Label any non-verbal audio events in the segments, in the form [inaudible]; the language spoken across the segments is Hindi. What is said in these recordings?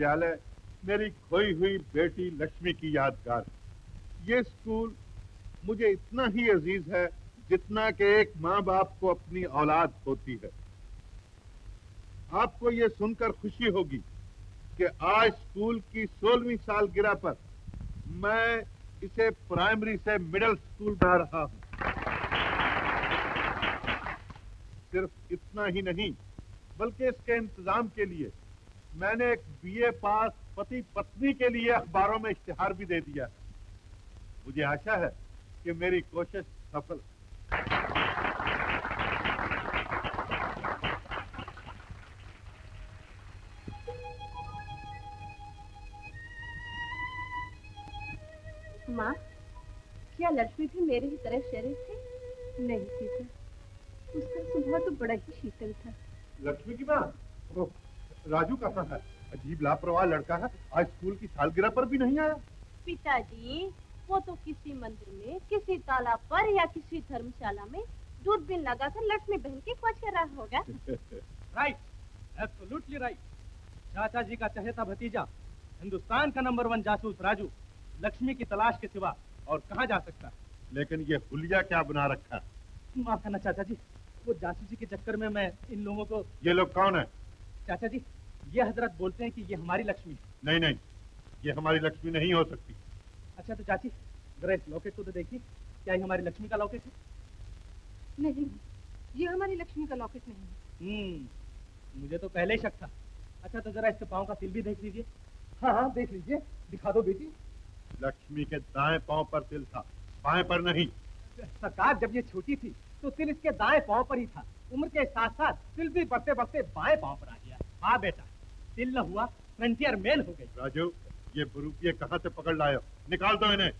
विद्यालय मेरी खोई हुई बेटी लक्ष्मी की यादगार। ये स्कूल मुझे इतना ही अज़ीज़ है जितना कि एक माँ बाप को अपनी औलाद होती है आपको ये सुनकर खुशी होगी कि आज स्कूल की सोलहवीं सालगिरह पर मैं इसे प्राइमरी से मिडिल स्कूल बना रहा हूँ सिर्फ़ इतना ही नहीं, बल्कि इसके इंतज़ाम के लिए मैंने एक बीए पास पति पत्नी के लिए अखबारों में इश्तेहार भी दे दिया। मुझे आशा है कि मेरी कोशिश सफल माँ क्या लक्ष्मी भी मेरे ही तरह शरीर थी? नहीं सीता उसका स्वभाव तो बड़ा ही शीतल था। लक्ष्मी की माँ? राजू कहाँ है? अजीब लापरवाह लड़का है। आज स्कूल की सालगिरह पर भी नहीं आया। पिताजी वो तो किसी मंदिर में किसी तालाब पर या किसी धर्मशाला में दूरबीन लगाकर लक्ष्मी बहन की खोज कर रहा होगा। राइट एब्सोल्युटली राइट चाचा जी का चहेता भतीजा हिंदुस्तान का नंबर वन जासूस राजू लक्ष्मी की तलाश के सिवा और कहाँ जा सकता लेकिन ये हुलिया क्या बना रखा है? माफ़ करना चाचा जी वो जासूसी के चक्कर में मैं इन लोगों को ये लोग कौन है? चाचा जी ये हज़रत बोलते हैं कि ये हमारी लक्ष्मी है। नहीं नहीं ये हमारी लक्ष्मी नहीं हो सकती। अच्छा तो चाची जरा इस लॉकेट को तो देखिए क्या ये हमारी लक्ष्मी का लॉकेट है? नहीं ये हमारी लक्ष्मी का लॉकेट नहीं है। हम्म मुझे तो पहले ही शक था। अच्छा तो जरा इसके पाँव का तिल भी देख लीजिए। हाँ हाँ देख लीजिए दिखा दो बेटी। लक्ष्मी के दाएँ पाँव पर तिल था बाएँ पर नहीं। सरकार जब ये छोटी थी तो तिल इसके दाएँ पाँव पर ही था। उम्र के साथ साथ तिल भी बढ़ते बढ़ते बाएँ पाँव पर आ गया। हाँ बेटा तिल न हुआ फ्रंटियर मेल हो गई। राजू ये बरूपिये कहाँ से पकड़ लाए निकाल दो इन्हें।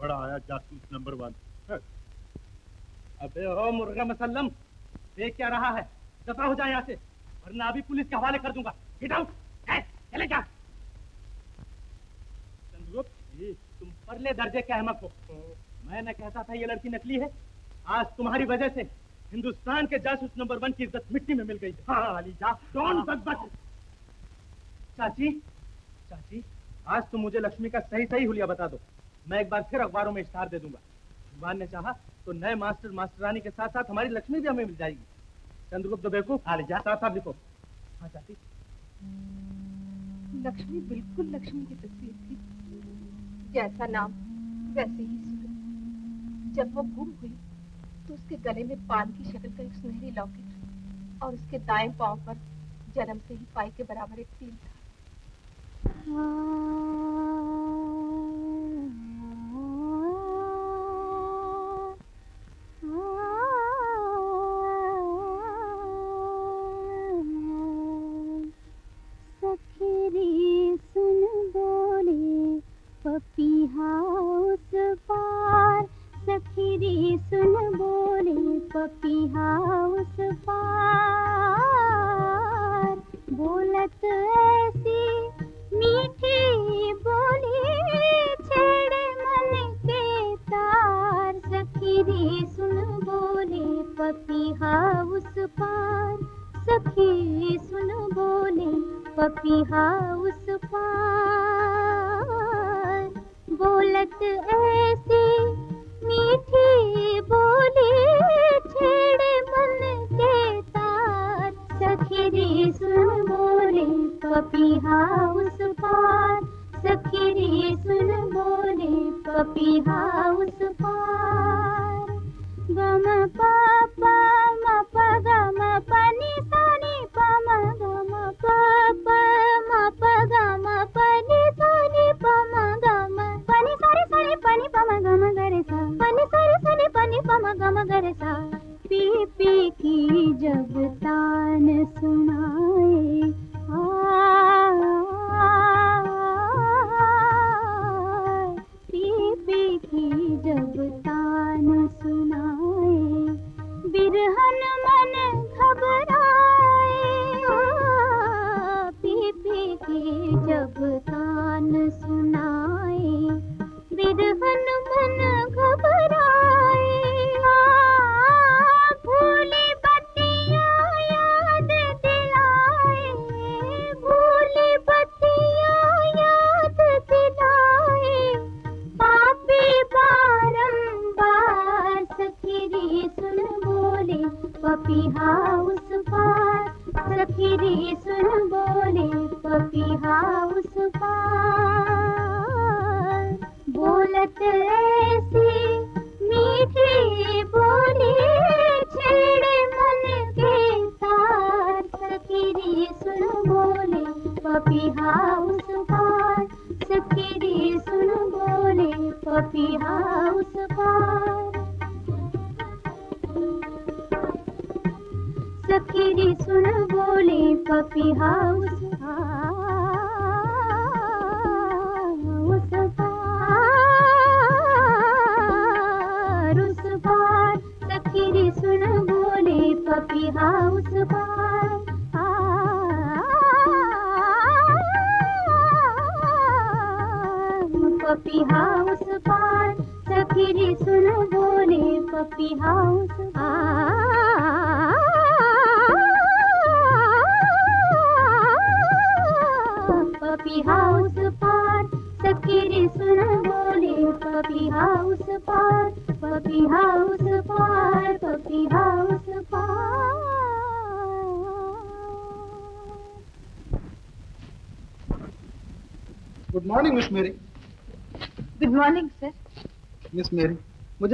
बड़ा आया जासूस नंबर वन। अबे ओ मुर्गा मसल्लम देख क्या रहा है? दफ़ा हो जाए यहाँ से वरना अभी पुलिस के हवाले कर दूँगा। गेट आउट चले जा। चंद्रगुप्त तुम परले दर्जे के अहमक हो। मैं न कहता था ये लड़की नकली है। आज तुम्हारी वजह से हिंदुस्तान के जासूस नंबर वन की इज़्ज़त मिट्टी में मिल गई। है हाँ अली जा बक चाची चाची आज तुम मुझे लक्ष्मी का सही सही हुलिया बता दो। मैं एक बार फिर अखबारों में इश्तार दे दूँगा। भगवान ने चाहा तो नए मास्टर मास्टरानी के साथ साथ हमारी लक्ष्मी भी हमें मिल जाएगी। चंद्रगुप्त बेवकूफ़ हाल जा साथ साथ लिखो। हाँ चाची। लक्ष्मी बिल्कुल लक्ष्मी की तस्वीर थी। जैसा नाम वैसे ही सूरत जब वो गुम हुई तो उसके गले में पान की शक्ल का एक सुनहरी लॉकेट और उसके दाएँ पाँव पर जन्म से ही पाई के बराबर एक तिल था।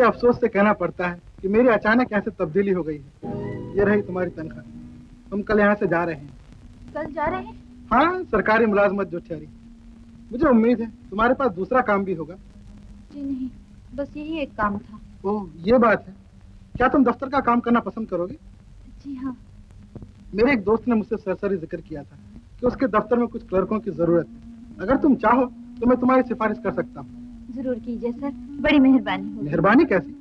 अफसोस से कहना पड़ता है कि मेरी अचानक ऐसे तब्दीली हो गई है। ये रही तुम्हारी तनख्वाह। हम कल यहाँ से जा रहे हैं। कल जा रहे हैं? हाँ सरकारी मुलाजमत जो ठहरी मुझे उम्मीद है तुम्हारे पास दूसरा काम भी होगा। जी नहीं बस यही एक काम था। ओह ये बात है। क्या तुम दफ्तर का काम करना पसंद करोगे? जी हाँ। मेरे एक दोस्त ने मुझसे सरसरी ज़िक्र किया था कि उसके दफ्तर में कुछ क्लर्कों की ज़रूरत है। अगर तुम चाहो तो मैं तुम्हारी सिफारिश कर सकता हूँ। ज़रूर कीजिए सर। बड़ी मेहरबानी होगी। मेहरबानी कैसी?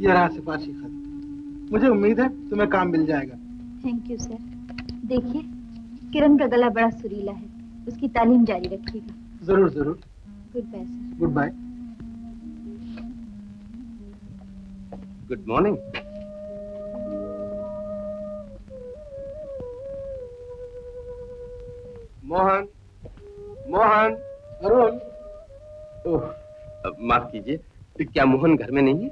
ये रहा सिफारशी खत। मुझे उम्मीद है तुम्हें काम मिल जाएगा। थैंक यू सर देखिए किरण का गला बड़ा सुरीला है। उसकी तालीम जारी रखिएगा। ज़रूर ज़रूर। Good bye sir good bye good morning Mohan Mohan Arun ओह माफ़ कीजिए क्या मोहन घर में नहीं है?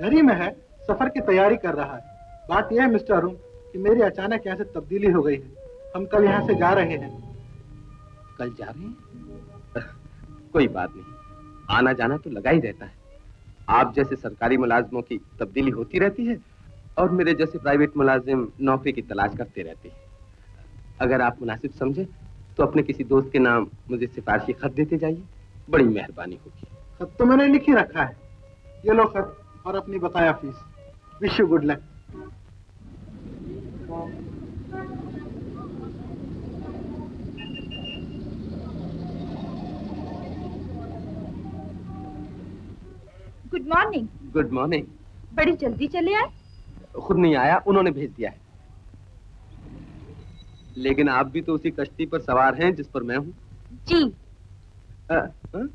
घर ही में है। सफ़र की तैयारी कर रहा है। बात यह है मिस्टर अरुण कि मेरी अचानक यहाँ से तब्दीली हो गई है। हम कल यहाँ से जा रहे हैं। कल जा रहे हैं? कोई बात नहीं। आना जाना तो लगा ही रहता है। आप जैसे सरकारी मुलाजमों की तब्दीली होती रहती है और मेरे जैसे प्राइवेट मुलाजिम नौकरी की तलाश करते रहते हैं। अगर आप मुनासिब समझे तो अपने किसी दोस्त के नाम मुझे सिफारशी खत देते जाइए। बड़ी मेहरबानी होगी। खत तो मैंने लिख ही रखा है। ये लो खत और अपनी बकाया fees. Wish you good luck good morning good morning बड़ी जल्दी चले आए। खुद नहीं आया उन्होंने भेज दिया है। लेकिन आप भी तो उसी कश्ती पर सवार हैं जिस पर मैं हूँ। जी। अ, अ,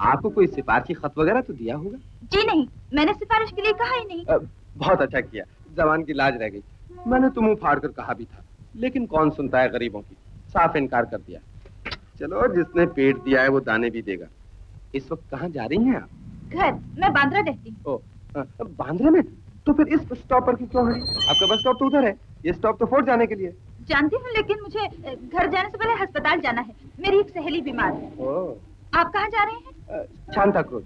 आपको कोई सिफारशी खत वगैरह तो दिया होगा? जी नहीं मैंने सिफारिश के लिए कहा ही नहीं। अ, बहुत अच्छा किया। जवान की लाज रह गई। मैंने तो मुँह फाड़ कर कहा भी था। लेकिन कौन सुनता है गरीबों की? साफ़ इनकार कर दिया। चलो जिसने पेट दिया है वो दाने भी देगा। इस वक्त कहाँ जा रही हैं आप? घर मैं बांद्रा रहती हूँ। बांद्रे में? तो फिर इस स्टॉप पर क्यों खड़ी आपका बस स्टॉप तो उधर है। ये स्टॉप तो फोर्ट जाने के लिए। जानती हूँ लेकिन मुझे घर जाने से पहले अस्पताल जाना है। मेरी एक सहेली बीमार है। आप कहाँ जा रहे हैं? शांता क्रूज।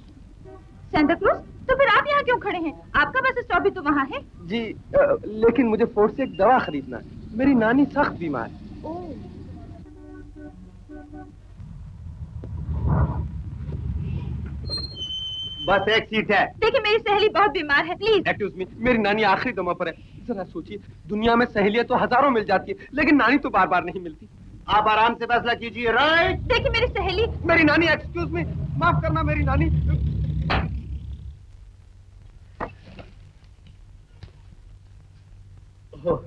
सेंटा क्रूज? तो फिर आप यहाँ क्यों खड़े हैं? आपका बस स्टॉप भी तो वहाँ है। जी आ, लेकिन मुझे फोर्ट से एक दवा खरीदना है। मेरी नानी सख्त बीमार है। बस एक सीट है। देखिए मेरी सहेली बहुत बीमार है प्लीज़ एक्सक्यूज मी मेरी नानी आखिरी दमा पर है। जरा सोचिए दुनिया में सहेलियाँ तो हज़ारों मिल जाती है लेकिन नानी तो बार बार नहीं मिलती। आप आराम से फैसला कीजिए राइट देखिए मेरी सहेली। मेरी नानी एक्सक्यूज मी माफ़ करना मेरी नानी। ओह,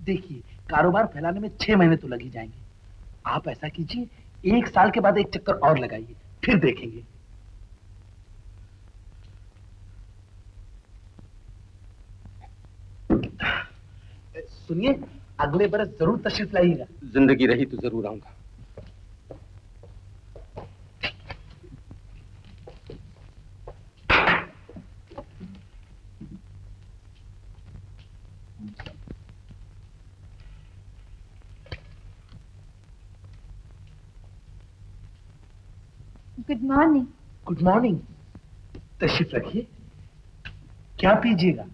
देखिए, कारोबार फैलाने में छह महीने तो लग ही जाएँगे। आप ऐसा कीजिए, एक साल के बाद एक चक्कर और लगाइए, फिर देखेंगे। सुनिए, अगले बरस ज़रूर तशरीफ़ लाइएगा। ज़िंदगी रही तो ज़रूर आऊँगा। गुड मॉर्निंग गुड मॉर्निंग तशरीफ़ रखिए। क्या पीजिएगा?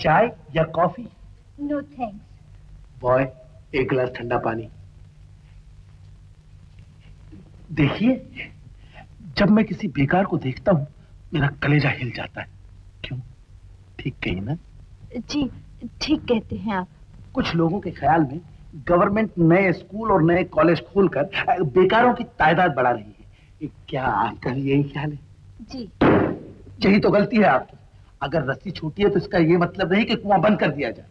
चाय या कॉफ़ी? नो थैंक्स बॉय एक गिलास ठंडा पानी। देखिए जब मैं किसी बेकार को देखता हूँ मेरा कलेजा हिल जाता है। क्यों? ठीक कही ना? जी ठीक कहते हैं आप। कुछ लोगों के ख्याल में गवर्नमेंट नए स्कूल और नए कॉलेज खोलकर बेकारों की तादाद बढ़ा रही है। क्या आपका भी यही ख्याल है? जी। यही तो गलती है आपकी। अगर रस्सी छूटी है तो इसका ये मतलब नहीं कि कुआँ बंद कर दिया जाए।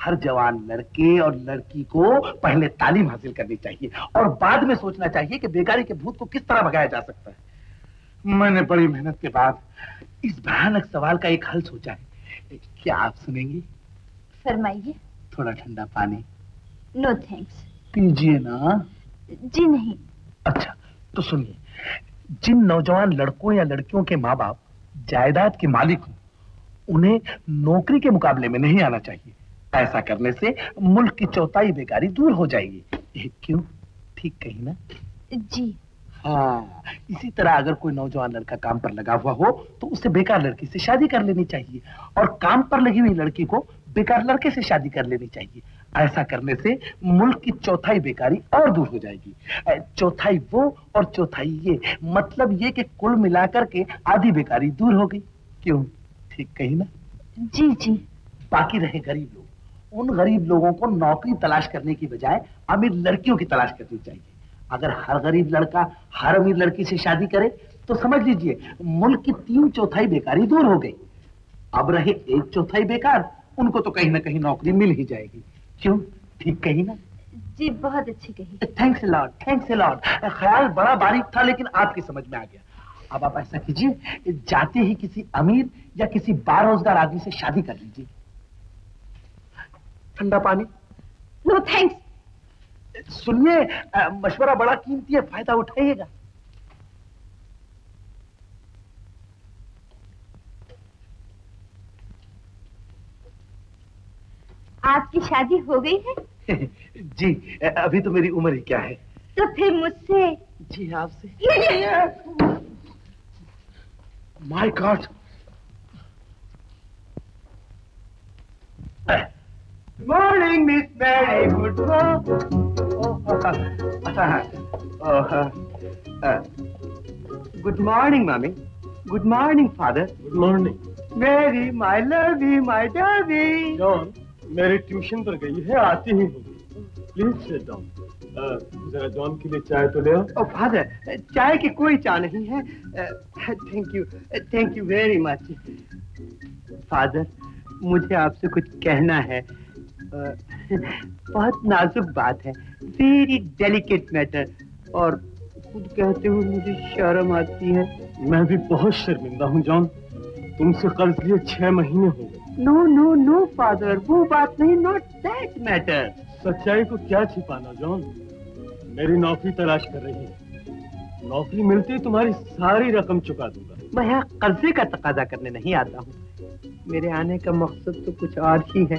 हर जवान लड़के और लड़की को पहले तालीम हासिल करनी चाहिए और बाद में सोचना चाहिए कि बेकारी के भूत को किस तरह भगाया जा सकता है। मैंने बड़ी मेहनत के बाद इस भयानक सवाल का एक हल सोचा है। क्या आप सुनेंगी? फरमाइए। थोड़ा ठंडा पानी। नो थैंक्स पीजिए ना। जी नहीं। अच्छा तो सुनिए। जिन नौजवान लड़कों या लड़कियों के माँ बाप जायदाद के मालिक हों उन्हें नौकरी के मुकाबले में नहीं आना चाहिए। ऐसा करने से मुल्क की चौथाई बेकारी दूर हो जाएगी। क्यों? ठीक कही ना? जी। हाँ इसी तरह अगर कोई नौजवान लड़का काम पर लगा हुआ हो तो उसे बेकार लड़की से शादी कर लेनी चाहिए। और काम पर लगी हुई लड़की को बेकार लड़के से शादी कर लेनी चाहिए। ऐसा करने से मुल्क की चौथाई बेकारी और दूर हो जाएगी। चौथाई वो और चौथाई ये। मतलब ये कि कुल मिलाकर के आधी बेकारी दूर हो गई। क्यों? ठीक कही ना? जी जी। बाकी रहे गरीब लोग। उन गरीब लोगों को नौकरी तलाश करने की बजाय अमीर लड़कियों की तलाश करनी चाहिए। अगर हर गरीब लड़का हर अमीर लड़की से शादी करे तो समझ लीजिए मुल्क की तीन चौथाई बेकारी दूर हो गई। अब रहे एक चौथाई बेकार उनको तो कहीं ना कहीं नौकरी मिल ही जाएगी। क्यों? ठीक कही ना? जी बहुत अच्छी कही। थैंक्स लॉर्ड थैंक्स लॉर्ड ख्याल बड़ा बारीक था लेकिन आपकी समझ में आ गया। अब आप ऐसा कीजिए जाते ही किसी अमीर या किसी बारोजगार आदमी से शादी कर लीजिए। ठंडा पानी? नो थैंक्स सुनिए मशवरा बड़ा कीमती है फ़ायदा उठाइएगा। आपकी शादी हो गई है? [laughs] जी अभी तो मेरी उम्र ही क्या है? तो फिर मुझसे? जी आपसे। My god morning miss Mary good good morning मामी good morning father good morning Mary my lovey my darling John Mary tuition पर गई है आती ही होगी प्लीज़ सिट डाउन जरा जॉन के लिए चाय तो ले आओ। फादर चाय की कोई चाह नहीं है। Thank you thank you very much father मुझे आपसे कुछ कहना है। बहुत नाजुक बात है। वेरी डेलिकेट मैटर और खुद कहते हुए मुझे शर्म आती है। मैं भी बहुत शर्मिंदा हूँ जॉन। तुमसे कर्ज लिए छह महीने हो गए। नो नो नो फादर वो बात नहीं नॉट दैट मैटर सच्चाई को क्या छिपाना जॉन मेरी नौकरी तलाश कर रही है। नौकरी मिलते ही तुम्हारी सारी रकम चुका दूँगा। मैं यहाँ कर्जे का तकाजा करने नहीं आता हूँ। मेरे आने का मकसद तो कुछ और ही है।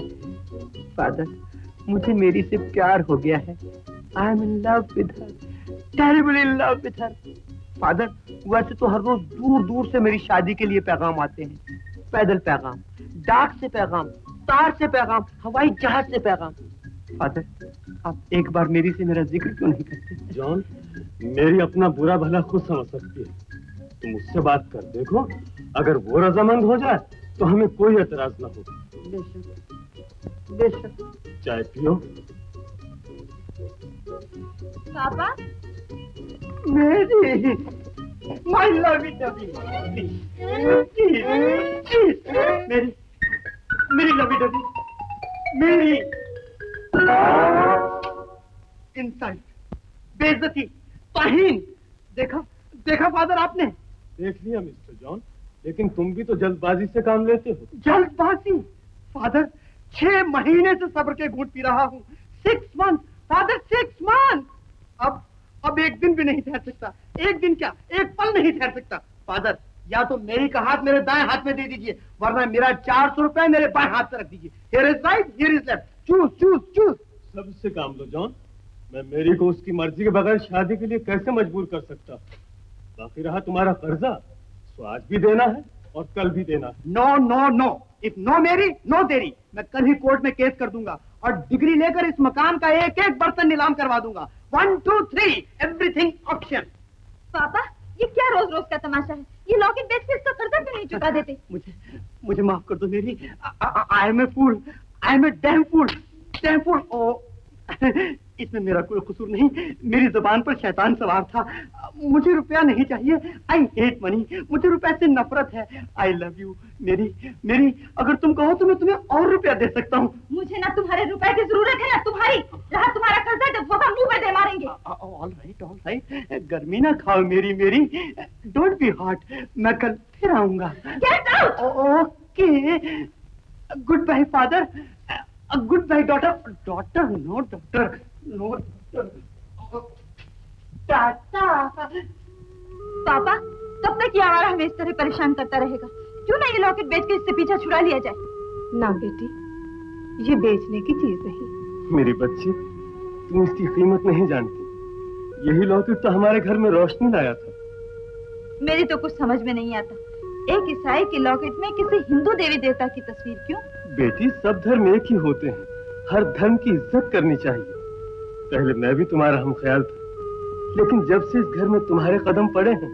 फादर मुझे मेरी से प्यार हो गया है। I am in love with her terrible in love with her father वैसे तो हर रोज दूर दूर से मेरी शादी के लिए पैगाम आते हैं। पैदल पैगाम डाक से पैगाम तार से पैगाम हवाई जहाज़ से पैगाम। फादर आप एक बार मेरी से मेरा ज़िक्र क्यों नहीं करते? जॉन मेरी अपना बुरा भला खुद समझ सकती है। तुम उससे बात कर देखो अगर वो रजामंद हो जाए तो हमें कोई एतराज़ ना हो बेशक बेशक। चाय पियो। पापा? मेरी माय लव इट मेरी मेरी लवी डबी मेरी इंसल्ट बेइज्जती तहीन देखा देखा फादर आपने? देख लिया मिस्टर जॉन। लेकिन तुम भी तो जल्दबाजी से काम लेते हो। जल्दबाजी? फादर छह महीने से सब्र के घूट पी रहा हूँ। Six month father six month अब अब एक दिन भी नहीं ठहर सकता। एक दिन क्या? एक पल नहीं ठहर सकता। फादर या तो मेरी का हाथ मेरे दाएँ हाथ में दे दीजिए वरना मेरा चार सौ रुपए मेरे बाएँ हाथ में रख दीजिए। Here is right here is left choose choose choose सबसे काम लो जॉन मैं मेरी को उसकी मर्ज़ी के बगैर शादी के लिए कैसे मजबूर कर सकता? बाकी रहा तुम्हारा कर्जा। तो आज भी देना है और कल भी देना no no no if no मेरी नो तेरी। मैं कल ही कोर्ट में केस कर दूँगा और डिग्री लेकर इस मकान का एक एक बर्तन नीलाम करवा दूँगा। One two three everything option पापा ये क्या रोज रोज का तमाशा है? ये लॉकेट बेच के इसका कर्जा क्यों नहीं चुका देते। [laughs] मुझे मुझे माफ़ कर दो मेरी। I am a fool I am a damn fool damn fool oh इसमें मेरा कोई कसूर नहीं। मेरी ज़ुबान पर शैतान सवार था। मुझे रुपया नहीं चाहिए। आई हेट मनी मुझे रुपए से नफरत है। आई लव यू मेरी मेरी अगर तुम कहो तो मैं तुम्हें और रुपया दे सकता हूँ। मुझे ना तुम्हारे रुपए की ज़रूरत है ना तुम्हारी। रहा तुम्हारा कर्जा जब होगा मुँह पर दे मारेंगे। ऑल राइट ऑल राइट गर्मी ना खाओ मेरी मेरी। डोंट बी हॉट मैं कल फिर आऊँगा। Okay goodbye father goodbye daughter daughter no daughter पापा कब तक ये आवारा हमें इस तरह परेशान करता रहेगा। क्यों ना ये लॉकेट बेच के इससे पीछा छुड़ा लिया जाए? ना बेटी ये बेचने की चीज़ नहीं। मेरी बच्ची तुम इसकी कीमत नहीं जानती। यही लॉकेट तो हमारे घर में रोशनी लाया था। मेरी तो कुछ समझ में नहीं आता। एक ईसाई के लॉकेट में किसी हिंदू देवी देवता की तस्वीर क्यों? बेटी सब धर्म एक ही होते हैं। हर धर्म की इज़्ज़त करनी चाहिए। पहले मैं भी तुम्हारा हम ख्याल था। लेकिन जब से इस घर में तुम्हारे कदम पड़े हैं,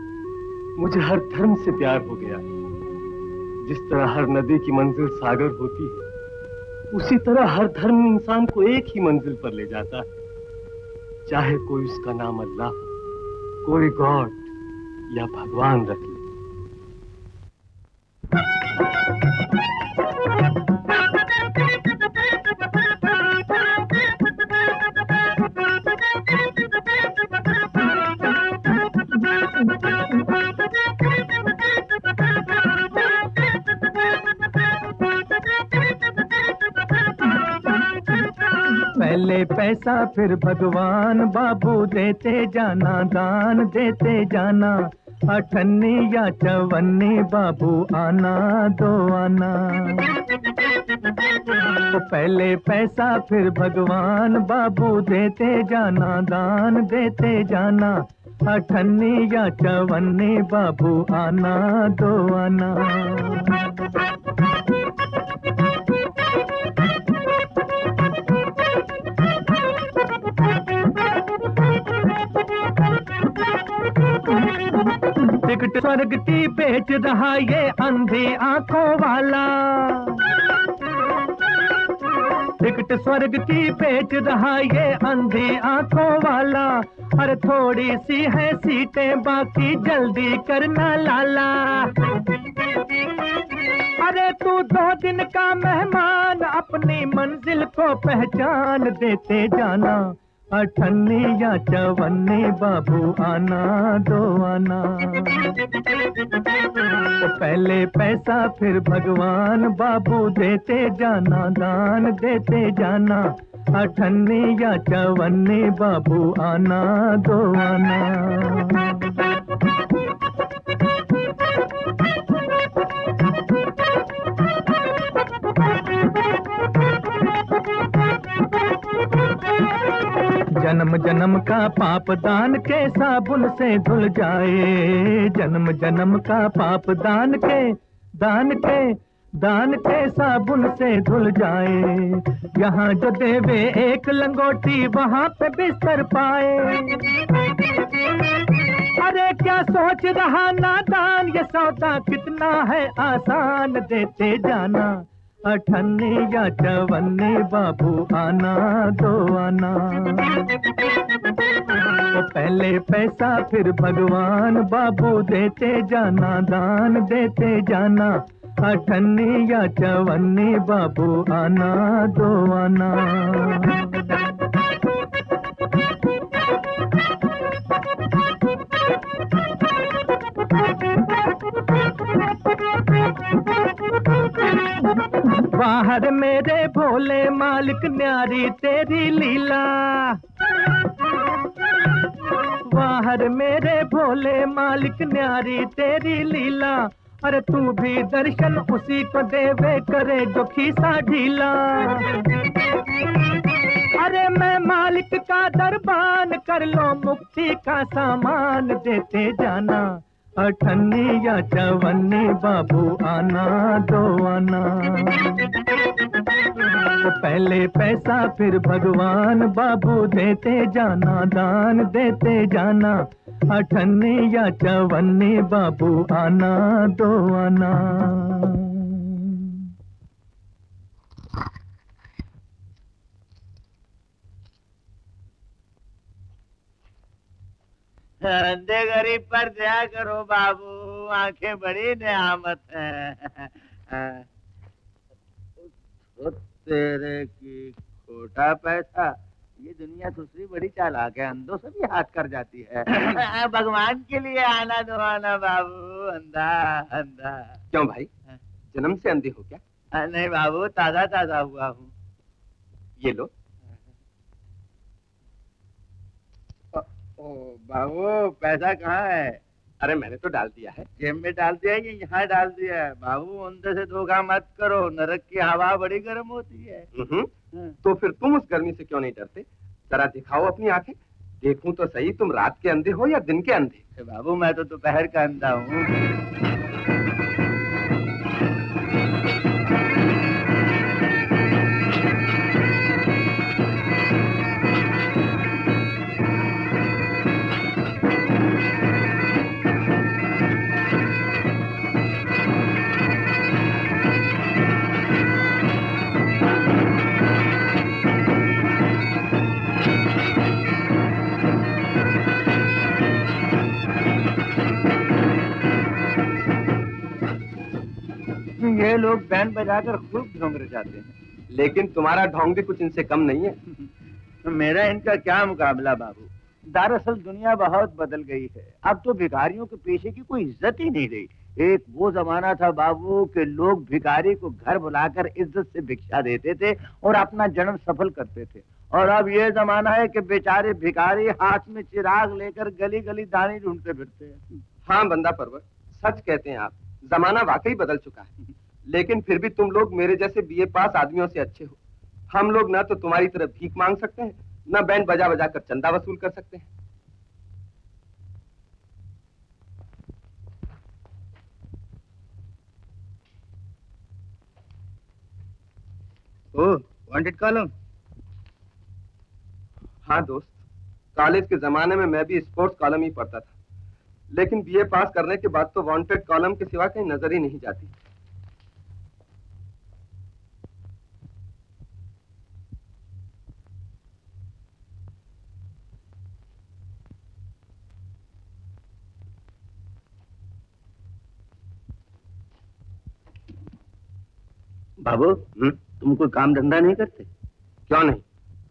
मुझे हर धर्म से प्यार हो गया जिस तरह हर नदी की मंजिल सागर होती है, उसी तरह हर धर्म इंसान को एक ही मंजिल पर ले जाता है। चाहे कोई उसका नाम अल्लाह कोई गॉड या भगवान रख ले। पहले पैसा, फिर भगवान बाबू देते जाना, दान देते जाना। अठन्नी या चवन्नी बाबू आना, दो आना। तो पहले पैसा, फिर भगवान बाबू देते जाना, दान देते जाना। अठन्नी या चवन्नी बाबू आना, दो आना। टिकट स्वर्ग की बेच रहा ये अंधी आँखों वाला। टिकट स्वर्ग की बेच रहा ये अंधी आँखों वाला। अरे थोड़ी सी है सीटें बाकी, जल्दी करना लाला। अरे तू दो दिन का मेहमान, अपनी मंजिल को पहचान देते जाना। अठन्नी या चवन्नी, बाबू आना, दो आना। तो पहले पैसा, फिर भगवान। बाबू देते जाना, दान देते जाना। अठन्नी या चवन्नी, बाबू आना, दो आना। जन्म जन्म का पाप दान के साबुन से धुल जाए। जन्म जन्म का पाप दान के दान के दान के साबुन से धुल जाए। यहाँ जो देवे एक लंगोटी, वहाँ पे बिस्तर पाए। अरे क्या सोच रहा नादान, ये सौदा कितना है आसान, देते जाना। अठन्नी या चवन्नी, बाबू आना, दो आना। तो पहले पैसा, फिर भगवान। बाबू देते जाना, दान देते जाना। अठन्नी या चवन्नी, बाबू आना, दो आना। [laughs] बाहर मेरे भोले मालिक न्यारी तेरी लीला। बाहर मेरे भोले मालिक न्यारी तेरी लीला। अरे तू भी दर्शन उसी को देवे करे जो खीसा ढीला। अरे मैं मालिक का दरबान कर लो, मुक्ति का सामान देते जाना। अठन्नी या चवन्नी, बाबू आना, दो आना। पहले पैसा, फिर भगवान। बाबू देते जाना, दान देते जाना। अठन्नी या चवन्नी, बाबू आना, दो आना। अंधे गरीब पर दया करो बाबू आँखें बड़ी नियामत है। तो तेरे की खोटा पैसा ये दुनिया दूसरी बड़ी चालाक है अंधों से भी हाथ कर जाती है। [coughs] भगवान के लिए आना दो आना बाबू अंधा अंधा। क्यों भाई? जन्म से अंधे हो क्या? नहीं बाबू ताज़ा ताज़ा हुआ हूँ। ये लो। ओ बाबू पैसा कहाँ है? अरे मैंने तो डाल दिया है। जेब में डाल दिया है यहाँ डाल दिया है? बाबू अंदर से धोखा मत करो नरक की हवा बड़ी गर्म होती है। हम्म, तो फिर तुम उस गर्मी से क्यों नहीं डरते? जरा दिखाओ अपनी आँखें। देखूँ तो सही तुम रात के अंधे हो या दिन के अंधे? बाबू मैं तो दोपहर का अंधा हूँ। ये लोग बैंड बजाकर खूब ढोंग जाते हैं। लेकिन तुम्हारा ढोंग भी कुछ इनसे कम नहीं है। [laughs] मेरा इनका क्या मुकाबला बाबू? दरअसल दुनिया बहुत बदल गई है। अब तो भिखारियों के पेशे की कोई इज़्ज़त ही नहीं रही। एक वो जमाना था बाबू के लोग भिखारी को घर बुलाकर इज़्ज़त से भिक्षा देते थे और अपना जन्म सफल करते थे। और अब ये जमाना है कि बेचारे भिखारी हाथ में चिराग लेकर गली गली दानी ढूंढते फिरते हैं। हाँ बंदा परवर सच कहते हैं आप जमाना वाकई बदल चुका है। लेकिन फिर भी तुम लोग मेरे जैसे बीए पास आदमियों से अच्छे हो। हम लोग ना तो तुम्हारी तरह भीख मांग सकते हैं न बैंड बजा बजा कर चंदा वसूल कर सकते हैं। ओ वांटेड कॉलम हाँ दोस्त कॉलेज के जमाने में मैं भी स्पोर्ट्स कॉलम ही पढ़ता था। लेकिन बीए पास करने के बाद तो वांटेड कॉलम के सिवा कहीं नज़र ही नहीं जाती। बाबू तुम कोई काम धंधा नहीं करते? क्यों नहीं?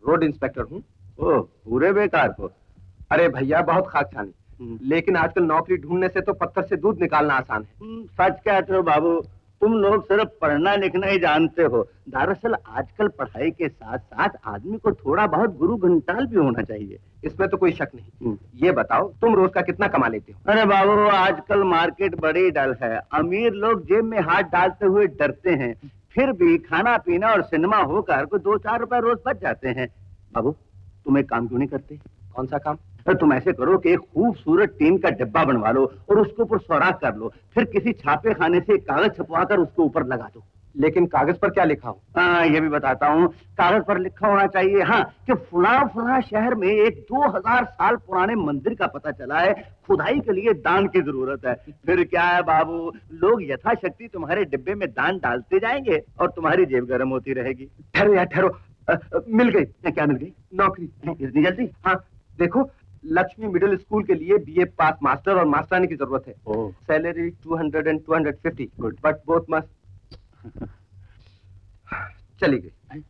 रोड इंस्पेक्टर हूँ। ओ पूरे बेकार को। अरे भैया बहुत खाक छानी लेकिन आजकल नौकरी ढूँढने से तो पत्थर से दूध निकालना आसान है। सच कहते हो बाबू। तुम लोग सिर्फ़ पढ़ना लिखना ही जानते हो। दरअसल आजकल पढ़ाई के साथ साथ आदमी को थोड़ा बहुत गुरु घंटाल भी होना चाहिए। इसमें तो कोई शक नहीं। ये बताओ तुम रोज का कितना कमा लेते हो? अरे बाबू आजकल मार्केट बड़ी डल है। अमीर लोग जेब में हाथ डालते हुए डरते हैं। फिर भी खाना पीना और सिनेमा होकर को दो चार रुपए रोज बच जाते हैं। बाबू तुम एक काम क्यों नहीं करते? कौन सा काम? तुम ऐसे करो कि एक खूबसूरत टीम का डिब्बा बनवा लो और उसके ऊपर सौराख कर लो। फिर किसी छापे खाने से कागज़ छपवा कर उसके ऊपर लगा दो। लेकिन कागज़ पर क्या लिखा हो? हाँ ये भी बताता हूँ। कागज़ पर लिखा होना चाहिए हाँ कि फुला फुला शहर में एक दो हज़ार साल पुराने मंदिर का पता चला है। खुदाई के लिए दान की ज़रूरत है। फिर क्या है बाबू? लोग यथाशक्ति तुम्हारे डिब्बे में दान डालते जाएँगे और तुम्हारी जेब गर्म होती रहेगी। ठहरो यार ठहरो। मिल गई। क्या मिल गई? नौकरी। इतनी जल्दी? हाँ देखो लक्ष्मी मिडिल स्कूल के लिए बीए पास मास्टर और मास्टरानी की ज़रूरत है। Salary 200 and 250 good. But both must चली गई।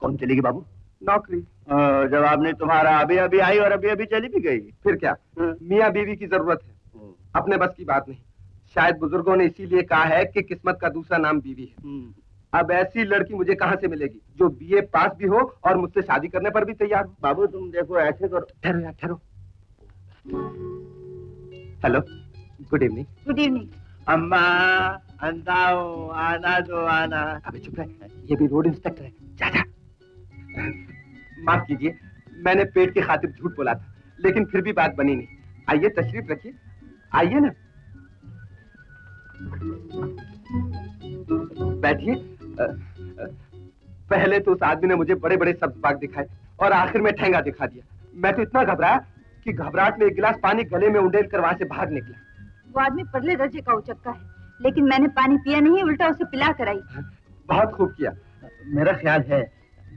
कौन चलेगी बाबू? नौकरी। जवाब नहीं तुम्हारा अभी अभी आई और अभी अभी चली भी गई फिर क्या? मियाँ बीवी की ज़रूरत है। अपने बस की बात नहीं। शायद बुज़ुर्गों ने इसीलिए कहा है कि किस्मत का दूसरा नाम बीवी है। अब ऐसी लड़की मुझे कहाँ से मिलेगी जो बीए पास भी हो और मुझसे शादी करने पर भी तैयार हो? बाबू तुम देखो ऐसे करो ठहरो यार ठहरो। Hello. Good evening. Good evening. अम्मा आना दो आना अबे चुप रहे। ये भी रोड इंस्पेक्टर है। जा जा माफ़ कीजिए मैंने पेट की खातिर झूठ बोला था लेकिन फिर भी बात बनी नहीं। आइए तशरीफ़ रखिए। आइए ना। बैठिए। पहले तो उस आदमी ने मुझे बड़े बड़े शब्द बाग दिखाए और आखिर में ठेंगा दिखा दिया। मैं तो इतना घबराया कि घबराहट में एक गिलास पानी गले में उंडेल कर वहाँ से भाग निकला। वो आदमी पगले दर्जे का उचक्का है। लेकिन मैंने पानी पिया नहीं उल्टा उसे पिला कर आई। बहुत खूब किया। मेरा ख्याल है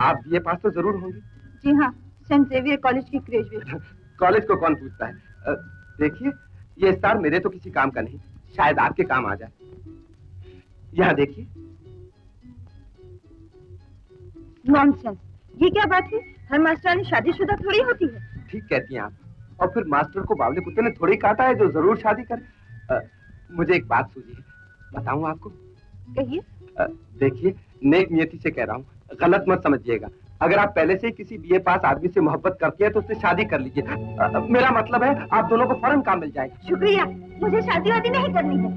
आप बीए पास तो ज़रूर होंगे। जी हाँ सेंट जेवियर कॉलेज की ग्रेजुएट। कॉलेज को कौन पूछता है? देखिए ये स्टार मेरे तो किसी काम का नहीं शायद आपके काम आ जाए। यहाँ देखिए। नॉनसेंस ये क्या बात है? हर मास्टरानी शादीशुदा थोड़ी होती है। ठीक कहती हैं आप। और फिर मास्टर को बावले कुत्ते ने थोड़ी काटा है जो ज़रूर शादी करे। अ, मुझे एक बात सूझी है बताऊँ आपको? कहिए। देखिए नेक नियति से कह रहा हूँ गलत मत समझिएगा। अगर आप पहले से ही किसी बीए पास आदमी से मोहब्बत करते हैं तो उससे शादी कर लीजिए। मेरा मतलब है आप दोनों को फ़ौरन काम मिल जाएगा। शुक्रिया मुझे शादी वादी नहीं करनी है।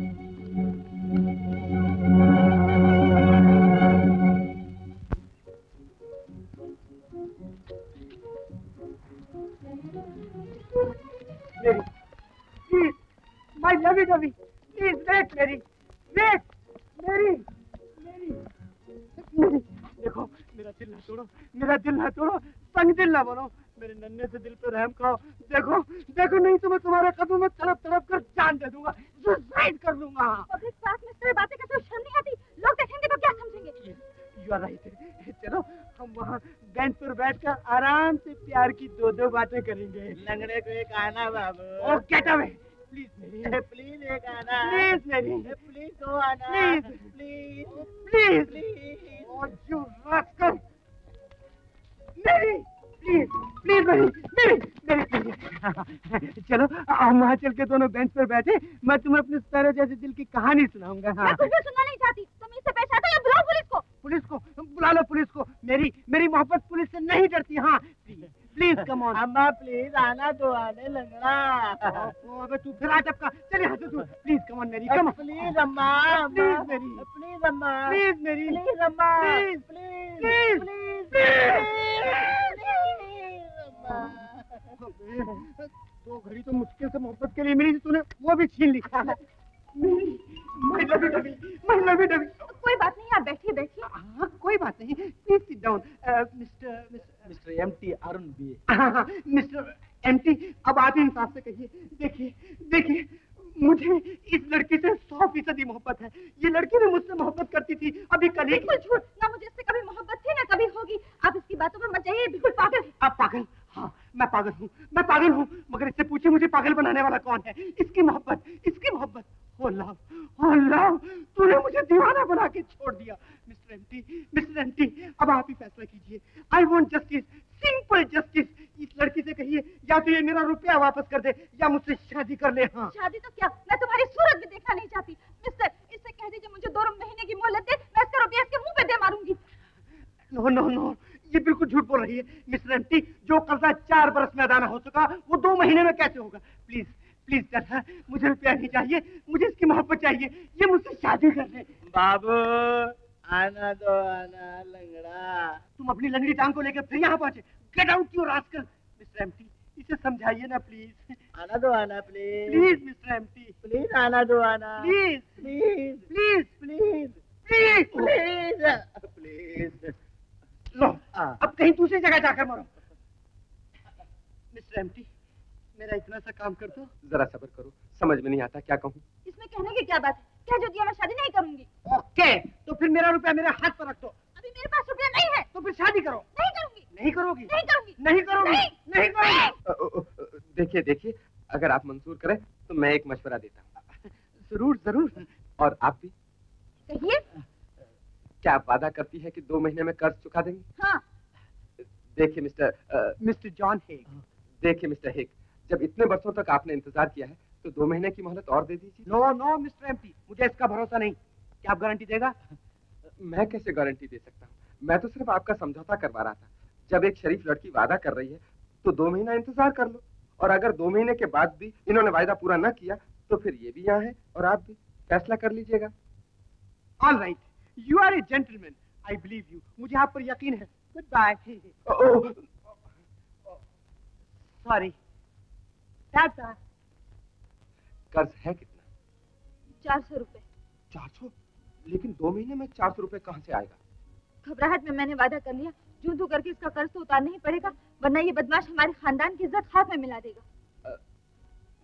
मेरी please my lovey dovey please wait मेरी मेरी मेरी मेरी देखो मेरा दिल ना तोड़ो मेरा दिल ना तोड़ो संग दिल ना बनो मेरे नन्हे से दिल पे रहम खाओ देखो देखो नहीं तो मैं तुम्हारे कदमों में तड़प तड़प कर जान दे दूँगा सुसाइड कर पब्लिक में इस बातें करते शर्म नहीं आती? लोग देखेंगे तो क्या समझेंगे? यू आर राइट चलो हम वहाँ बेंच पर बैठकर आराम से प्यार की दो दो बातें करेंगे। लंगड़े को एक आना बाबू। Oh get away please please एक आना प्लीज़ मेरी प्लीज़ दो आना please please please oh you rascal मेरी प्लीज़ प्लीज़ मेरी मेरी मेरी चलो हम वहाँ चल के दोनों बेंच पर बैठे मैं तुम्हें अपने स्पैरो जैसे दिल की कहानी सुनाऊँगा। हाँ मैं कुछ भी सुनना नहीं चाहती। तुम इससे पेश आते या बुलाओ पुलिस को? पुलिस को बुला लो पुलिस को। मेरी मेरी मोहब्बत पुलिस से नहीं डरती हाँ। प्लीज़ प्लीज़ कम ऑन अम्मा प्लीज़ आना तो आने लंगड़ा। अबे तू फिर आ टपका। चल यहाँ से तू। Please come on Mary come please अम्मा प्लीज़ मेरी प्लीज़ अम्मा। प्लीज़ मेरी प्लीज़ अम्मा। प्लीज़ प्लीज़ प्लीज़ दो घड़ी तो मुश्किल से मोहब्बत के लिए मिली थी तूने। वो भी छीन लिखा [laughs] मैं मैं कोई बात नहीं आप बैठिए बैठिए। हाँ कोई बात नहीं please sit down mister mister M T Arun B mister MT अब आप इंसाफ से कहिए। देखिए देखिए मुझे इस लड़की से सौ फ़ीसदी मोहब्बत है। ये लड़की भी मुझसे मोहब्बत करती थी अभी कल बिल्कुल झूठ ना मुझे इससे कभी मोहब्बत थी ना कभी होगी। आप इसकी बातों पर मत जाइए बिल्कुल पागल। आप पागल? हाँ मैं पागल हूँ मैं पागल हूँ मगर इससे पूछे मुझे पागल बनाने वाला कौन है इसकी मोहब्बत इसकी मोहब्बत हो लव हो लव तूने मुझे दीवाना बना के छोड़ दिया मिस्टर एमटी मिस्टर एमटी अब आप ही फैसला कीजिए I want justice simple justice इस लड़की से कहिए या तो ये मेरा रुपया वापस कर दे या मुझसे शादी कर ले हाँ। शादी तो क्या? मैं तुम्हारी सूरत भी देखना नहीं चाहती। मिस्टर इससे कह दीजिए मुझे दो महीने की मोहलत दे मैं इसका रुपया इसके मुँह पे दे मारूँगी। नो नो नो ये बिल्कुल झूठ बोल रही है। मिस्टर एंटी जो कर्जा चार बरस में अदाना हो चुका वो दो महीने में कैसे होगा? प्लीज़ प्लीज़ दादा मुझे रुपया नहीं चाहिए। मुझे इसकी मोहब्बत चाहिए। ये मुझसे शादी कर ले। बाबू आना दो आना लंगड़ा। तुम अपनी लंगड़ी टांग को लेकर फिर यहाँ पहुँचे। Get out your rascal mister empty इसे समझाइए ना प्लीज़ आना दो आना please please mister empty please आना दो आना. Please please please please please please please लो अब कहीं दूसरी जगह जाकर मरो। मिस्टर एम्प्टी मेरा इतना सा काम कर दो। जरा सब्र करो समझ में नहीं आता क्या कहूँ। इसमें कहने की क्या बात है? क्या जो दिया मैं शादी नहीं करूँगी? ओके तो फिर मेरा रुपया मेरे हाथ पर रख दो। मेरे पास रुपया नहीं है। तो फिर शादी करो। नहीं करूँगी। नहीं करोगी? नहीं करूँगी। नहीं करोगी? नहीं, नहीं करोगी? देखिए देखिए अगर आप मंजूर करें तो मैं एक मशवरा देता हूँ। ज़रूर ज़रूर। और आप भी? कहिए। क्या आप वादा करती है कि दो महीने में कर्ज चुका देंगे? हाँ। देखिए मिस्टर मिस्टर जॉन हेग। देखिए मिस्टर हिक जब इतने वर्षों तक आपने इंतज़ार किया है तो दो महीने की मोहलत और दे दीजिए। नो नो मिस्टर एम्प्टी मुझे इसका भरोसा नहीं। क्या आप गारंटी देगा? मैं कैसे गारंटी दे सकता हूँ? मैं तो सिर्फ़ आपका समझौता करवा रहा था। जब एक शरीफ लड़की वादा कर रही है तो दो महीना इंतज़ार कर लो। और अगर दो महीने के बाद भी इन्होंने वायदा पूरा न किया तो फिर ये भी यहाँ है और आप भी। फैसला कर लीजिएगा। All right you are a gentleman I believe you मुझे आप पर यकीन है। गुड बाय सॉरी टाटा कर्ज है कितना? चार सौ रुपए। चार सौ? लेकिन दो महीने में चार सौ रुपए कहाँ से आएगा? घबराहट में मैंने वादा कर लिया। जूं तू करके इसका कर्ज तो उतारना ही पड़ेगा वरना ये बदमाश हमारे खानदान की इज़्ज़त हाथ में मिला देगा। आ,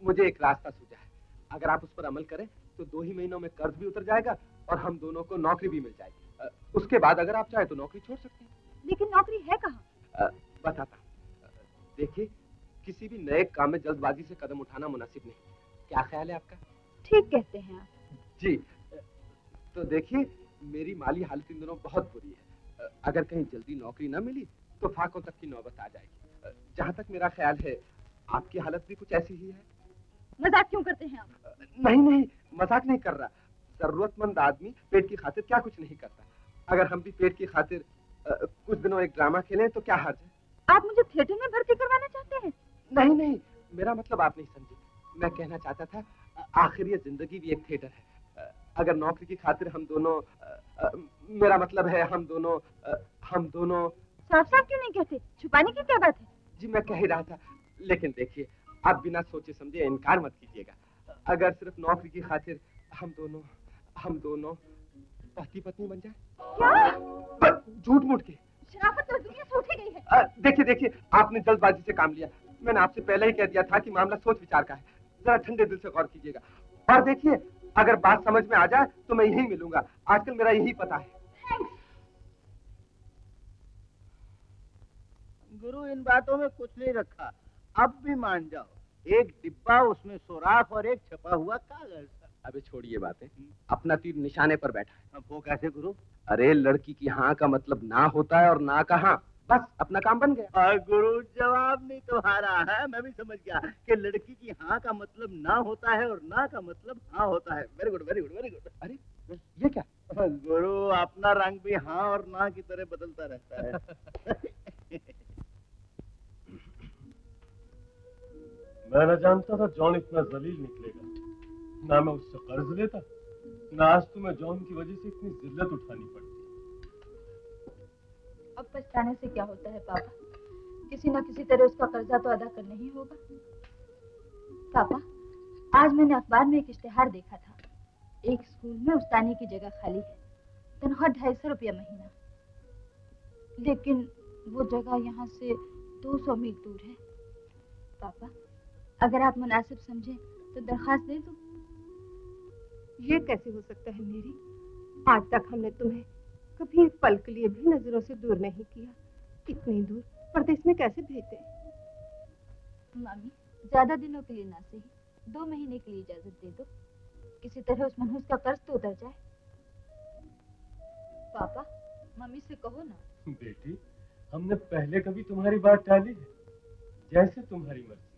मुझे एक रास्ता सूझा है। अगर आप उस पर अमल करें तो दो ही महीनों में कर्ज भी उतर जाएगा और हम दोनों को नौकरी भी मिल जाएगी। उसके बाद अगर आप चाहे तो नौकरी छोड़ सकते हैं। लेकिन नौकरी है कहाँ? बताता देखिए किसी भी नए काम में जल्दबाजी से कदम उठाना मुनासिब नहीं। क्या ख्याल है आपका? ठीक कहते हैं आप। जी तो देखिए मेरी माली हालत इन दिनों बहुत बुरी है। अगर कहीं जल्दी नौकरी न मिली तो फाकों तक की नौबत आ जाएगी। जहाँ तक मेरा ख्याल है आपकी हालत भी कुछ ऐसी ही है? मज़ाक क्यों करते हैं आप? नहीं नहीं मज़ाक नहीं कर रहा। जरूरतमंद आदमी पेट की खातिर क्या कुछ नहीं करता। अगर हम भी पेट की खातिर कुछ दिनों एक ड्रामा खेलें तो क्या हर्ज है? आप मुझे थिएटर में भर्ती करवाना चाहते हैं? नहीं नहीं मेरा मतलब आप नहीं समझे। मैं कहना चाहता था आखिर ये ज़िंदगी भी एक थिएटर है। अगर नौकरी की खातिर हम दोनों अ, मेरा मतलब है हम दोनों अ, हम दोनों। साफ़ साफ़ क्यों नहीं कहते? छुपाने की क्या बात है? जी मैं कह ही रहा था। लेकिन देखिए आप बिना सोचे समझे इनकार मत कीजिएगा। अगर सिर्फ़ नौकरी की खातिर हम दोनों हम दोनों पति पत्नी बन जाए? क्या? झूठ मूठ के। शराफत तो दुनिया से उठी गई है। देखिए देखिए आपने जल्दबाजी से काम लिया। मैंने आपसे पहले ही कह दिया था कि मामला सोच विचार का है। जरा ठंडे दिल से गौर कीजिएगा। और देखिए अगर बात समझ में आ जाए तो मैं यही मिलूँगा। आजकल मेरा यही पता है। गुरु इन बातों में कुछ नहीं रखा। अब भी मान जाओ एक डिब्बा उसमें सुराख और एक छपा हुआ कागज़ अबे छोड़िए बातें। अपना तीर निशाने पर बैठा है। अब वो कैसे गुरु? अरे लड़की की हाँ का मतलब ना होता है और ना का हाँ बस अपना काम बन गया। और गुरु जवाब नहीं तुम्हारा है। मैं भी समझ गया कि लड़की की हाँ का मतलब ना होता है और ना का मतलब हाँ होता है। Very good very good very good अरे ये क्या? गुरु अपना रंग भी हाँ और ना की तरह बदलता रहता है। [laughs] मैं न जानता था जॉन इतना जलील निकलेगा। ना मैं उससे कर्ज लेता ना आज तुम्हें जॉन की वजह से इतनी जिल्लत उठानी पड़ती अब पछताने से क्या होता है, पापा? किसी न किसी तरह उसका कर्जा तो अदा करना ही होगा। पापा, आज मैंने अखबार में एक इश्तेहार देखा था। एक स्कूल में उस्तानी की जगह खाली है। तनख्वाह ढाई सौ रुपया महीना। लेकिन वो जगह यहाँ से दो सौ मील दूर है। पापा, अगर आप मुनासिब समझें तो दरखास्त दे दो। ये कैसे हो सकता है मेरी आज तक हमने तुम्हें कभी एक पल के लिए भी नज़रों से दूर नहीं किया। इतनी दूर? परदेश में कैसे भेजते मामी ज़्यादा दिनों के लिए ना सही। दो महीने के लिए इजाज़त दे दो। किसी तरह उस मनहूस का कर्ज तो उतर जाए। पापा मम्मी से कहो ना। बेटी हमने पहले कभी तुम्हारी बात टाली है। जैसे तुम्हारी मर्ज़ी।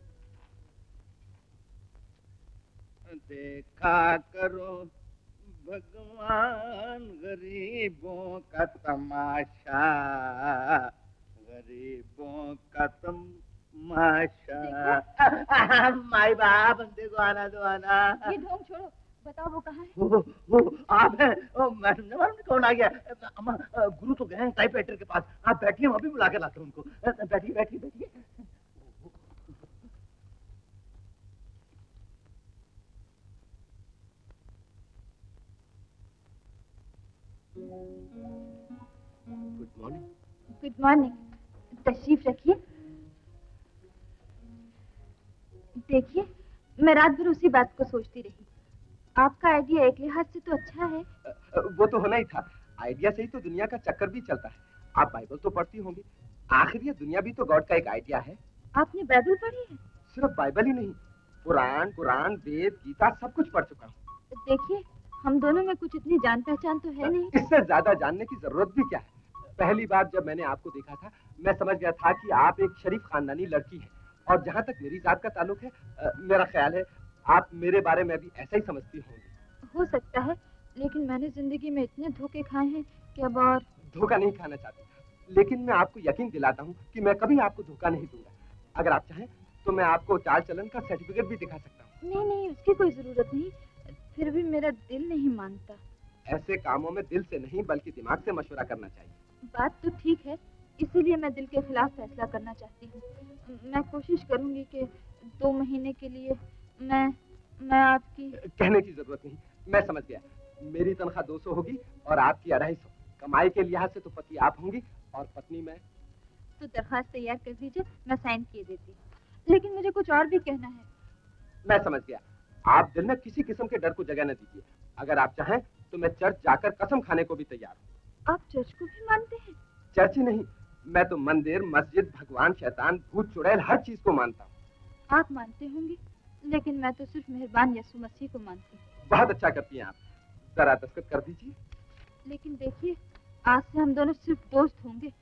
देखा करो भगवान गरीबों का तमाशा गरीबों का तमाशा। माई बाप बंदे को आना दो आना। ये ढोंग छोड़ो बताओ वो कहाँ है? वो वो आप हैं ओ, मैडम ने मालूम कौन आ गया? अम्मा गुरु तो गए हैं टाइपराइटर के पास। आप बैठिए हम अभी बुला के लाते हैं उनको। बैठिए बैठिए बैठिए। गुड मॉर्निंग गुड मॉर्निंग तशरीफ़ रखिए। देखिए मैं रात भर उसी बात को सोचती रही। आपका आइडिया एक लिहाज से तो अच्छा है। वो तो होना ही था। आइडिया से ही तो दुनिया का चक्कर भी चलता है। आप बाइबल तो पढ़ती होंगी। आखिर ये दुनिया भी तो गॉड का एक आइडिया है। आपने बाइबल पढ़ी है? सिर्फ़ बाइबल ही नहीं पुराण कुरान वेद गीता सब कुछ पढ़ चुका हूँ। देखिए हम दोनों में कुछ इतनी जान पहचान तो है नहीं। इससे ज़्यादा जानने की ज़रूरत भी क्या है? पहली बार जब मैंने आपको देखा था मैं समझ गया था कि आप एक शरीफ खानदानी लड़की हैं। और जहाँ तक मेरी जात का ताल्लुक है अ, मेरा ख्याल है आप मेरे बारे में भी ऐसा ही समझती होंगी। हो सकता है लेकिन मैंने ज़िंदगी में इतने धोखे खाए हैं कि अब और धोखा नहीं खाना चाहती। लेकिन मैं आपको यकीन दिलाता हूँ कि मैं कभी आपको धोखा नहीं दूँगा। अगर आप चाहें तो मैं आपको चाल चलन का सर्टिफिकेट भी दिखा सकता हूँ। नहीं नहीं उसकी कोई ज़रूरत नहीं। फिर भी मेरा दिल नहीं मानता। ऐसे कामों में दिल से नहीं बल्कि दिमाग से मशवरा करना चाहिए। बात तो ठीक है इसीलिए मैं दिल के खिलाफ फैसला करना चाहती हूँ। मैं कोशिश करूँगी कि दो महीने के लिए मैं मैं आपकी कहने की ज़रूरत नहीं। मैं समझ गया। मेरी तनख्वाह 200 होगी और आपकी अढ़ाई सौ। कमाई के लिहाज से तो पति आप होंगी और पत्नी मैं। तो दरखास्त तैयार कर दीजिए मैं साइन किए देती हूँ। लेकिन मुझे कुछ और भी कहना है। मैं समझ गया। आप दिल में किसी किस्म के डर को जगह न दीजिए। अगर आप चाहें तो मैं चर्च जाकर कसम खाने को भी तैयार हूँ। आप चर्च को भी मानते हैं? चर्च ही नहीं मैं तो मंदिर मस्जिद भगवान शैतान भूत चुड़ैल हर चीज़ को मानता हूँ। आप मानते होंगे लेकिन मैं तो सिर्फ़ मेहरबान यसु मसीह को मानती हूँ। बहुत अच्छा करती हैं आप। जरा दस्तखत कर दीजिए। लेकिन देखिए आज से हम दोनों सिर्फ़ दोस्त होंगे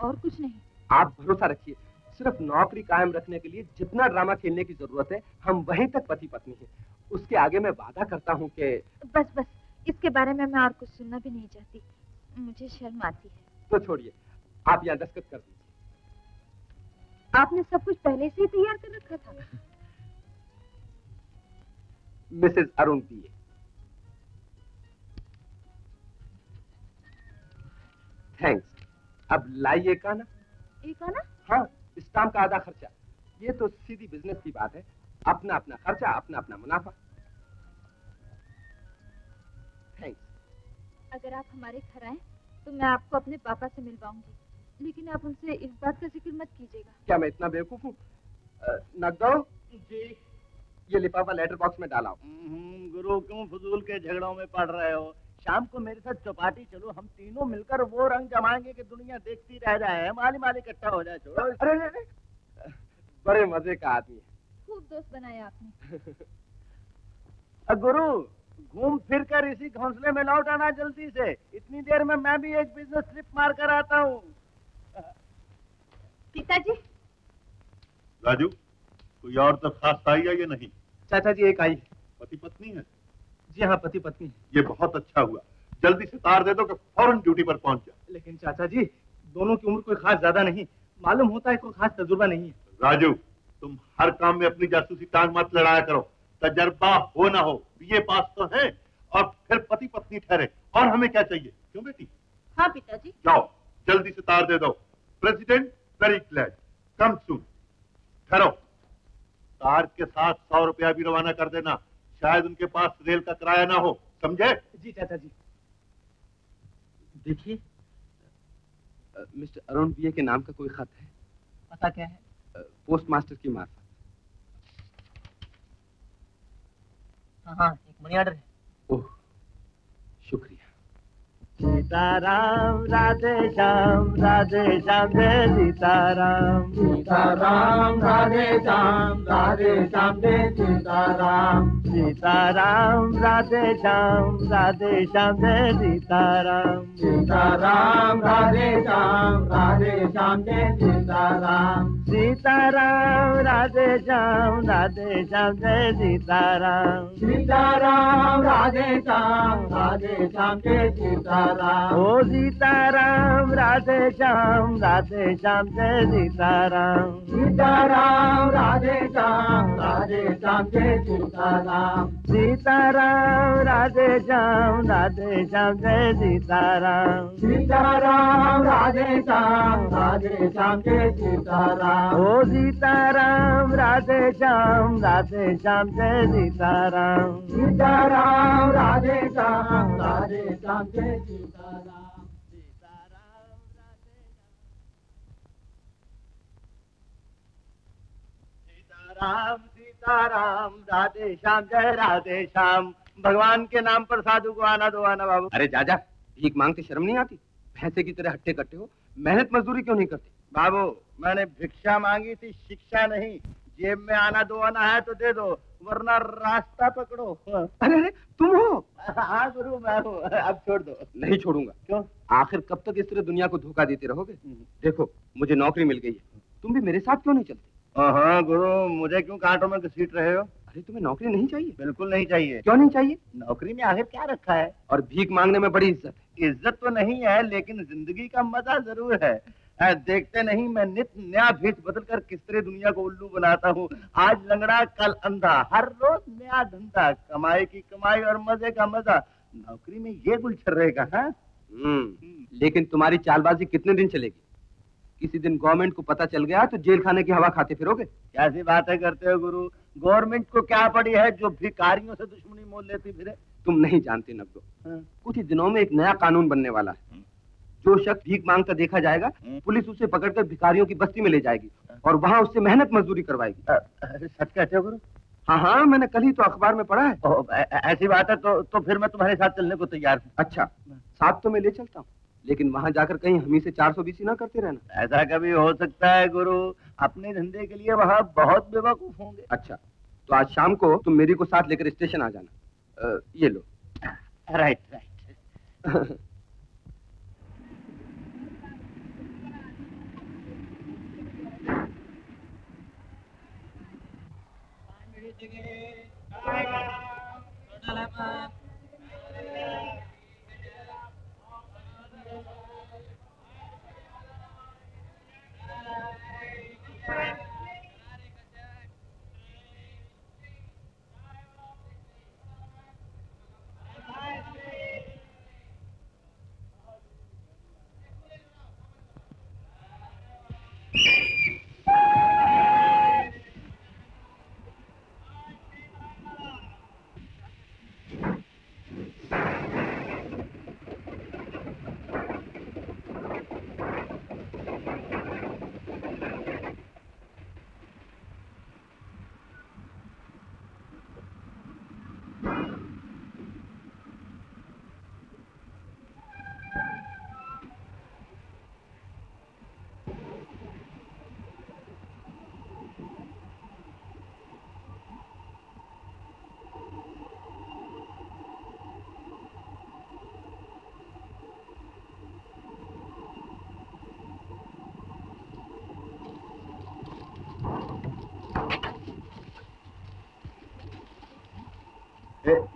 और कुछ नहीं। आप भरोसा रखिए। सिर्फ़ नौकरी कायम रखने के लिए जितना ड्रामा खेलने की ज़रूरत है हम वहीं तक पति पत्नी हैं। उसके आगे मैं वादा करता हूँ कि बस बस इसके बारे में मैं और कुछ सुनना भी नहीं चाहती। मुझे शर्म आती है। तो छोड़िए आप यहाँ दस्तखत कर दीजिए। आपने सब कुछ पहले से ही तैयार कर रखा था। Mrs Arun PA thanks. अब लाइए का ना एक आना? हाँ। स्टाम्प का आधा खर्चा। ये तो सीधी बिज़नेस की बात है। अपना अपना खर्चा अपना अपना मुनाफा। थैंक्स अगर आप हमारे घर आए तो मैं आपको अपने पापा से मिलवाऊँगी। लेकिन आप उनसे इस बात का ज़िक्र मत कीजिएगा। क्या मैं इतना बेवकूफ़ हूँ? नगदो? जी। ये लिफाफा लेटर बॉक्स में डाला। हम्म, गुरु क्यों फजूल के झगड़ों में पड़ रहे हो? शाम को मेरे साथ चौपाटी चलो हम तीनों मिलकर वो रंग जमाएँगे कि दुनिया देखती रह जाए। माली माली इकट्ठा हो जाए छोड़ो। अरे अरे, अरे। बड़े मज़े का आदमी है। खूब दोस्त बनाया आपने। अ, गुरु घूम फिर कर इसी घोंसले में लौट आना जल्दी से। इतनी देर में मैं भी एक बिज़नेस ट्रिप मार कर आता हूँ। पिताजी? राजू कोई और दरखास्त आई है या नहीं? चाचा जी एक आई पति पत्नी है? जी हाँ पति पत्नी ये बहुत अच्छा हुआ। जल्दी से तार दे दो कि फ़ौरन ड्यूटी पर पहुँच जाए लेकिन चाचा जी दोनों की उम्र कोई खास ज़्यादा नहीं। मालूम होता है कोई खास तजुर्बा नहीं है। राजू तुम हर काम में अपनी जासूसी टांग मत लड़ाया करो। तजर्बा हो ना हो बीए पास तो है और फिर पति पत्नी ठहरे। और हमें क्या चाहिए? क्यों बेटी? हाँ पिताजी। जाओ जल्दी से तार दे दो। President very glad come soon ठहरो। तार के साथ सौ रुपया भी रवाना कर देना। शायद उनके पास रेल का किराया ना हो समझे? जी चाचा जी। देखिए मिस्टर अरुण बीए के नाम का कोई खत है? पता क्या है? पोस्ट मास्टर की मार्फत। हाँ हाँ एक मनी ऑर्डर है। ओह शुक्रिया। सीताराम राधे श्याम राधे श्याम जय सीताराम। सीताराम राधे श्याम राधे श्याम जय सीताराम। सीताराम राधे श्याम राधे श्याम जय सीताराम। सीताराम राधे श्याम राधे श्याम जय सीताराम सीताराम राधे श्याम राधे श्याम जय सीताराम। सीताराम राधे श्याम राधे श्याम जय सीताराम। ओ सीताराम राधे श्याम राधे श्याम जय सीताराम। सीताराम राधे श्याम राधे श्याम जय सीताराम। सीताराम राधे श्याम राधे श्याम जय सीताराम। सीताराम राधे श्याम राधे श्याम जय सीताराम। ओ सीताराम राधे श्याम राधे श्याम जय सीताराम। सीताराम राधे श्याम राधे श्याम जय सीताराम। राम सीताराम राधे श्याम जय राधे श्याम भगवान के नाम पर साधु को आना दो आना बाबू। अरे जाजा भीख मांगते शर्म नहीं आती? भैंसे की तरह हट्टे कट्टे हो? मेहनत मजदूरी क्यों नहीं करते? बाबू मैंने भिक्षा मांगी थी शिक्षा नहीं। जेब में आना दो आना है तो दे दो वरना रास्ता पकड़ो। अरे अरे तुम हो? हाँ गुरु मैं हूँ। अब छोड़ दो। नहीं छोड़ूँगा। क्यों? आखिर कब तक इस तरह दुनिया को धोखा देते रहोगे? देखो मुझे नौकरी मिल गई है। तुम भी मेरे साथ क्यों नहीं चलते? हाँ गुरु मुझे क्यों कांटों में घसीट रहे हो? अरे तुम्हें नौकरी नहीं चाहिए? बिल्कुल नहीं चाहिए। क्यों नहीं चाहिए? नौकरी में आखिर क्या रखा है? और भीख मांगने में बड़ी इज़्ज़त है। इज़्ज़त तो नहीं है लेकिन ज़िंदगी का मज़ा ज़रूर है। देखते नहीं मैं नित नया भेष बदल कर किस तरह दुनिया को उल्लू बनाता हूँ। आज लंगड़ा कल अंधा। हर रोज नया धंधा। कमाई की कमाई और मज़े का मज़ा। नौकरी में ये गुलछर रहेगा हाँ? हम्म। लेकिन तुम्हारी चालबाजी कितने दिन चलेगी? किसी दिन गवर्नमेंट को पता चल गया तो जेल खाने की हवा खाते फिरोगे? कैसी बातें करते हो गुरु? गवर्नमेंट को क्या पड़ी है जो भिकारियों से दुश्मनी मोल लेती फिरे? तुम नहीं जानते नब्दो हाँ। कुछ ही दिनों में एक नया कानून बनने वाला है। जो शख्स भीख माँगता देखा जाएगा हम्म। पुलिस उसे पकड़कर भिखारियों की बस्ती में ले जाएगी और वहाँ उससे मेहनत मजदूरी करवाएगी। सच कहते हो गुरु? हाँ हाँ मैंने कल ही तो अखबार में पढ़ा है। ओ, ऐसी बात है तो तो फिर मैं तुम्हारे साथ चलने को तैयार हूँ। अच्छा साथ तो मैं ले चलता हूँ। लेकिन वहाँ जाकर कहीं हम ही से चार सौ बीसी ना करते रहना ऐसा कभी हो सकता है गुरु अपने धंधे के लिए वहाँ बहुत बेवकूफ़ होंगे अच्छा तो आज शाम को तुम मेरी को साथ लेकर स्टेशन आ जाना अ, ये लो राइट राइट ए,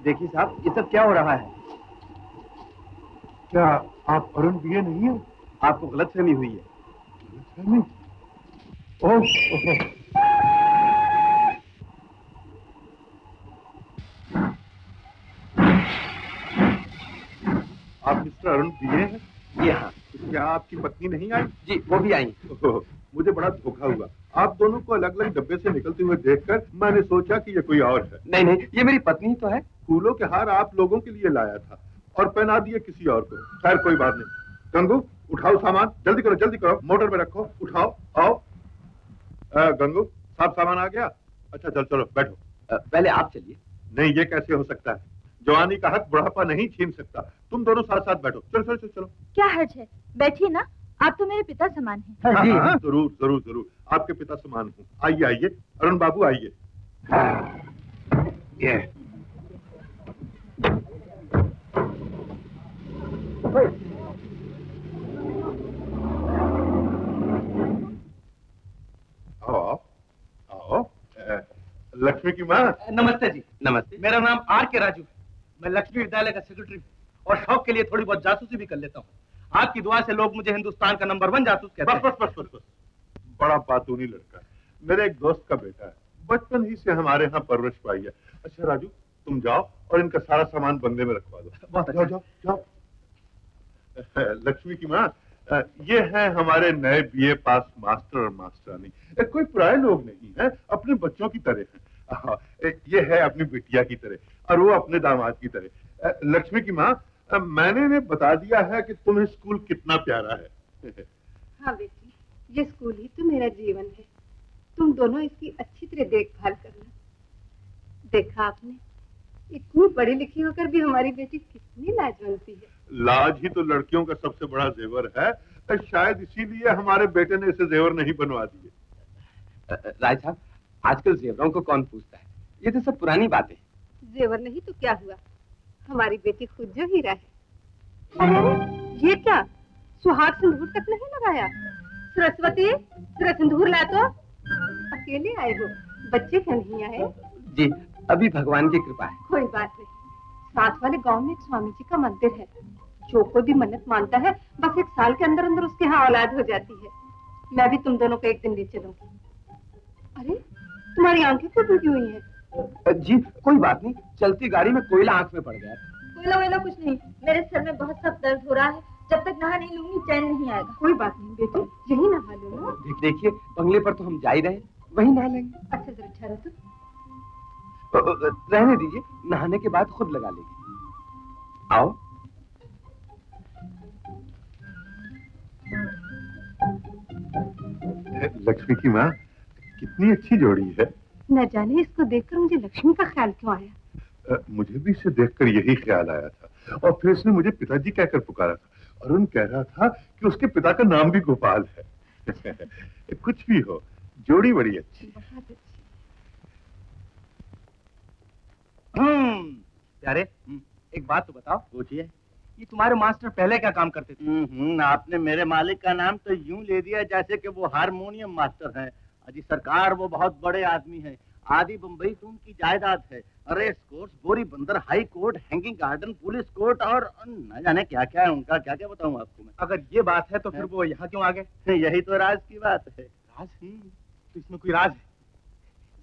देखिए साहब ये सब क्या हो रहा है? क्या आप अरुण बीए नहीं हो? आपको गलत फहमी हुई है। फहमी? ओह, ओह, आप मिस्टर अरुण बीए हैं? जी हाँ। क्या आपकी पत्नी नहीं आई? जी वो भी आई। मुझे बड़ा धोखा हुआ। आप दोनों को अलग अलग डब्बे से निकलते हुए देखकर मैंने सोचा कि ये कोई और है। नहीं नहीं ये मेरी पत्नी तो है। फूलों के हार आप लोगों के लिए लाया था और पहना दिए किसी और को। खैर कोई बात नहीं। गंगू उठाओ सामान। जल्दी करो जल्दी करो। मोटर में रखो। उठाओ आओ। गंगू साफ़ सामान आ गया? अच्छा चल चलो बैठो। पहले आप चलिए। नहीं ये कैसे हो सकता है? जवानी का हक बुढ़ापा नहीं छीन सकता। तुम दोनों साथ साथ बैठो। चलो चलो चलो चलो। क्या हर्ज है? बैठिए ना। आप तो मेरे पिता समान हैं। हाँ, हाँ, हाँ, ज़रूर ज़रूर ज़रूर। आपके पिता समान हूँ। आइए आइए। अरुण बाबू आइए। अ, लक्ष्मी की माँ। नमस्ते जी। नमस्ते। मेरा नाम आर के राजू मैं लक्ष्मी विद्यालय का सेक्रेटरी हूँ और शौक के लिए थोड़ी बहुत जासूसी भी कर लेता हूँ। आपकी दुआ से लोग मुझे हिंदुस्तान का नंबर वन जासूस कहते बस हैं। बस बस बस बस। बड़ा बातूनी लड़का मेरे एक दोस्त का बेटा है। बचपन ही से हमारे यहाँ परवरिश पाई है। अच्छा राजू तुम जाओ और इनका सारा सामान बंदे में रखवा दो। बहुत जाओ जाओ जाओ। [laughs] लक्ष्मी की माँ ये है हमारे नए बीए पास मास्टर और मास्टरानी। कोई पुराने लोग नहीं है, अपने बच्चों की तरह हैं। ये है अपनी बिटिया की तरह, और वो अपने दामाद की तरह। लक्ष्मी की माँ मैंने इन्हें बता दिया है कि तुम्हें स्कूल कितना प्यारा है। [laughs] हाँ बेटी, ये स्कूल ही तो मेरा जीवन है। तुम दोनों इसकी अच्छी तरह देखभाल करना। देखा आपने, इतनी पढ़ी लिखी होकर भी हमारी बेटी कितनी लाजवंती है। लाज ही तो लड़कियों का सबसे बड़ा जेवर है शायद इसीलिए हमारे बेटे ने इसे जेवर नहीं बनवा दिए। राय साहब आजकल जेवरों को कौन पूछता है? ये तो सब पुरानी बातें। हैं। जेवर नहीं तो क्या हुआ? हमारी बेटी खुद जो हीरा है। अरे अरे, ये क्या? सुहाग सिंदूर तक नहीं लगाया? सरस्वती जरा सिंदूर ला तो। अकेले आए हो? बच्चे क्या नहीं आए? जी अभी भगवान की कृपा है। कोई बात नहीं। साथ वाले गाँव में एक स्वामी जी का मंदिर है। जो कोई भी मन्नत मानता है बस एक साल के अंदर अंदर उसके यहाँ औलाद हो जाती है। मैं भी तुम दोनों को एक दिन ले चलूँगी। अरे तुम्हारी आँखें क्यों टूटी हुई हैं? जी कोई बात नहीं चलती गाड़ी में कोयला आँख में पड़ गया कोयला वोयला कुछ नहीं मेरे सर में बहुत सब दर्द हो रहा है जब तक नहा नहीं लूँगी चैन नहीं आएगा। कोई बात नहीं बेटी यही नहा लो ना। देख देखिए बंगले पर तो हम जा ही रहे वही नहा लेंगे। अच्छा जरा ठहरो तो। रहने दीजिए नहाने के बाद खुद लगा लेंगे। आओ। लक्ष्मी की माँ। कितनी अच्छी जोड़ी है। न जाने इसको देखकर मुझे लक्ष्मी का ख्याल क्यों आया? अ, मुझे भी इसे देखकर यही ख्याल आया था। और फिर इसने मुझे पिताजी कहकर पुकारा था। अरुण कह रहा था कि उसके पिता का नाम भी गोपाल है। [laughs] कुछ भी हो जोड़ी बड़ी अच्छी। अच्छी। हम्म प्यारे एक बात तो बताओ। पूछिए। ये तुम्हारे मास्टर पहले क्या काम करते थे? हम्म, आपने मेरे मालिक का नाम तो यूँ ले दिया जैसे कि वो हारमोनियम मास्टर हैं। अजी सरकार वो बहुत बड़े आदमी हैं। आदि बम्बई तो उनकी जायदाद है। Race course Bori Bunder high court hanging garden police court और न जाने क्या क्या है उनका क्या क्या बताऊँ आपको मैं? अगर ये बात है तो फिर वो यहाँ क्यों आ गए? [laughs] यही तो राज की बात है। राज तो इसमें कोई राज है?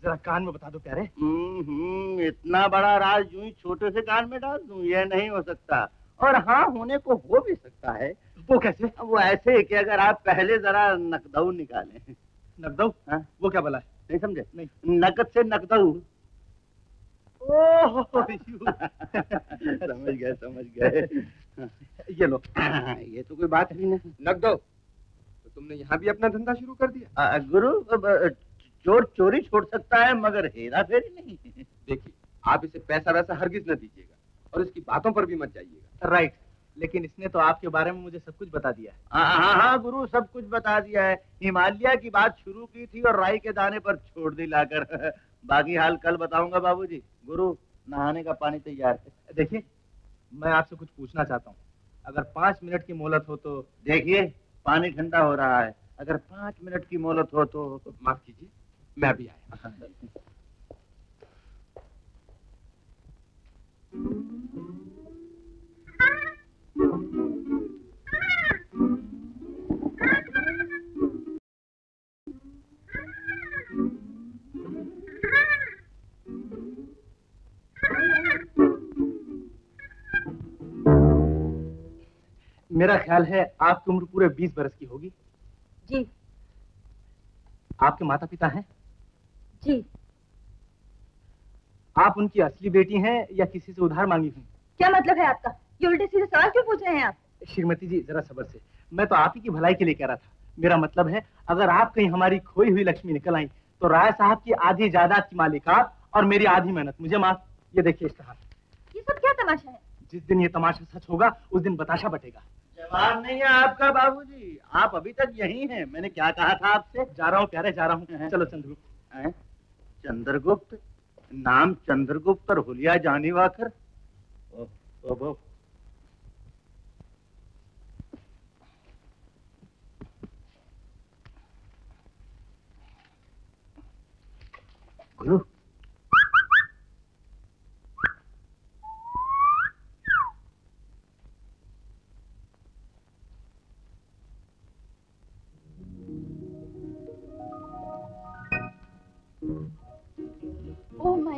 जरा कान में बता दो प्यारे। हम्म, हम्म, इतना बड़ा राज यूँ ही छोटे से कान में डाल दूँ ये नहीं हो सकता। और हाँ होने को हो भी सकता है। वो कैसे? वो ऐसे कि अगर आप पहले जरा नकदऊ निकालें। नकदऊ? हाँ? वो क्या बोला है? नहीं समझे? नहीं। नकद से नकदऊ। ओह! [laughs] समझ गए समझ गए। ये लो। ये तो कोई बात ही नहीं नक दो तो तुमने यहाँ भी अपना धंधा शुरू कर दिया। अ, गुरु चोर चोरी छोड़ सकता है मगर हेरा फेरी नहीं। देखिए आप इसे पैसा वैसा हरगिज न दीजिएगा। और इसकी बातों पर भी मत जाइएगा। राइट लेकिन इसने तो आपके बारे में मुझे सब कुछ बता दिया है। हाँ हाँ हाँ गुरु सब कुछ बता दिया है। हिमालय की बात शुरू की थी और राई के दाने पर छोड़ दी लाकर। [laughs] बाकी हाल कल बताऊँगा बाबूजी। गुरु नहाने का पानी तैयार है। देखिए मैं आपसे कुछ पूछना चाहता हूँ। अगर पाँच मिनट की मोहलत हो तो देखिए पानी ठंडा हो रहा है। अगर पाँच मिनट की मोहलत हो तो माफ़ कीजिए मैं अभी आया मेरा ख्याल है आपकी उम्र पूरे बीस बरस की होगी। जी। आपके माता पिता हैं? जी। आप उनकी असली बेटी हैं या किसी से उधार मांगी हुई क्या मतलब है आपका? ये उल्टे सीधे सवाल क्यों पूछ रहे हैं आप? श्रीमती जी जरा सबर से। मैं तो आप ही की भलाई के लिए कह रहा था। मेरा मतलब है अगर आप कहीं हमारी खोई हुई लक्ष्मी निकल आई तो राय साहब की आधी जायदाद की मालिक आप और मेरी आधी मेहनत। मुझे माफ़। ये देखिए इश्तहार ये सब क्या तमाशा है? जिस दिन ये तमाशा सच होगा उस दिन बताशा बटेगा। जवाब नहीं है आपका बाबूजी। आप अभी तक यही हैं। मैंने क्या कहा था आपसे? जा रहा हूँ प्यारे जा रहा हूँ। चलो चंद्रगुप्त। चंद्रगुप्त? नाम चंद्रगुप्त और होलिया जानी वाकर गुरु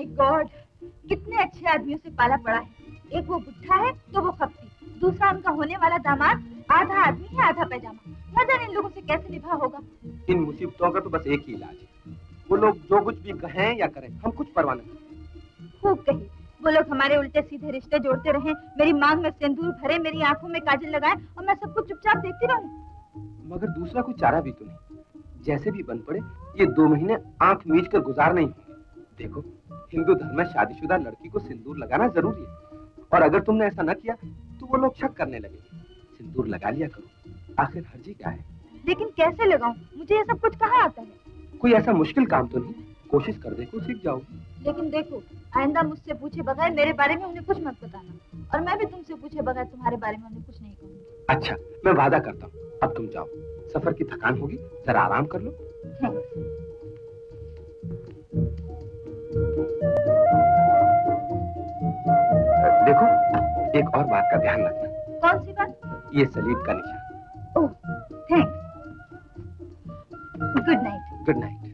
माय गॉड कितने अच्छे आदमियों से पाला पड़ा है। एक वो बुढ़ा है तो वो खपती। दूसरा उनका होने वाला दामाद आधा आदमी है आधा पैजामा। न इन लोगों से कैसे निभा होगा। इन मुसीबतों का तो बस एक ही इलाज है। वो लोग जो कुछ भी कहें या करें हम कुछ परवाह नहीं खूब कही। वो लोग हमारे उल्टे सीधे रिश्ते जोड़ते रहे। मेरी मांग में सिंदूर भरे मेरी आँखों में काजल लगाए और मैं सब कुछ चुपचाप देखती रहूँ। मगर दूसरा कोई चारा भी तो नहीं। जैसे भी बन पड़े ये दो महीने आँख मीच कर गुजारने ही देखो हिंदू धर्म में शादीशुदा लड़की को सिंदूर लगाना ज़रूरी है। और अगर तुमने ऐसा न किया तो वो लोग शक करने लगेंगे। सिंदूर लगा लिया करो। आखिर हर्जी क्या है? लेकिन कैसे लगाऊँ? मुझे ये सब कुछ कहाँ आता है? कोई ऐसा मुश्किल काम तो नहीं। कोशिश कर देखो सीख जाओ। लेकिन देखो आइंदा मुझसे पूछे बगैर मेरे बारे में उन्हें कुछ मत बताना। और मैं भी तुमसे पूछे बगैर तुम्हारे बारे में उन्हें कुछ नहीं कहूँगी। अच्छा मैं वादा करता हूँ। अब तुम जाओ। सफ़र की थकान होगी जरा आराम कर लो। देखो एक और बात का ध्यान रखना। कौन सी बात? ये सलीब का निशान। ओह thanks good night good night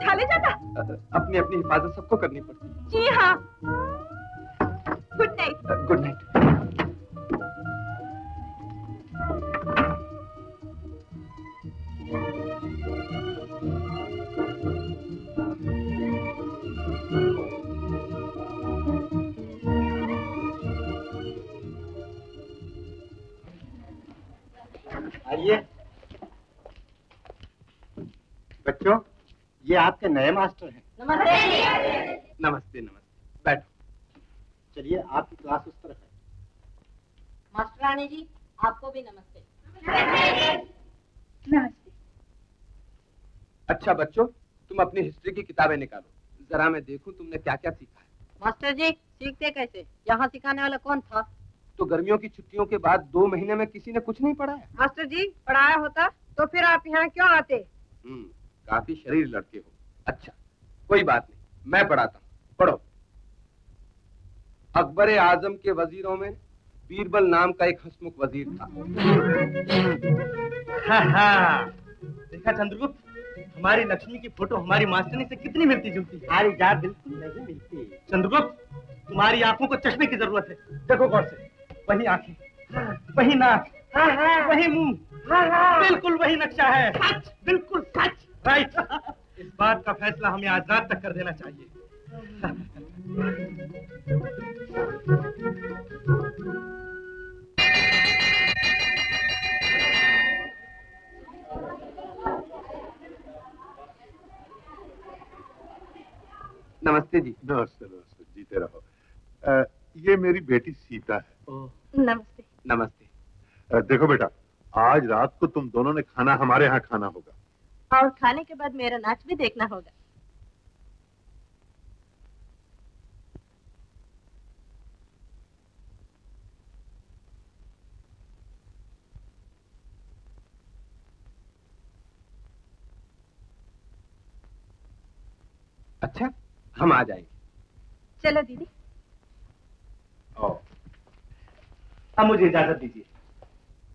उठा ले जाता अपनी अपनी हिफाजत सबको करनी पड़ती हाँ। नए मास्टर हैं। नमस्ते नमस्ते नमस्ते। बैठो। चलिए आपकी क्लास उस तरफ़ है। मास्टरानी जी आपको भी नमस्ते। नमस्ते अच्छा बच्चों तुम अपनी हिस्ट्री की किताबें निकालो। जरा मैं देखूँ तुमने क्या क्या सीखा है। मास्टर जी सीखते कैसे? यहाँ सिखाने वाला कौन था? तो गर्मियों की छुट्टियों के बाद दो महीने में किसी ने कुछ नहीं पढ़ाया मास्टर जी पढ़ाया होता तो फिर आप यहाँ क्यों आते? हम्म काफ़ी शरीर लड़के हो। अच्छा कोई बात नहीं मैं पढ़ाता हूँ। पढ़ो। अकबर आज़म के वजीरों में बीरबल नाम का एक हंसमुख वज़ीर था। हाँ, हाँ। देखा चंद्रगुप्त हमारी लक्ष्मी की फ़ोटो हमारी मास्टरनी से कितनी मिलती जुलती है? अरे यार बिल्कुल नहीं मिलती। चंद्रगुप्त तुम्हारी आँखों को चश्मे की ज़रूरत है। देखो गौर से वही आँखें वही नाक वही मुँह बिल्कुल वही नक्शा है। सच बिल्कुल सच। राइट। इस बात का फैसला हमें आज रात तक कर देना चाहिए। नमस्ते जी। नमस्ते नमस्ते जीते रहो। अ, ये मेरी बेटी सीता है। नमस्ते। नमस्ते। अ, देखो बेटा आज रात को तुम दोनों ने खाना हमारे यहाँ खाना होगा। और खाने के बाद मेरा नाच भी देखना होगा। अच्छा हम आ जाएँगे। चलो दीदी। आओ अब मुझे इजाज़त दीजिए।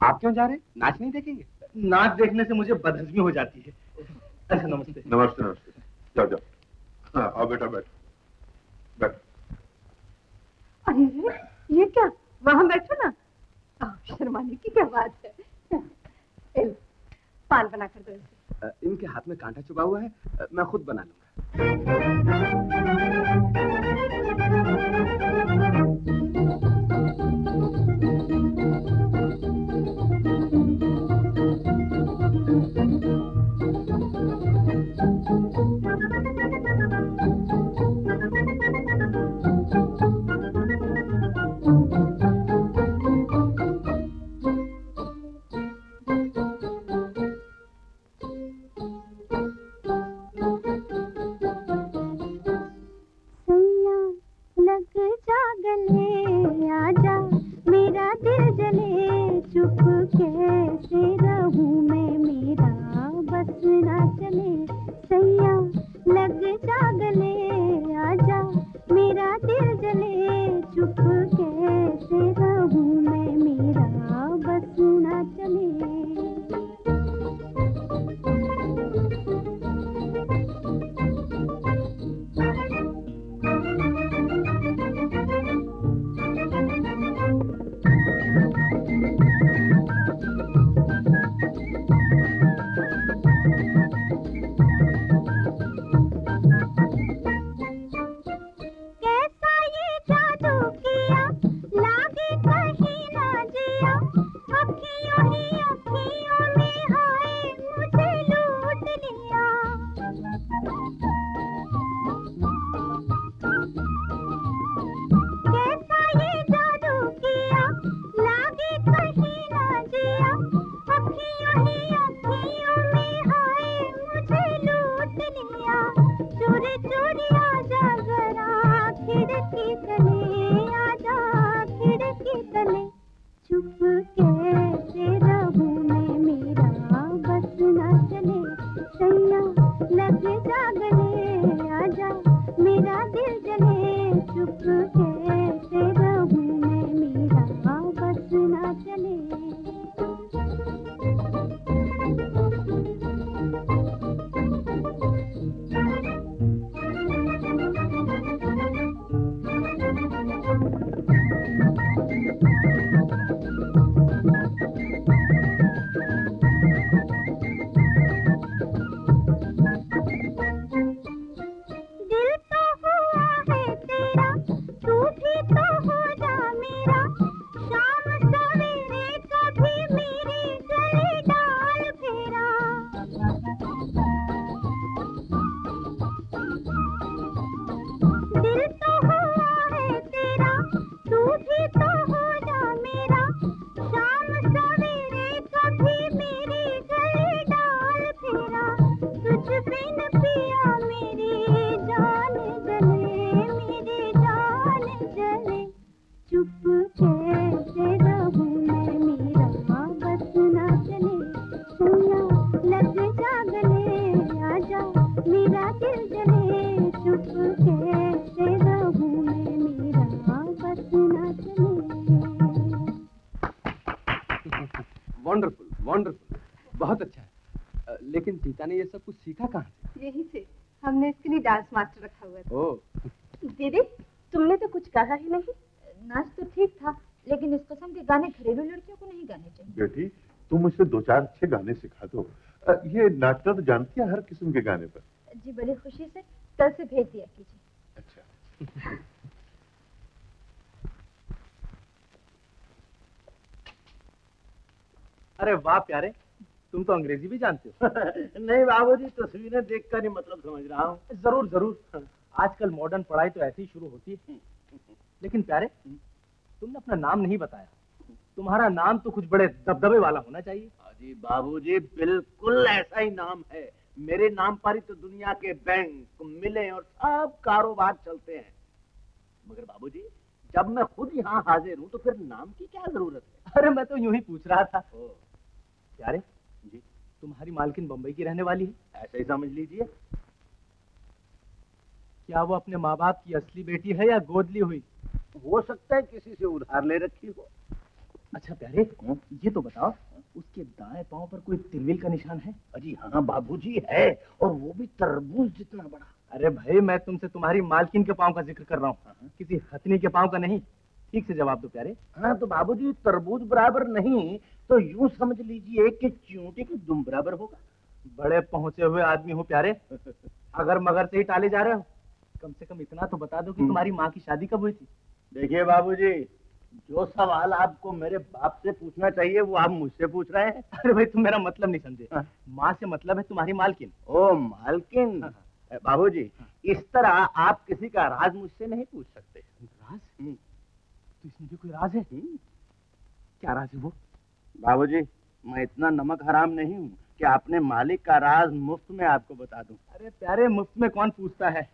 आप क्यों जा रहे हैं? नाच नहीं देखेंगे? नाच देखने से मुझे बदहजमी हो जाती है। [laughs] नमस्ते। नमस्ते नमस्ते। जाओ जाओ। हाँ आओ बेटा बैठ। बैठ। अरे ये क्या? वहाँ बैठो ना। शर्माने की क्या बात है? पान बना कर दो इनके हाथ में कांटा चुभा हुआ है। मैं खुद बना लूँगा। कुछ सीखा कहाँ से? यही से। हमने इसके लिए डांस मास्टर रखा हुआ था। ओ। दीदी तुमने तो कुछ कहा ही नहीं। नाच तो ठीक था लेकिन इस किस्म के गाने घरेलू लड़कियों को नहीं गाने चाहिए। बेटी तुम मुझसे दो चार अच्छे गाने सिखा दो। ये नाचना तो जानती है हर किस्म के गाने पर। जी बड़ी खुशी से कल से भेज दिया कीजिए। अच्छा। अरे वाह प्यारे तुम तो अंग्रेज़ी भी जानते हो। [laughs] नहीं बाबू जी तस्वीरें देखकर ही मतलब समझ रहा हूँ। ज़रूर ज़रूर। आजकल मॉडर्न पढ़ाई तो ऐसे ही शुरू होती है। लेकिन प्यारे तुमने अपना नाम नहीं बताया। तुम्हारा नाम तो कुछ बड़े दबदबे वाला होना चाहिए। जी बाबूजी बिल्कुल ऐसा ही नाम है। मेरे नाम पर ही तो दुनिया के बैंक मिले और सब कारोबार चलते हैं। मगर बाबूजी जब मैं खुद यहाँ हाजिर हूँ तो फिर नाम की क्या ज़रूरत है? अरे मैं तो यूँ ही पूछ रहा था। प्यारे जी तुम्हारी मालकिन बम्बई की रहने वाली है। ऐसे ही समझ लीजिए। क्या वो अपने माँ बाप की असली बेटी है या गोद ली हुई? हो सकता है किसी से उधार ले रखी हो। अच्छा प्यारे ये तो बताओ उसके दाएँ पाँव पर कोई तिरविल का निशान है? अजी हाँ बाबूजी है और वो भी तरबूज जितना बड़ा। अरे भाई मैं तुमसे तुम्हारी मालकिन के पाँव का ज़िक्र कर रहा हूँ। किसी हथनी के पाँव का नहीं ठीक से जवाब दो प्यारे। हाँ तो बाबूजी तरबूज बराबर नहीं तो यूँ समझ लीजिए कि चूंटी के दुम बराबर होगा। बड़े पहुँचे हुए आदमी हो प्यारे। [laughs] अगर मगर से ही टाले जा रहे हो कम से कम इतना तो बता दो कि तुम्हारी माँ की शादी कब हुई थी? देखिए बाबूजी जो सवाल आपको मेरे बाप से पूछना चाहिए वो आप मुझसे पूछ रहे हैं। अरे भाई तुम मेरा मतलब नहीं समझे। माँ से मतलब है तुम्हारी मालकिन। ओ मालकिन? बाबूजी इस तरह आप किसी का राज मुझसे नहीं पूछ सकते। तो इसमें भी कोई राज है? क्या राज है वो? बाबूजी मैं इतना नमक हराम नहीं हूँ कि अपने मालिक का राज मुफ़्त में आपको बता दूँ। अरे प्यारे मुफ़्त में कौन पूछता है?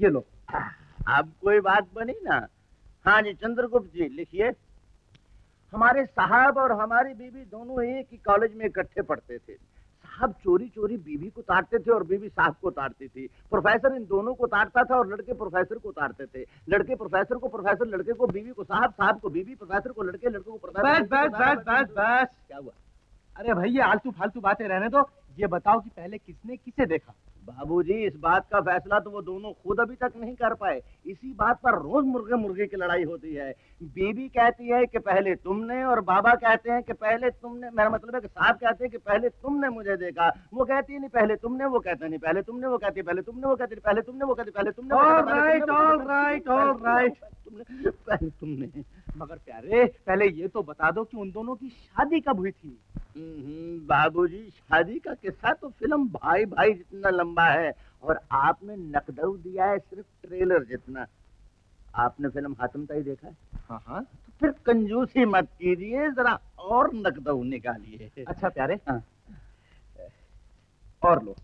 ये लो। अब कोई बात बनी ना। हाँ जी चंद्रगुप्त जी लिखिए। हमारे साहब और हमारी बीवी दोनों एक ही कॉलेज में इकट्ठे पढ़ते थे। साहब चोरी चोरी बीवी को ताड़ते थे और बीवी साहब को ताड़ती थी। प्रोफेसर इन दोनों को ताड़ता था और लड़के प्रोफेसर को ताड़ते थे। लड़के प्रोफेसर को प्रोफेसर लड़के को बीवी को साहब साहब को बीवी प्रोफेसर को लड़के लड़के को प्रोफेसर बस बस बस बस बस। क्या हुआ? अरे भाई ये आलतू फालतू बातें रहने दो। ये बताओ कि पहले किसने किसे देखा? बाबूजी इस बात का फैसला तो वो दोनों खुद अभी तक नहीं कर पाए इसी बात पर रोज मुर्गे मुर्गे की लड़ाई होती है बीबी कहती है कि पहले तुमने और बाबा कहते हैं कि पहले तुमने मेरा मतलब है कि साहब कहते हैं कि पहले तुमने मुझे देखा वो कहती है नहीं पहले तुमने वो कहता नहीं पहले तुमने वो कहती है पहले तुमने वो कहती पहले तुमने वो कहती पहले तुमने पहले तुमने मगर प्यारे पहले ये तो बता दो कि उन दोनों की शादी कब हुई थी? बाबूजी शादी का किस्सा तो फ़िल्म भाई भाई जितना लंबा है और आपने नकदऊ दिया है सिर्फ़ ट्रेलर जितना। आपने फ़िल्म हातम ताई देखा है? हाँ हाँ। तो फिर कंजूसी मत कीजिए जरा और नकदऊ निकालिए। अच्छा प्यारे। हाँ। और लो।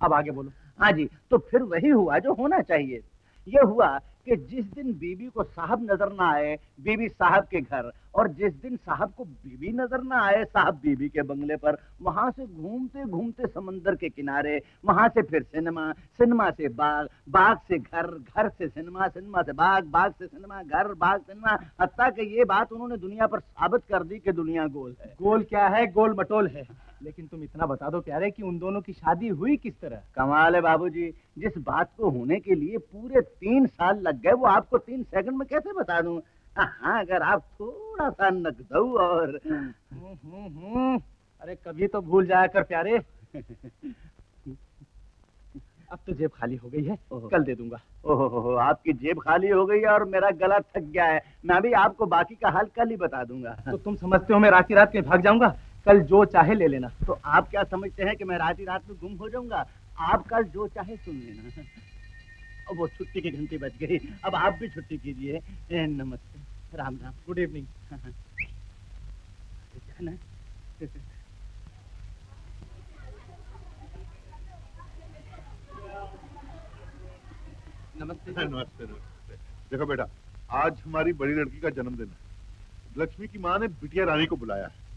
अब आगे बोलो। हाँ जी तो फिर वही हुआ जो होना चाहिए। ये हुआ कि जिस दिन बीबी को साहब नज़र ना आए, बीबी साहब के घर, और जिस दिन साहब को बीबी नज़र ना आए साहब बीबी के बंगले पर, वहाँ से घूमते घूमते समंदर के किनारे, वहाँ से फिर सिनेमा सिनेमा से बाग बाग से घर घर से सिनेमा सिनेमा से बाग बाग से सिनेमा, घर, बाग सिनेमा, हत्या कि ये बात उन्होंने दुनिया पर साबित कर दी कि दुनिया गोल है। गोल क्या है? गोल मटोल है। लेकिन तुम इतना बता दो प्यारे कि उन दोनों की शादी हुई किस तरह? कमाल है बाबूजी। जिस बात को होने के लिए पूरे तीन साल लग गए वो आपको तीन सेकंड में कैसे बता दूँ? हाँ अगर आप थोड़ा सा नकदऊ और हुँ, हुँ, हुँ। अरे कभी तो भूल जाया कर प्यारे। अब तो जेब खाली हो गई है। कल दे दूँगा। ओहो आपकी जेब खाली हो गई है और मेरा गला थक गया है। मैं भी आपको बाकी का हाल कल ही बता दूँगा। तो तुम समझते हो मैं रात रात में भाग जाऊँगा? कल जो चाहे ले लेना। तो आप क्या समझते हैं कि मैं रात ही रात में गुम हो जाऊँगा? आप कल जो चाहे सुन लेना। अब वो छुट्टी की घंटी बज गई। अब आप भी छुट्टी कीजिए। नमस्ते। राम राम। Good evening. नमस्ते। नमस्ते नमस्ते। देखो बेटा, आज हमारी बड़ी लड़की का जन्मदिन है। लक्ष्मी की माँ ने बिटिया रानी को बुलाया है।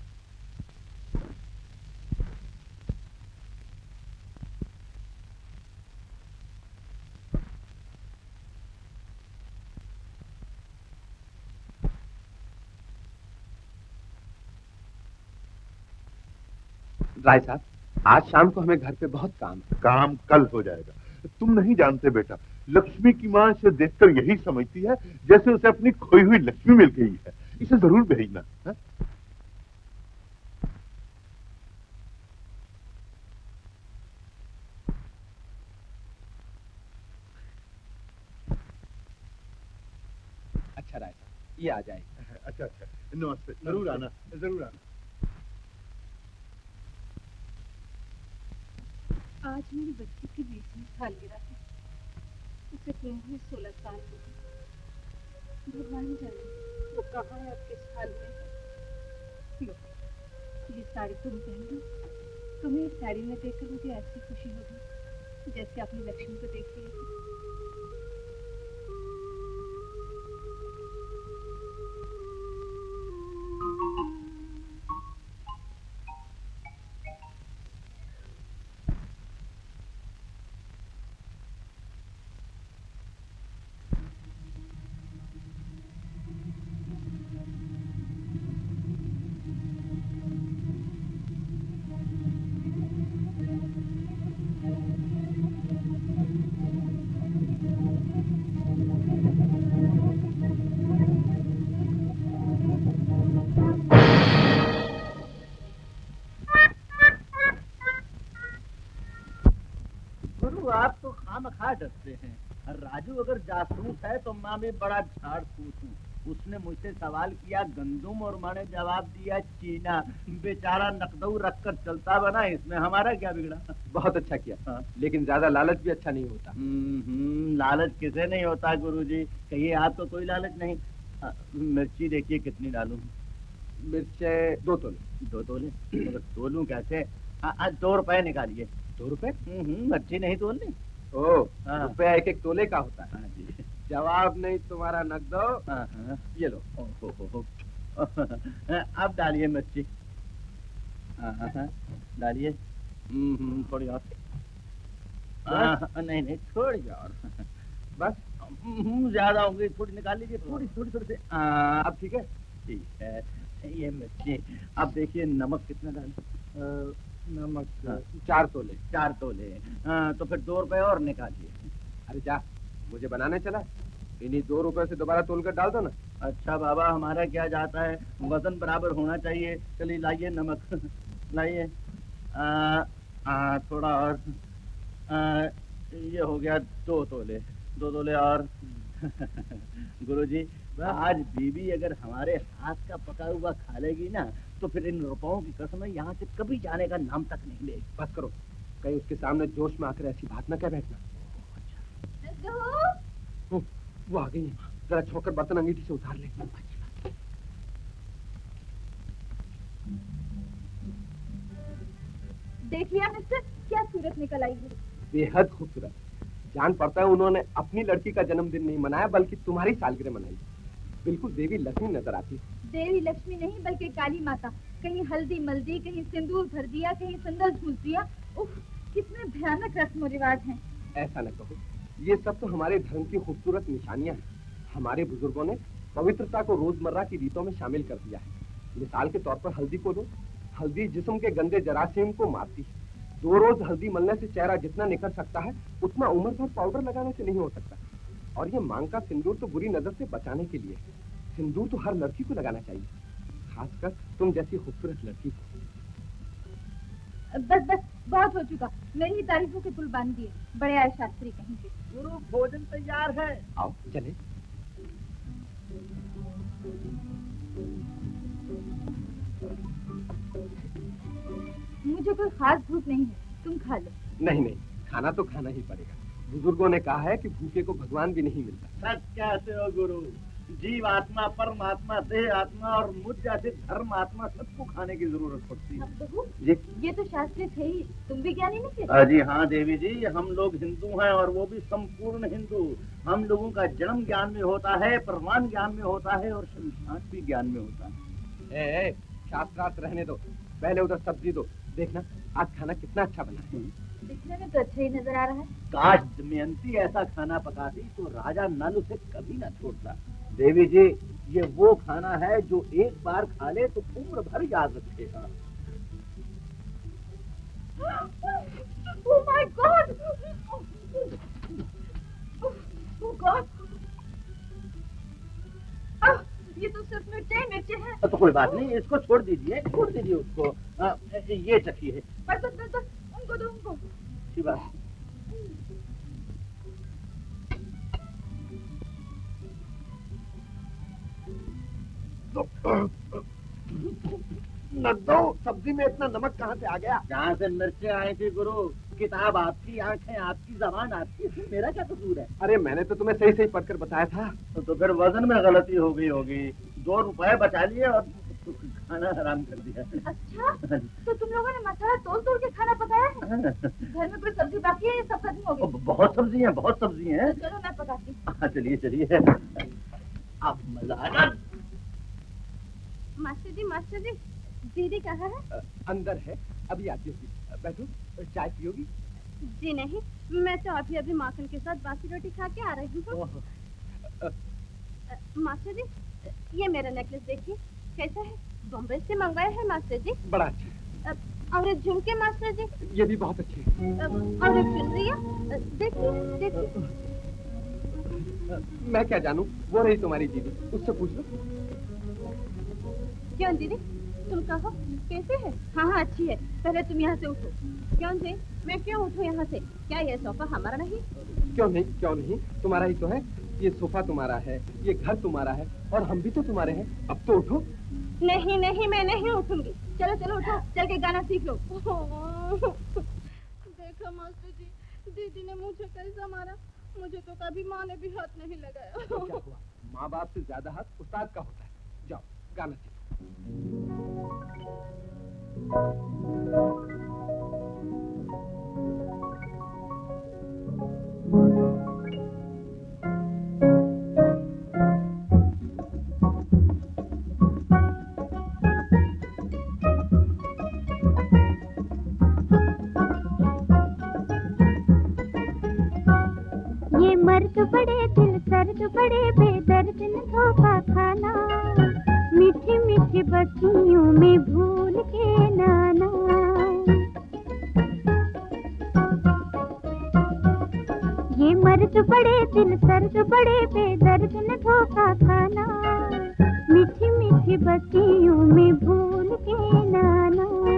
राय साहब आज शाम को हमें घर पे बहुत काम है। काम कल हो जाएगा। तुम नहीं जानते बेटा लक्ष्मी की माँ इसे देखकर यही समझती है जैसे उसे अपनी खोई हुई लक्ष्मी मिल गई है। इसे ज़रूर भेजना है? अच्छा राय साहब ये आ जाए अच्छा अच्छा। नमस्ते ज़रूर आना ज़रूर आना। आज मेरी बच्ची की बीसवीं सालगिरह है उसे हुए हुए सोलह साल हो गए। भगवान जाने, वो कहाँ है और किस हाल में? है ये साड़ी तुम पहन। लो तुम्हें इस साड़ी में देखकर मुझे ऐसी खुशी होगी, जैसे आपने लक्ष्मी को देख रही खाम खा डरते हैं। राजू अगर जासूस है तो माँ में बड़ा झाड़ फूस हूँ। उसने मुझसे सवाल किया गंदुम और मैंने जवाब दिया चीना। बेचारा नकदऊ रख कर चलता बना इसमें हमारा क्या बिगड़ा? बहुत अच्छा किया। हाँ। लेकिन ज़्यादा लालच भी अच्छा नहीं होता। हम्म, लालच किसे नहीं होता गुरुजी? कहिए आपको कोई लालच नहीं। मिर्ची देखिए कितनी डालूं। मिर्चे दो तोले। दो तोले? मगर तोलूं कैसे? दो रुपए निकालिए। दो रुपए? मिर्ची नहीं तोलनी। ओ हाँ। रुपया एक एक तोले का होता है। हाँ जवाब नहीं तुम्हारा नकदो हाँ, हाँ। ये लो। ओ, हो, हो, हो। [laughs] अब डालिए मिर्ची। हाँ, हाँ, हाँ, डालिए। हम्म, हम्म, थोड़ी और। हाँ, हाँ, नहीं नहीं थोड़ी और। [laughs] बस ज़्यादा होगी थोड़ी निकाल लीजिए थोड़ी थोड़ी थोड़ी सी। हाँ, अब ठीक है? ठीक है ये मिर्ची। अब देखिए नमक कितना डाल नमक हाँ। चार तोले चार तोले। हाँ, तो फिर दो रुपए और निकालिए। अरे जा मुझे बनाने चला। इन्हीं दो रुपए से दोबारा तोल कर डाल दो ना। अच्छा बाबा हमारा क्या जाता है? वज़न बराबर होना चाहिए। चलिए लाइए नमक। [laughs] लाइए। थोड़ा और। आ, ये हो गया दो तोले। दो तोले और। [laughs] गुरुजी आज बीबी अगर हमारे हाथ का पका हुआ खा लेगी ना तो फिर इन रुपयों की कसम है यहाँ से कभी जाने का नाम तक नहीं लेगी बस करो कहीं उसके सामने जोश में आकर ऐसी बात ना कह बैठना। वो आ गई है जरा छोकर बर्तन अंगीठी से उतार ले। देख लिया मिस्टर क्या सूरत निकल आई है। बेहद खूबसूरत। जान पड़ता है उन्होंने अपनी लड़की का जन्मदिन नहीं मनाया बल्कि तुम्हारी सालगिरह मनाई। बिल्कुल देवी लक्ष्मी नज़र आती है। देवी लक्ष्मी नहीं, बल्कि काली माता। कहीं हल्दी मल दी कहीं सिंदूर भर दिया, कहीं संदल झूल दिया। उफ, कितने भयानक रस्म रिवाज हैं। ऐसा न कहो। ये सब तो हमारे धर्म की खूबसूरत निशानियाँ हैं। हमारे बुज़ुर्गों ने पवित्रता को रोज़मर्रा की रीतों में शामिल कर दिया है। मिसाल के तौर पर हल्दी को लो। हल्दी जिस्म के गंदे जरासीम को मारती है। दो रोज हल्दी मलने से चेहरा जितना निखर सकता है, उतना उम्र भर पाउडर लगाने से नहीं हो सकता। और ये मांग का सिंदूर तो बुरी नज़र से बचाने के लिए है। सिंदूर तो हर लड़की को लगाना चाहिए। खासकर तुम जैसी खूबसूरत लड़की को। बस बस बहुत हो चुका। मेरी ही तारीफों के पुल बाँध दिए। बड़े आए शास्त्री कहीं के गुरु भोजन तैयार है। आओ चले। मुझे कोई खास भूख नहीं है। तुम खा लो। नहीं नहीं खाना तो खाना ही पड़ेगा। बुज़ुर्गों ने कहा है कि भूखे को भगवान भी नहीं मिलता। सच कहते हो गुरु। जीव आत्मा परमात्मा देह आत्मा और मुझ जैसे धर्म आत्मा सबको खाने की ज़रूरत पड़ती है। जी। ये तो शास्त्री थे ही। तुम भी ज्ञानी नहीं थे? हाँ जी हाँ देवी जी हम लोग हिंदू हैं और वो भी संपूर्ण हिंदू। हम लोगों का जन्म ज्ञान में होता है प्रमाण ज्ञान में होता है और शमशान भी ज्ञान में होता है। ए, ए, शास्त्रार्थ रहने दो। पहले उधर सब्ज़ी दो। देखना आज खाना कितना अच्छा बना है। दिखने में तो अच्छा ही नज़र आ रहा है। काश दमयंती ऐसा खाना पकाती तो राजा नल उसे कभी ना छोड़ता। देवी जी ये वो खाना है जो एक बार खा ले तो उम्र भर याद रखेगा। Oh my God! Oh God! ये तो सिर्फ़ मिर्चे मिर्चे हैं। तो कोई बात नहीं इसको छोड़ दीजिए छोड़ दीजिए उसको। आ, ये चखिए बस बस बस बस उनको दो उनको। अच्छी बात। न दो। सब्ज़ी में इतना नमक कहाँ से आ गया? जहाँ से मिर्चे आई थी गुरु किताब आपकी आँखें आपकी जबान आपकी इसमें मेरा क्या कसूर है? अरे मैंने तो तुम्हें सही सही पढ़कर बताया था। तो, तो फिर वज़न में गलती हो गई होगी। दो रुपए बचा लिए और खाना हराम कर दिया। अच्छा तो तुम लोगों ने मसाला तोड़ तोड़ के खाना पकाया है? घर में कोई सब्ज़ी बाकी है ये सब खत्म हो गई बहुत सब्ज़ी है बहुत सब्ज़ी है। चलो मैं पकाती हूँ। हाँ चलिए चलिए। आप मज़ा आएगा मास्टर जी मास्टर जी। दीदी कहाँ है? अंदर है। अभी आती होगी बैठो। चाय पियोगी? जी नहीं मैं तो अभी अभी माखन के साथ बासी रोटी खा के आ रही हूँ। मास्टर जी ये मेरा नेकलेस देखिए कैसा है? बॉम्बे से मंगवाया है मास्टर जी। बड़ा अच्छा और ये झुमके मास्टर जी। ये भी बहुत अच्छे और ये चुनरिया। देखिए देखिए। मैं क्या जानू? वो रही तुम्हारी दीदी। उससे पूछ लो। क्यों दीदी? तुम कहो कैसे है? हाँ हाँ अच्छी है। पहले तुम यहाँ से उठो। क्यों जी मैं क्यों उठूं यहाँ से? क्या ये सोफा हमारा नहीं? क्यों नहीं क्यों नहीं? तुम्हारा ही तो है। ये सोफा तुम्हारा है ये घर तुम्हारा है और हम भी तो तुम्हारे हैं। अब तो उठो। नहीं नहीं मैं नहीं उठूँगी। चलो चलो उठो। चल के गाना सीख लो। देखो मास्टर जी दीदी ने मुझे कैसा मारा। मुझे तो कभी माँ ने भी हाथ नहीं लगाया। तो माँ बाप से ज़्यादा हाथ उस्ताद का होता है। जाओ गाना सीखो ये मर्द बड़े दिल सर्द बड़े बेदर्द धोखा खाना। मीठी मीठी बत्तियों में भूल के नाना। ये मर्द बड़े दिल सर्द बड़े बेदर्द न धोखा खाना। मीठी मीठी बत्तियों में भूल के नाना।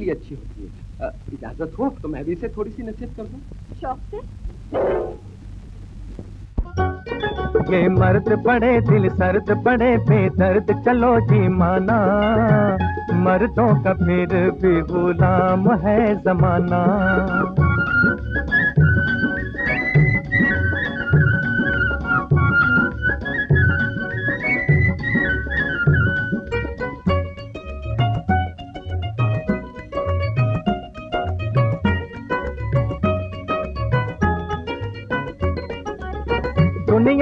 लिए अच्छी होती है। इजाज़त हो तो मैं भी इसे थोड़ी सी नसीहत कर दूँ। शौक से? ये मर्द बड़े दिल सर्द बड़े बेदर्द चलो जी माना। मर्दों का फिर भी गुलाम है जमाना।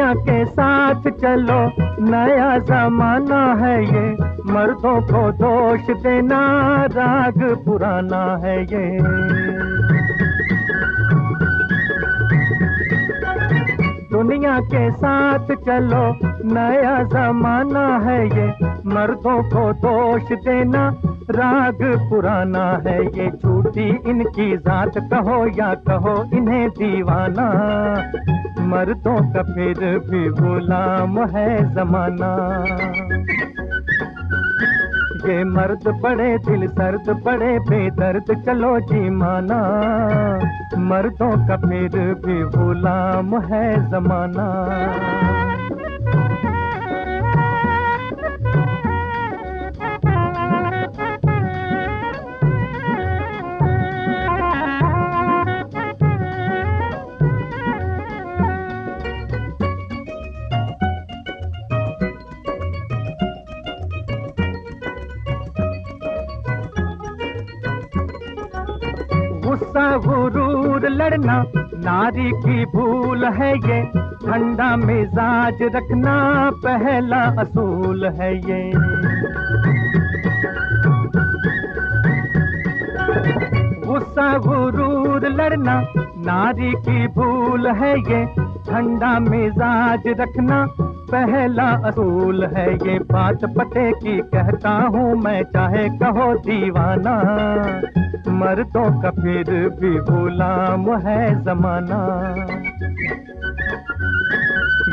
दुनिया के साथ चलो। नया जमाना है ये। मर्दों को दोष देना राग पुराना है ये। दुनिया के साथ चलो। नया जमाना है ये। मर्दों को दोष देना राग पुराना है ये। झूठी इनकी जात कहो या कहो इन्हें दीवाना। मर्दों का फिर भी गुलाम है जमाना। ये मर्द बड़े दिल सर्द बड़े बेदर्द, चलो जी माना। मर्दों का फिर भी गुलाम है जमाना। लड़ना नारी की भूल है ये, ठंडा मिजाज रखना पहला असूल है ये। गुस्सा गुरूर लड़ना, नारी की भूल है ये, ठंडा मिजाज रखना पहला असूल है ये। बात पते की कहता हूँ मैं, चाहे कहो दीवाना। मर्दों का फिर भी गुलाम है जमाना।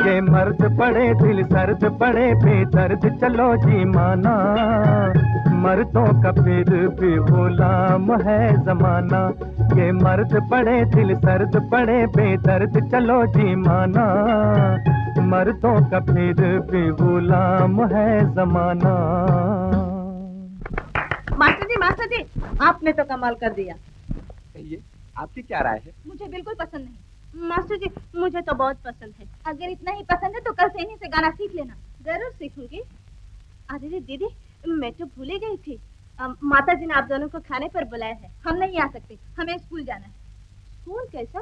ये मर्द बड़े दिल सर्द बड़े बेदर्द, चलो जी माना। मर्दों का फिर भी गुलाम है जमाना। ये मर्द बड़े दिल सर्द बड़े बेदर्द, चलो जी माना। मर्दों का फिर भी गुलाम है जमाना। मास्टर जी मास्टर जी आपने तो कमाल कर दिया। कहिए आपकी क्या राय है? मुझे बिल्कुल पसंद नहीं। मास्टर जी मुझे तो बहुत पसंद है। अगर इतना ही पसंद है तो कल से इन्हीं से गाना सीख लेना। ज़रूर सीखूँगी। अरे दीदी मैं तो भूल ही गई थी। अम, माता जी ने आप दोनों को खाने पर बुलाया है। हम नहीं आ सकते। हमें स्कूल जाना है। स्कूल कैसा?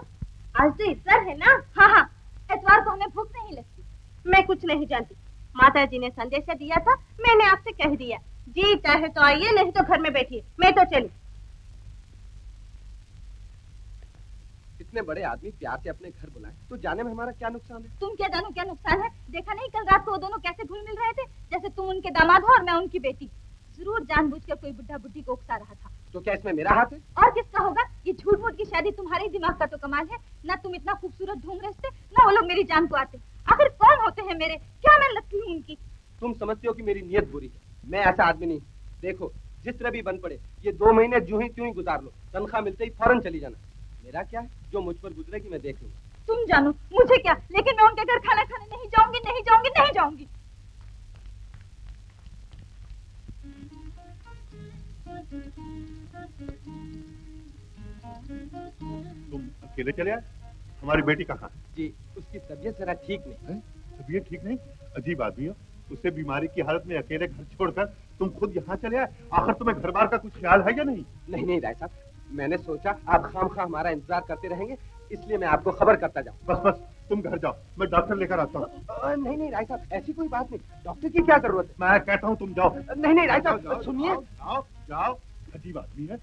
आज तो इतवार है ना? हाँ हाँ इतवार को हमें भूख नहीं लगती। मैं कुछ नहीं जानती। माता जी ने संदेशा दिया था मैंने आपसे कह दिया। जी चाहे तो आइए नहीं तो घर में बैठिए। मैं तो चली। इतने बड़े आदमी प्यार से अपने घर बुलाए तो जाने में हमारा क्या नुकसान है? तुम क्या जानो क्या नुकसान है? देखा नहीं कल रात को वो दोनों कैसे घुल मिल रहे थे? जैसे तुम उनके दामाद हो और मैं उनकी बेटी। ज़रूर जानबूझकर कोई बुढ़ा बुढ़ी को उकसा रहा था। तो क्या इसमें मेरा हाथ है? और किसका होगा? ये झूठ मूठ की शादी तुम्हारे दिमाग का तो कमाल है। ना तुम इतना खूबसूरत ढूंढ रहे थे ना वो लोग मेरी जान को आते। आखिर कौन होते हैं मेरे? क्या मैं लगती हूँ उनकी? तुम समझते हो कि मेरी नीयत बुरी है। मैं ऐसा आदमी नहीं। देखो जिस तरह भी बन पड़े ये दो महीने जूं ही त्यों ही गुजार लो। तनख्वाह मिलते ही फ़ौरन चली जाना। मेरा क्या है? जो मुझ पर गुजरेगी मैं देख लूँगा तुम जानो मुझे क्या? लेकिन मैं उनके घर खाना खाने नहीं जाऊँगी नहीं जाऊँगी नहीं जाऊँगी। तुम अकेले चले आए? हमारी बेटी कहाँ जी उसकी तबीयत जरा ठीक नहीं? तबीयत ठीक नहीं? अजीब आदमी हो। उसे बीमारी की हालत में अकेले घर छोड़कर तुम खुद यहाँ चले आए? आखिर तुम्हें घर बार का कुछ ख्याल है या नहीं? नहीं नहीं राय साहब मैंने सोचा आप खाम खा हमारा इंतज़ार करते रहेंगे इसलिए मैं आपको खबर करता जाऊँ। बस बस तुम घर जाओ मैं डॉक्टर लेकर आता हूँ। नहीं नहीं राय साहब ऐसी कोई बात नहीं। डॉक्टर की क्या ज़रूरत है? मैं कहता हूँ तुम जाओ। नहीं नहीं राय साहब सुनिए। जाओ, जाओ जाओ अजीब आदमी है।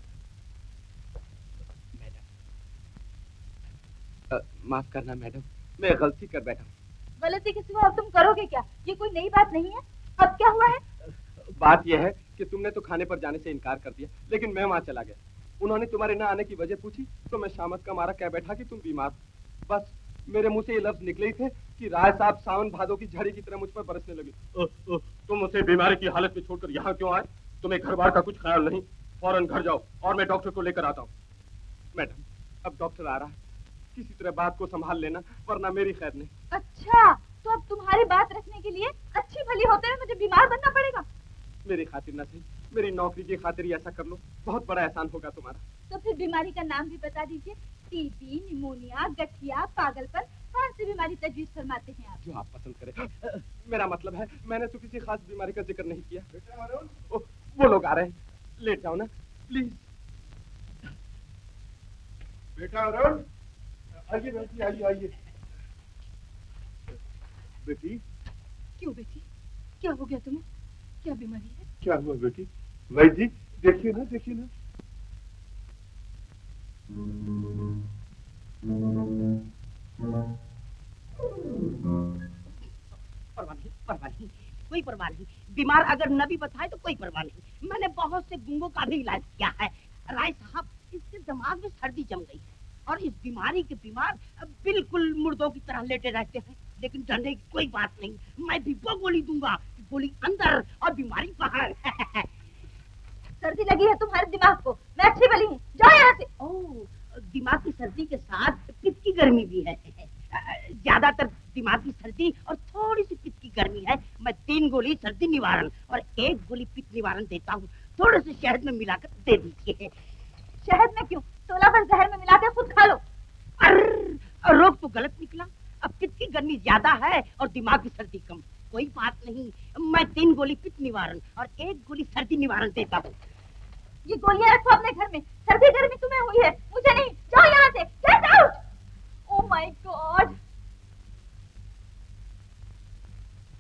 माफ़ करना मैडम मैं गलती कर बैठा हूँ। गलती के सिवा अब तुम करोगे क्या? ये कोई नई बात नहीं है? अब क्या हुआ है? बात यह है कि तुमने तो खाने पर जाने से इनकार कर दिया, लेकिन मैं वहाँ चला गया। उन्होंने तुम्हारे न आने की वजह पूछी तो मैं शामत का मारा कह बैठा कि तुम बीमार। बस, मेरे मुँह से ये लफ्ज निकले थे कि राय साहब सावन भादों की झड़ी की तरह मुझ पर बरसने लगे। तुम उसे बीमारी की हालत में छोड़कर यहाँ क्यों आए? तुम्हें घर बार का कुछ ख्याल नहीं। फ़ौरन घर जाओ और मैं डॉक्टर को लेकर आता हूँ। मैडम, अब डॉक्टर आ रहा है। किसी तरह बात को संभाल लेना वरना मेरी खैर नहीं। अच्छा तो अब तुम्हारी बात रखने के लिए अच्छी भली होते हुए मुझे बीमार बनना पड़ेगा। मेरी खातिर ना सही मेरी नौकरी की खातिर ही ऐसा कर लो बहुत बड़ा एहसान होगा तुम्हारा। तो फिर बीमारी का नाम भी बता दीजिए। टीबी निमोनिया गठिया पागलपन कौन सी बीमारी तजवीज फरमाते हैं आप? जो आप पसंद करें। मेरा मतलब है मैंने तो किसी खास बीमारी का ज़िक्र नहीं किया। ओ, वो लोग आ रहे हैं। लेट जाओ ना प्लीज़ बेटा अरुण आइए बेटी आइए आइए। बेटी? क्यों बेटी? क्या हो गया तुम्हें? क्या बीमारी है? क्या हुआ बेटी? वैद्य जी देखिए ना देखिए ना। परवाह नहीं परवाह नहीं। कोई परवाह नहीं। बीमार अगर न भी बताए तो कोई परवाह नहीं। मैंने बहुत से गुंगों का भी इलाज किया है। राय साहब इसके दिमाग में सर्दी जम गई है। और इस बीमारी के बीमार बिल्कुल मुर्दों की तरह लेटे रहते हैं। लेकिन डरने की कोई बात नहीं। मैं भी वो गोली दूँगा। गोली अंदर और बीमारी बाहर। [laughs] सर्दी लगी है तुम्हारे दिमाग को। मैं अच्छी भली हूँ। जाओ यहाँ से। दिमाग की सर्दी के साथ पित्त की गर्मी भी है। [laughs] ज़्यादातर दिमाग की सर्दी और थोड़ी सी पित्त की गर्मी है। मैं तीन गोली सर्दी निवारण और एक गोली पित्त निवारण देता हूँ। थोड़े से शहद में मिलाकर दे दीजिए। शहद में क्यों? भर जहर में मिलाकर खुद खा लो। रोग तो गलत निकला। अब पित्त की गर्मी ज़्यादा है और दिमाग की सर्दी कम? कोई बात नहीं, मैं तीन गोली पित्त निवारण और एक गोली सर्दी निवारण देता हूँ। ये गोलियाँ रखो अपने घर में। सर्दी गर्मी तुम्हें हुई है। मुझे नहीं। जाओ यहाँ से। Get out. Oh my god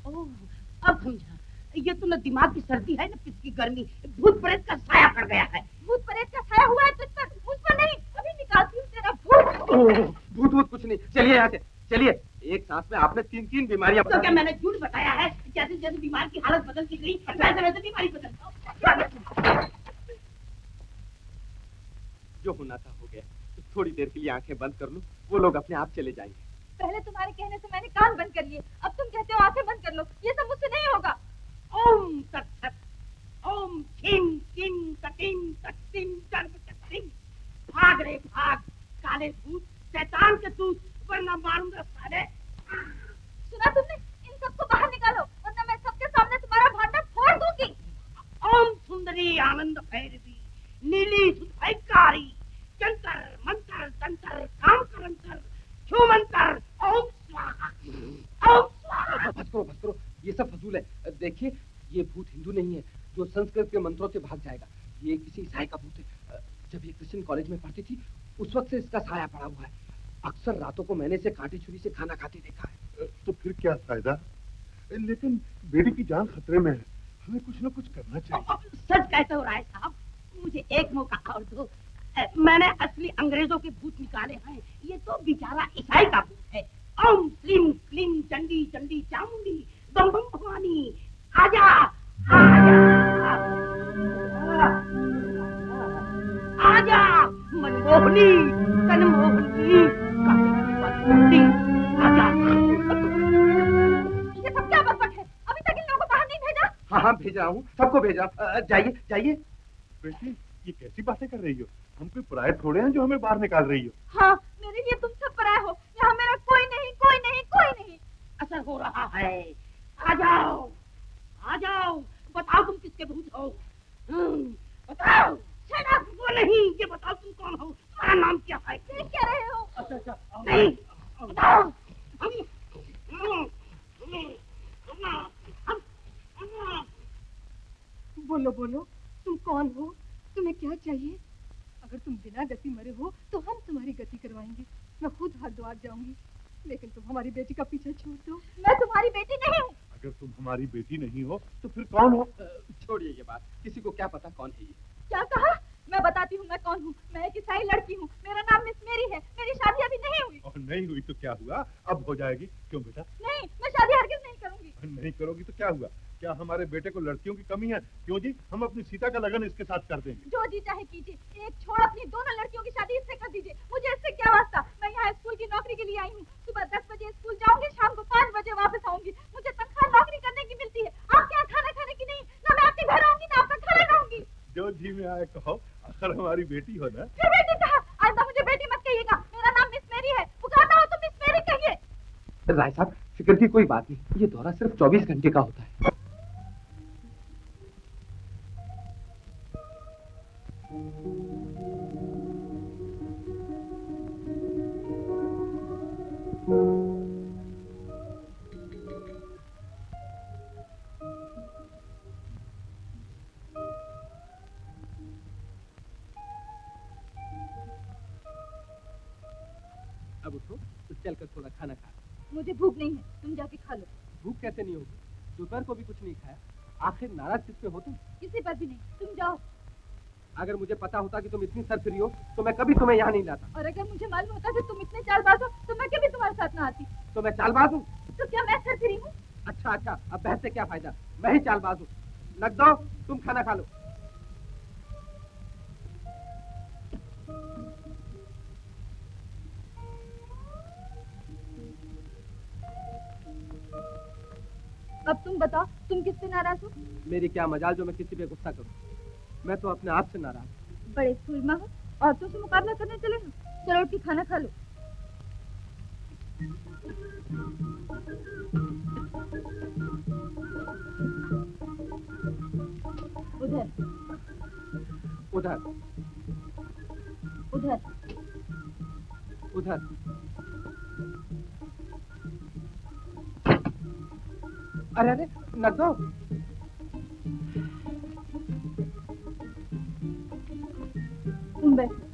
oh अब समझा। ये तो न दिमाग की सर्दी है, न पित्त की गर्मी। भूत प्रेत का साया पड़ गया है। भूत प्रेत का साया हुआ है तुझ पर? मुझ नहीं। अभी निकालती हूँ तेरा भूत। भूत भूत कुछ नहीं। चलिए यहाँ से। चलिए एक सांस में आपने तीन तीन बीमारियाँ तो क्या मैंने झूठ बताया है? जैसे जैसे बीमार की हालत बदलती गई वैसे वैसे बीमारी बदल जो होना था हो गया तो थोड़ी देर के लिए आँखें बंद कर लो वो लोग अपने आप चले जाएँगे। पहले तुम्हारे कहने से मैंने कान बंद कर लिए अब तुम कहते हो आँखें बंद कर लो ये सब मुझसे नहीं होगा। ओम तत्सत ओम तटिम तटिम कर्म तटिम भाग रे भाग। काले भूत शैतान के दूत वरना मारूँगा साले। सुना तुमने? इन सबको बाहर निकालो वरना मैं सबके सामने तुम्हारा भांडा फोड़ दूँगी। ओम सुंदरी आनंद भैरवी नीली सुधैकारी जंतर मंतर तंतर काम करंतर छुमंतर ओम स्वाहा। ओम स्वाहा। बस करो बस करो। ये सब फजूल है। देखिए ये भूत हिंदू नहीं है जो संस्कृत के मंत्रों से भाग जाएगा। ये किसी ईसाई का भूत है। जब ये क्रिश्चियन कॉलेज में पढ़ती थी उस वक्त से इसका साया पड़ा हुआ है। अक्सर रातों को मैंने इसे कांटे छुरी से खाना खाते देखा है। तो फिर क्या फ़ायदा? लेकिन बेटी की जान खतरे में है। हमें कुछ ना कुछ करना चाहिए। सच कहते हो राय साहब मुझे एक मौका और दो। मैंने असली अंग्रेज़ों के भूत निकाले हैं। ये तो बेचारा ईसाई का भूत है। ओम स्लिम क्लीम चंडी चंडी चामुंडी बम बम भवानी आजा आजा आजा। मनमोहनी तनमोहनी काली आजा। ये सब क्या बकबक है? अभी तक इन लोगों को बाहर नहीं भेजा? हाँ हाँ भेज हूँ। सबको भेजा। जाइए जाइए। बेटी ये कैसी बातें कर रही हो? हम कोई पराये थोड़े हैं जो हमें बाहर निकाल रही हो। हाँ मेरे लिए तुम सब पराये हो। यहाँ मेरा कोई नहीं कोई नहीं कोई नहीं। असर हो रहा है। आ जाओ। आ जाओ। बताओ तुम किसके भूत हो? बताओ। वो नहीं ये बताओ तुम कौन हो? तुम्हारा नाम क्या है? क्या रहे हो। अच्छा अच्छा नहीं बताओ। बोलो बोलो तुम कौन हो? तुम्हें क्या चाहिए? अगर तुम बिना गति मरे हो तो हम तुम्हारी गति करवाएँगे। मैं खुद हरिद्वार जाऊँगी लेकिन तुम हमारी बेटी का पीछा छोड़ दो। मैं तुम्हारी बेटी नहीं। हूँ अगर तुम हमारी बेटी नहीं हो तो फिर कौन हो? छोड़िए ये बात। किसी को क्या पता कौन है ये। क्या कहा? मैं बताती हूँ मैं कौन हूँ। मैं एक ईसाई लड़की हूँ। मेरा नाम मिस मेरी है। मेरी शादी अभी नहीं हुई। और नहीं हुई तो क्या हुआ? अब हो जाएगी। क्यों बेटा? नहीं मैं शादी हरगिज नहीं करूँगी। नहीं करोगी तो क्या हुआ? क्या हमारे बेटे को लड़कियों की कमी है? क्यों जी? हम अपनी सीता का लगन इसके साथ कर देंगे। जो जी चाहे कीजिए। एक छोड़ अपनी दोनों लड़कियों की शादी इससे कर दीजिए। मुझे इससे क्या वास्ता? मैं यहाँ स्कूल की नौकरी के लिए आई हूँ। सुबह दस बजे स्कूल जाऊँगी शाम को पाँच बजे वापस आऊँगी। मुझे तनख्वाह नौकरी करने की मिलती है। आपके यहाँ खाना खाने की नहीं? ना मैं आपके घर आऊँगी ना आपका खाना खाऊँगी। जो जी में आए कहो अगर हमारी बेटी हो ना। फिर बेटी कहा? आइंदा मुझे बेटी मत कहिएगा। मेरा नाम मिस मेरी है। पुकारना हो तो मिस मेरी कहिए। राय साहब फ़िक्र की कोई बात नहीं। ये दौरा सिर्फ़ 24 घंटे का होता है। अब चलकर थोड़ा खाना खा। मुझे भूख नहीं है तुम जाके खा लो। भूख कैसे नहीं होगी? दोपहर को भी कुछ नहीं खाया। आखिर नाराज़ किस पे हो तुम? किसी पर भी नहीं तुम जाओ। अगर मुझे पता होता कि तुम इतनी सरफरी हो तो मैं कभी तुम्हें यहाँ नहीं लाता। और अगर मुझे मालूम होता कि तुम इतने चालबाज हो तो मैं कभी तुम्हारे साथ ना आती। तो मैं चालबाज हूँ। तो क्या मैं सरफरी हूँ अच्छा अच्छा अब बहस से क्या फ़ायदा? मैं ही चालबाज हूँ। नक दो तुम खाना खा लो। अब तुम बताओ तुम किससे नाराज़ हो? मेरी क्या मजाल जो मैं किसी पे गुस्सा करूँ? मैं तो अपने आप से नाराज़। बड़े स्कूल में हो औरतों से मुकाबला करने चले हो चलो उठ के खाना खा लो। उधर। उधर। उधर। उधर। अरे अरे तुम बैठो।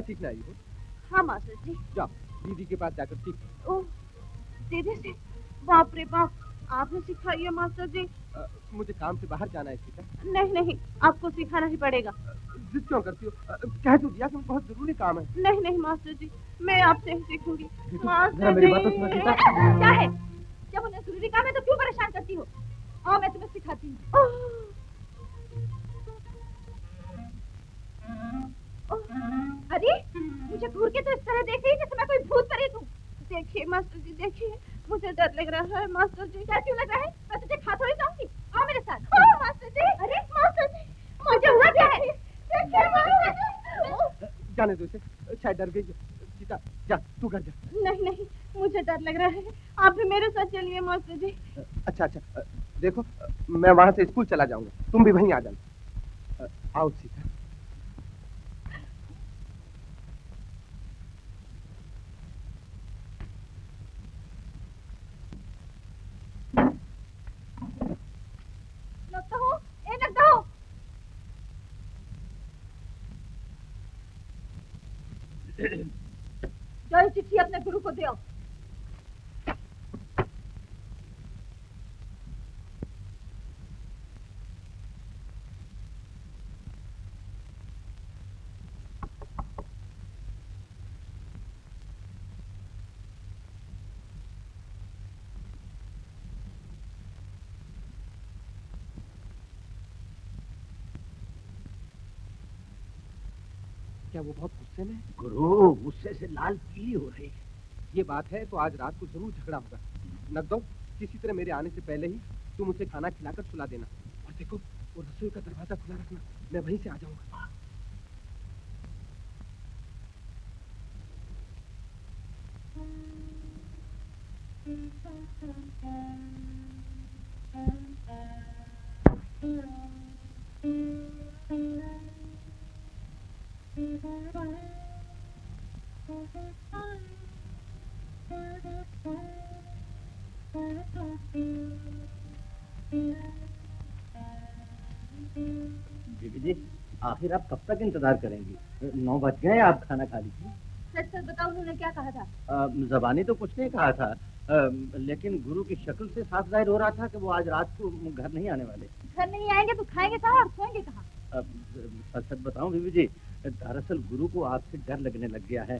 गाना सीखना आई हो। हाँ मास्टर जी। जाओ दीदी के पास जाकर सीख। ओह दीदी से? बाप रे बाप आपने सिखाई है मास्टर जी। अ, मुझे काम से बाहर जाना है सीखा नहीं नहीं आपको सिखाना ही पड़ेगा। जिद क्यों करती हो? कह तो दिया कि बहुत ज़रूरी काम है। नहीं नहीं मास्टर जी मैं आपसे ही सीखूँगी। मास्टर मेरी बात क्या है? जब उन्हें ज़रूरी काम है तो क्यों परेशान करती हो? आओ मैं तुम्हें सिखाती हूँ। अरे मुझे घूर के तो इस तरह देख रही है जैसे मैं कोई भूत परेत हूँ। देखिए मास्टर जी देखिए मुझे डर लग रहा है मास्टर जी। क्या क्यों लग रहा है? मैं तुझे खा थोड़ी जाऊँगी। आओ मेरे साथ। मास्टर जी। अरे मास्टर जी मुझे हुआ क्या है? देखिए मास्टर जी। जाने दो इसे। शायद डर गई। सीता जा तू घर जा। नहीं नहीं मुझे डर लग रहा है। आप भी मेरे साथ चलिए मास्टर जी। अच्छा अच्छा। देखो मैं वहाँ से स्कूल चला जाऊँगा। तुम भी वहीं आ जाना। आओ सीता। जाओ चिट्ठी अपने गुरु को दो क्या वो बहुत गुस्से में गुरु गुस्से से लाल पीली हो रही है। ये बात है तो आज रात को ज़रूर झगड़ा होगा। नगदो किसी तरह मेरे आने से पहले ही तुम उसे खाना खिलाकर सुला देना। और देखो वो रसोई का दरवाज़ा खुला रखना। मैं वहीं से आ जाऊँगा। Thank you. बीबी जी आखिर आप कब तक इंतज़ार करेंगी? नौ बज गए आप खाना खा लीजिए। सच सच बताओ उन्होंने क्या कहा था? जबानी तो कुछ नहीं कहा था। आ, लेकिन गुरु की शक्ल से साफ़ ज़ाहिर हो रहा था कि वो आज रात को घर नहीं आने वाले। घर नहीं आएँगे तो खाएँगे कहाँ और सोएँगे कहाँ? सच सच बताऊँ बीबी जी दरअसल गुरु को आपसे डर लगने लग गया है।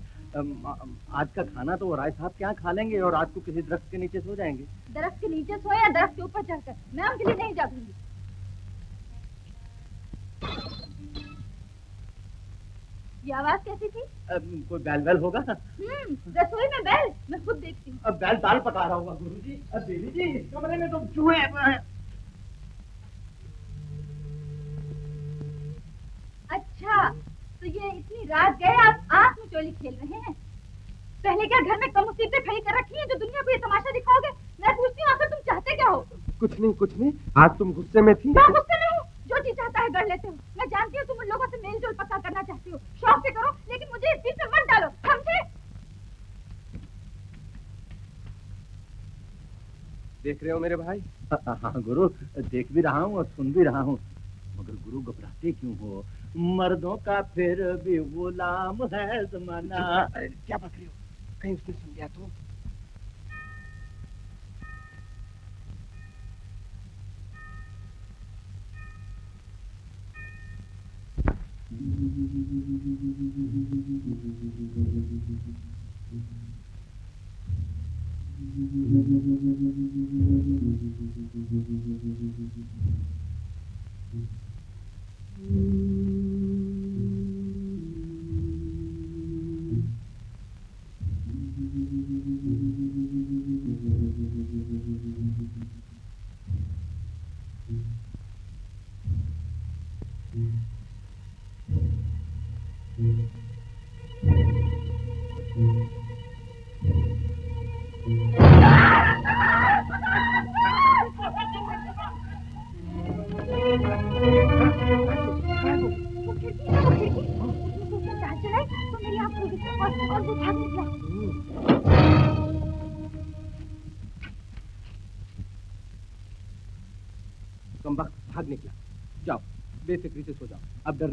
आज का खाना तो राय साहब क्या खा लेंगे और रात को किसी दरख्त के नीचे सो जाएँगे? दरख्त के नीचे सोए या दरख्त के ऊपर चढ़कर? मैं उनके लिए नहीं जागूँगी। ये आवाज़ कैसी थी? अम, कोई बैल बैल होगा? हम्म रसोई में बैल? मैं खुद देखती हूँ। अब बैल दाल पका रहा होगा गुरु जी अब देवी जी इस कमरे में तो चूहे अच्छा इतनी रात गए आप आँख में चोली खेल रहे हैं। पहले क्या घर में कम मुसीबतें खड़ी कर रखी हैं जो दुनिया को ये तमाशा दिखाओगे? मैं पूछती हूँ आखिर तुम चाहते क्या हो? कुछ नहीं कुछ नहीं। आज तुम गुस्से में थी। मैं गुस्से में हूँ। जो चीज़ चाहता है कर लेते हो। मैं जानती हूँ तुम उन लोगों से मेल जोल पक्का करना चाहती हो। शौक से करो लेकिन मुझे इस चीज़ में मत डालो समझे? देख रहे हो मेरे भाई? हाँ हाँ, गुरु। देख भी रहा हूँ और सुन भी रहा हूँ। मगर गुरु घबराते क्यों हो? मर्दों का फिर भी गुलाम है जमाना। क्या बकरी हो? कहीं उसने सुन लिया तो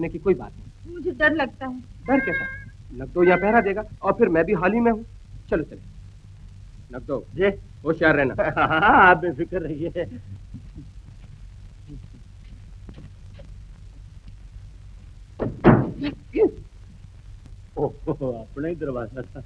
डरने की कोई बात नहीं। मुझे डर लगता है। डर कैसा? नगदो यहाँ पहरा देगा और फिर मैं भी हाल ही में हूँ। चलो चले। नगदो जी होशियार रहना। [laughs] हाँ आप बेफिक्र रहिए। ओहो अपना ही दरवाज़ा था।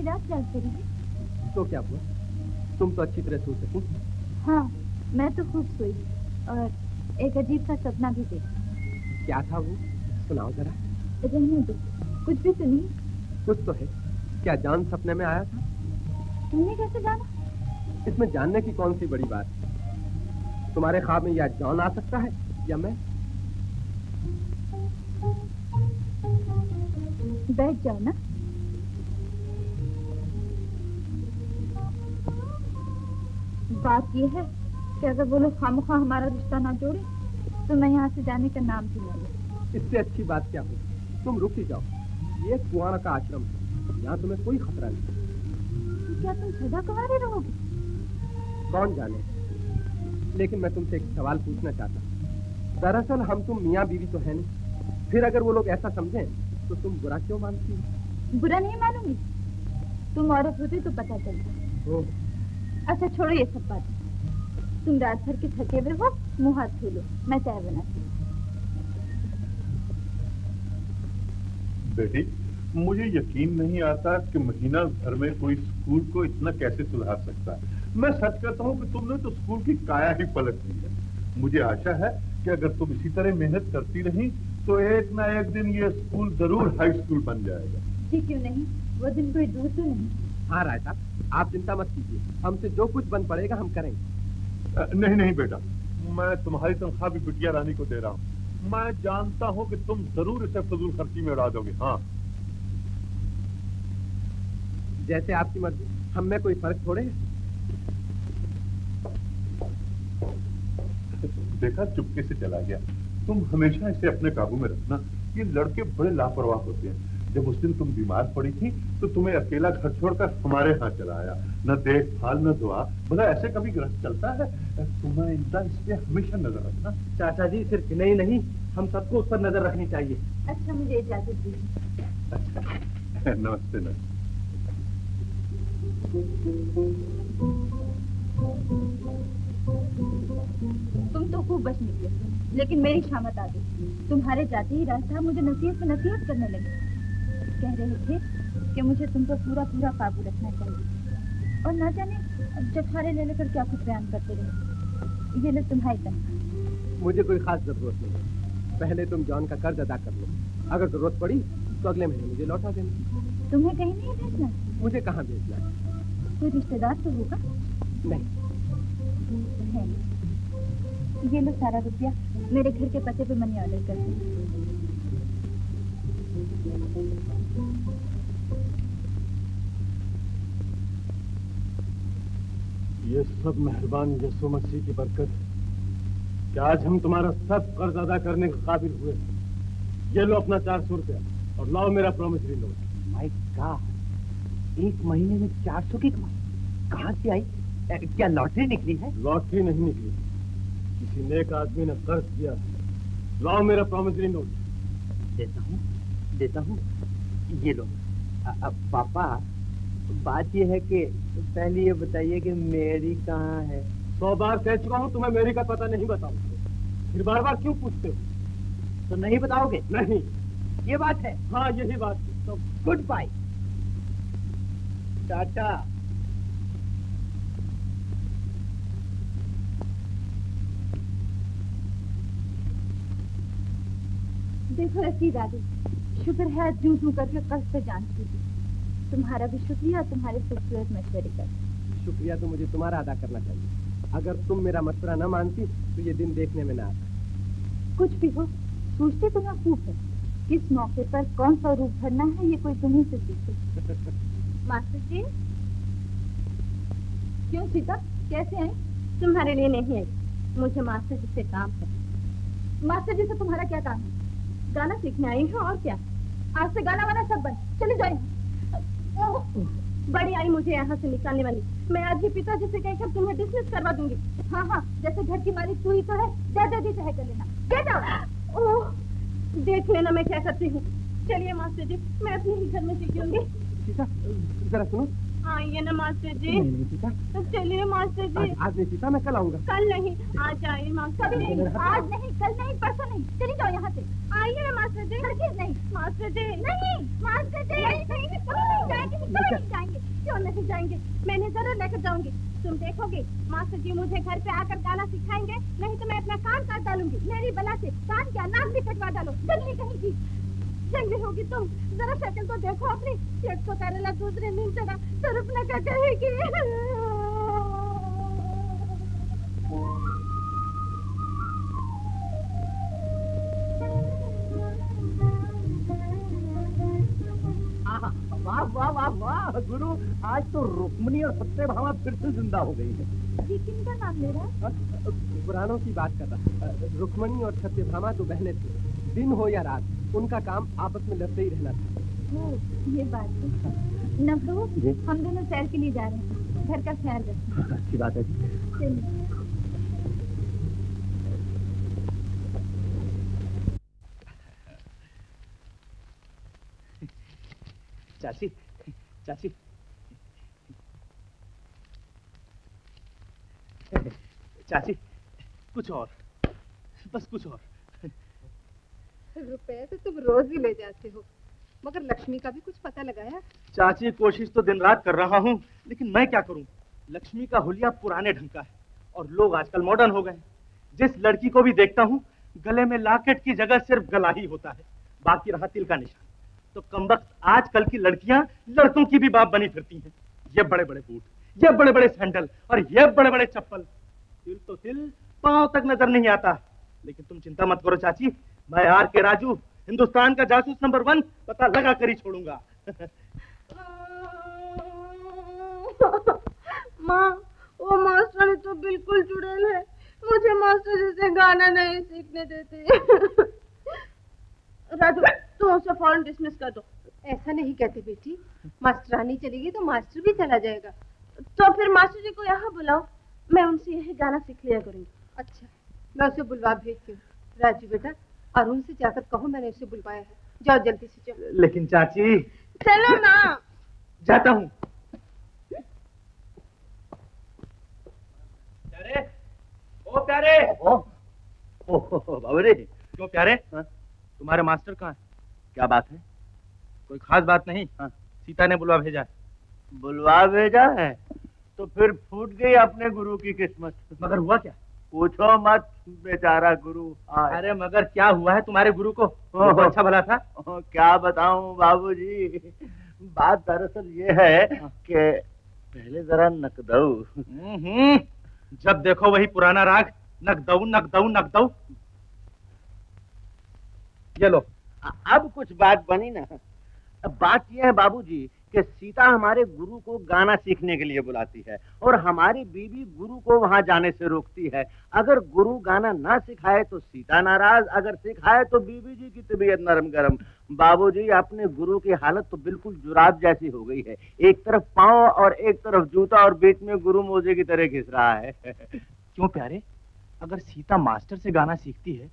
सारी रात जागते रही तो क्या हुआ? तुम तो अच्छी तरह सो सकी। हाँ मैं तो खूब सोई। और एक अजीब सा सपना भी देखा। क्या था वो? सुनाओ जरा। रहने दो। कुछ भी तो नहीं। कुछ तो है। क्या जान सपने में आया था? तुमने कैसे जाना? इसमें जानने की कौन सी बड़ी बात है? तुम्हारे ख्वाब में या जॉन आ सकता है या मैं? बैठ जाओ ना। बात यह है कि अगर वो लोग खामोखा हमारा रिश्ता ना जोड़े तो मैं यहाँ से जाने का नाम भी नहीं इससे अच्छी बात क्या हो तुम रुक ही जाओ। ये कुआरा का आश्रम है। यहाँ तुम्हें कोई खतरा नहीं। तो क्या तुम सदा कुंवारे रहोगे? कौन जाने? लेकिन मैं तुमसे एक सवाल पूछना चाहता हूँ। दरअसल हम तुम मियाँ बीवी तो है नहीं। फिर अगर वो लोग ऐसा समझें तो तुम बुरा क्यों मानती हो? बुरा नहीं मानूँगी। तुम औरत होती तो पता चलता। अच्छा छोड़ो ये सब बात। तुम रात भर के थके हुए हो मुँह हाथ धो लो। मैं चाय बनाती हूँ। बेटी मुझे यकीन नहीं आता कि महीना भर में कोई स्कूल को इतना कैसे सुधार सकता है। मैं सच कहता हूँ कि तुमने तो स्कूल की काया ही पलट दी है। मुझे आशा है कि अगर तुम इसी तरह मेहनत करती रही तो एक ना एक दिन ये स्कूल ज़रूर हाई स्कूल बन जाएगा। जी क्यों नहीं? वो दिन कोई दूर तो नहीं। हाँ राय साहब आप चिंता मत कीजिए। हमसे जो कुछ बन पड़ेगा हम करेंगे। नहीं नहीं बेटा। मैं तुम्हारी तनख्वाह भी बिटिया रानी को दे रहा हूँ। मैं जानता हूँ कि तुम ज़रूर इसे फजूल खर्ची में उड़ा दोगे। हाँ। जैसे आपकी मर्ज़ी। हम में कोई फ़र्क थोड़े देखा चुपके से चला गया। तुम हमेशा इसे अपने काबू में रखना। ये लड़के बड़े लापरवाह होते हैं। जब उस दिन तुम बीमार पड़ी थी तो तुम्हें अकेला घर छोड़कर हमारे यहाँ चला आया। न देखभाल न दुआ। भला ऐसे कभी ग्रस्त चलता है? तुम्हें इंदा इस पे हमेशा नज़र रखना। चाचा जी सिर्फ़ नहीं नहीं हम सबको उस पर नज़र रखनी चाहिए। अच्छा मुझे इजाज़त दीजिए अच्छा नमस्ते नमस्ते। तुम तो खूब बच निकले लेकिन मेरी शामत आ गई तुम्हारे जाते ही साहब मुझे नसीहत पे नसीहत करने लगे। कह रहे थे कि मुझे तुम पर पूरा पूरा काबू रखना चाहिए। और ना जाने चटखारे ले लेकर क्या कुछ बयान करते रहे। ये लो तुम्हारी तनख्वाह मुझे कोई खास ज़रूरत नहीं है। पहले तुम जॉन का कर्ज अदा कर लो। अगर ज़रूरत पड़ी तो अगले महीने मुझे लौटा देना। तुम्हें कहीं नहीं भेजना? मुझे कहाँ भेजना? कोई रिश्तेदार तो होगा? नहीं। ये लो सारा रुपया मेरे घर के पते पे मनी ऑर्डर कर दो। ये सब मेहरबान यीशु मसीह की बरकत। कि आज हम तुम्हारा सब कर्ज अदा करने के काबिल हुए। ये लो अपना चार सौ रुपया और लाओ मेरा प्रोमिसरी नोट माय गॉड एक महीने में चार सौ की कमाई? कहाँ से आई? क्या लॉटरी निकली है? लॉटरी नहीं निकली। किसी नेक आदमी ने कर्ज दिया। लाओ मेरा प्रोमिसरी नोट देता हूँ देता हूँ। ये लो। अ, अ, पापा बात ये है कि पहले ये बताइए कि मेरी कहाँ है? सौ बार कह चुका हूँ तुम्हें मेरी का पता नहीं बताऊँ फिर बार बार क्यों पूछते हो? तो नहीं बताओगे? नहीं। ये बात है? हाँ यही बात है। तो गुड बाय टाटा। देखो रसीद दादी शुक्र है जू जू करके कर्ज पे जान छूटी तुम्हारा भी शुक्रिया तुम्हारे खूबसूरत मशवरे का शुक्रिया तो मुझे तुम्हारा अदा करना चाहिए। अगर तुम मेरा मशवरा न मानती तो ये दिन देखने में ना आता। कुछ भी हो सोचते तुम्हें खूब है। किस मौके पर कौन सा रूप भरना है ये कोई तुम्ही से सीखे। [laughs] मास्टर जी क्यों सीता? कैसे आई? तुम्हारे लिए नहीं आई। मुझे मास्टर जी से काम है। मास्टर जी से तुम्हारा क्या काम है? गाना सीखने आई हूँ और क्या? आज से गाना वाना सब बंद। चले जाए बड़ी आई मुझे यहाँ से निकालने वाली। मैं आज ही पिताजी से कहकर तुम्हें डिसमिस करवा दूँगी। हाँ हाँ जैसे घर की मालिक तू ही तो है दादा जी चाहे कर लेना। ओह, देख लेना मैं क्या करती हूँ। चलिए मास्टर जी, मैं अपने ही घर में सीखी होंगी जरा सुनो। आइए ना मास्टर जी। नहीं, नहीं, सीता। तो चलिए मास्टर जी। आज नहीं सीता मैं कल आऊँगा। कल नहीं आज आइए मास्टर जी। आज नहीं कल नहीं परसों नहीं चली जाओ यहाँ से। आइए ना मास्टर जी। हरगिज नहीं? मास्टर जी। नहीं मास्टर जी। नहीं नहीं नहीं, कभी नहीं जाएँगे नहीं जाएँगे। क्यों नहीं जाएँगे? मैंने ज़रूर लेकर जाऊँगी। तुम देखोगे मास्टर जी मुझे घर पे आकर गाना सिखाएँगे नहीं तो मैं अपना कान काट डालूँगी। मेरी बला से कान क्या नाक भी कटवा डालो जल्दी कहीं की जंगली होगी तुम। जरा शक्ल तो देखो अपनी। एक तो करेला दूसरे दिन चढ़ा सिर्फ़ न क्या कहेगी। वाह वाह वाह वाह गुरु आज तो रुक्मणी और सत्यभामा फिर से ज़िंदा हो गई है। ये किनका नाम ले रहा है पुराणों की बात कर रहा रुक्मणी और सत्यभामा तो बहने थी। दिन हो या रात उनका काम आपस में लड़ते ही रहना था। ये बात है। नवरो हम दोनों सैर के लिए जा रहे हैं। घर का ख्याल रखना [laughs] अच्छी बात है जी। चाची चाची। चाची कुछ और। बस कुछ और। रुपए तो तुम रोज ही ले जाते हो। मगर लक्ष्मी का भी कुछ पता लगाया? चाची, कोशिश तो दिन रात कर रहा हूँ, लेकिन मैं क्या करूँ? लक्ष्मी का हुलिया पुराने ढंग का है और लोग आजकल मॉडर्न हो गए जिस लड़की को भी देखता हूँ, गले में लॉकेट की जगह सिर्फ़ गला ही होता है, बाकी रहा तिल का निशान। तो कमबख्त आजकल की लड़कियाँ लड़कों की भी बाप बनी फिरती हैं। ये बड़े बड़े बूट, ये बड़े बड़े सैंडल और ये बड़े बड़े चप्पल। तिल तो तिल, पाँव तक नज़र नहीं आता। लेकिन तुम चिंता मत करो चाची मैं आर के राजू, हिंदुस्तान का जासूस नंबर वन पता लगा कर ही छोड़ूँगा। [laughs] माँ, वो मास्टर तो बिल्कुल चुड़ैल है। मुझे मास्टर जी से गाना नहीं सीखने देते। [laughs] राजू तुम उसे फ़ौरन डिसमिस कर दो। ऐसा नहीं कहते बेटी। मास्टरानी चलेगी तो मास्टर भी चला जाएगा। तो फिर मास्टर जी को यहाँ बुलाओ। मैं उनसे यही गाना सीख लिया करूँगी। अच्छा मैं उसे बुलवा भेजती हूँ। राजू बेटा अरुण से जाकर कहो मैंने उसे बुलवाया है। जाओ जल्दी से जाओ लेकिन चाची। चलो ना। जाता हूँ। प्यारे। ओ प्यारे। ओ ओ बाबरे क्यों प्यारे? तुम्हारे मास्टर कहाँ है? क्या बात है? कोई खास बात नहीं। हाँ। सीता ने बुलवा भेजा है। बुलवा भेजा है? तो फिर फूट गई अपने गुरु की किस्मत। मगर हुआ क्या? पूछो मत बेचारा गुरु। अरे मगर क्या हुआ है तुम्हारे गुरु को? ओहो। अच्छा भला था? ओ, क्या बताऊँ बाबूजी? बात दरअसल ये है कि पहले जरा नकदऊ हम्म, जब देखो वही पुराना राग नकदऊ नकदऊ नकदऊ ये लो। अब कुछ बात बनी ना। बात यह है बाबूजी कि सीता हमारे गुरु को गाना सीखने के लिए बुलाती है और हमारी बीवी गुरु को वहाँ जाने से रोकती है। अगर गुरु गाना ना सिखाए तो सीता नाराज़, अगर सिखाए तो बीबी जी की तबीयत नरम गरम बाबूजी अपने गुरु की हालत तो बिल्कुल जुराब जैसी हो गई है। एक तरफ़ पाँव और एक तरफ़ जूता और बीच में गुरु मोजे की तरह घिस रहा है। [laughs] क्यों प्यारे? अगर सीता मास्टर से गाना सीखती है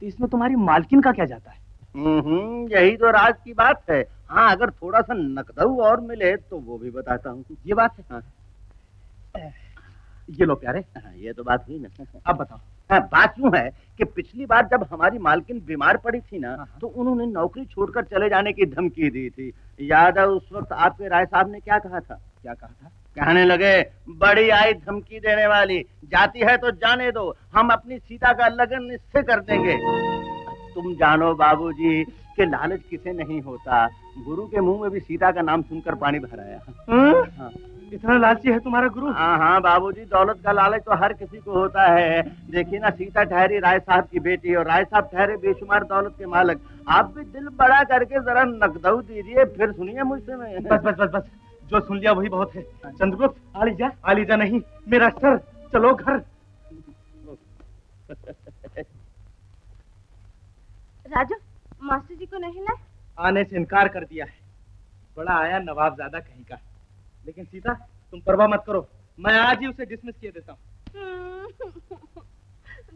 तो इसमें तुम्हारी मालकिन का क्या जाता है? यही तो राज की बात है। हाँ अगर थोड़ा सा नकदऊ और मिले तो वो भी बताता हूँ। ये बात है? हाँ। ये लो प्यारे। हाँ, ये तो बात हुई ना। अब बताओ। हाँ, बात यूँ है कि पिछली बार जब हमारी मालकिन बीमार पड़ी थी ना हाँ, हाँ। तो उन्होंने नौकरी छोड़कर चले जाने की धमकी दी थी। याद है उस वक्त आपके राय साहब ने क्या कहा था? क्या कहा था? कहने लगे बड़ी आई धमकी देने वाली। जाती है तो जाने दो। हम अपनी सीता का लगन इससे कर देंगे। तुम जानो बाबूजी कि लालच किसे नहीं होता। गुरु के मुँह में भी सीता का नाम सुनकर पानी भर आया हाँ। इतना लालची है तुम्हारा गुरु? हाँ हाँ बाबूजी दौलत का लालच तो हर किसी को होता है। देखिए ना सीता ठहरी राय साहब की बेटी और राय साहब ठहरे बेशुमार दौलत के मालक। आप भी दिल बड़ा करके जरा नकदऊ दीजिए फिर सुनिए मुझसे मैं। बस बस बस बस। जो सुन लिया वही बहुत है। चंद्रगुप्त आलीजा आलीजा नहीं मेरा सर चलो घर। [laughs] राजू मास्टर जी को नहीं लाए? आने से इनकार कर दिया है। बड़ा आया नवाबजादा कहीं का। लेकिन सीता तुम परवाह मत करो। मैं आज ही उसे डिसमिस किए देता हूँ।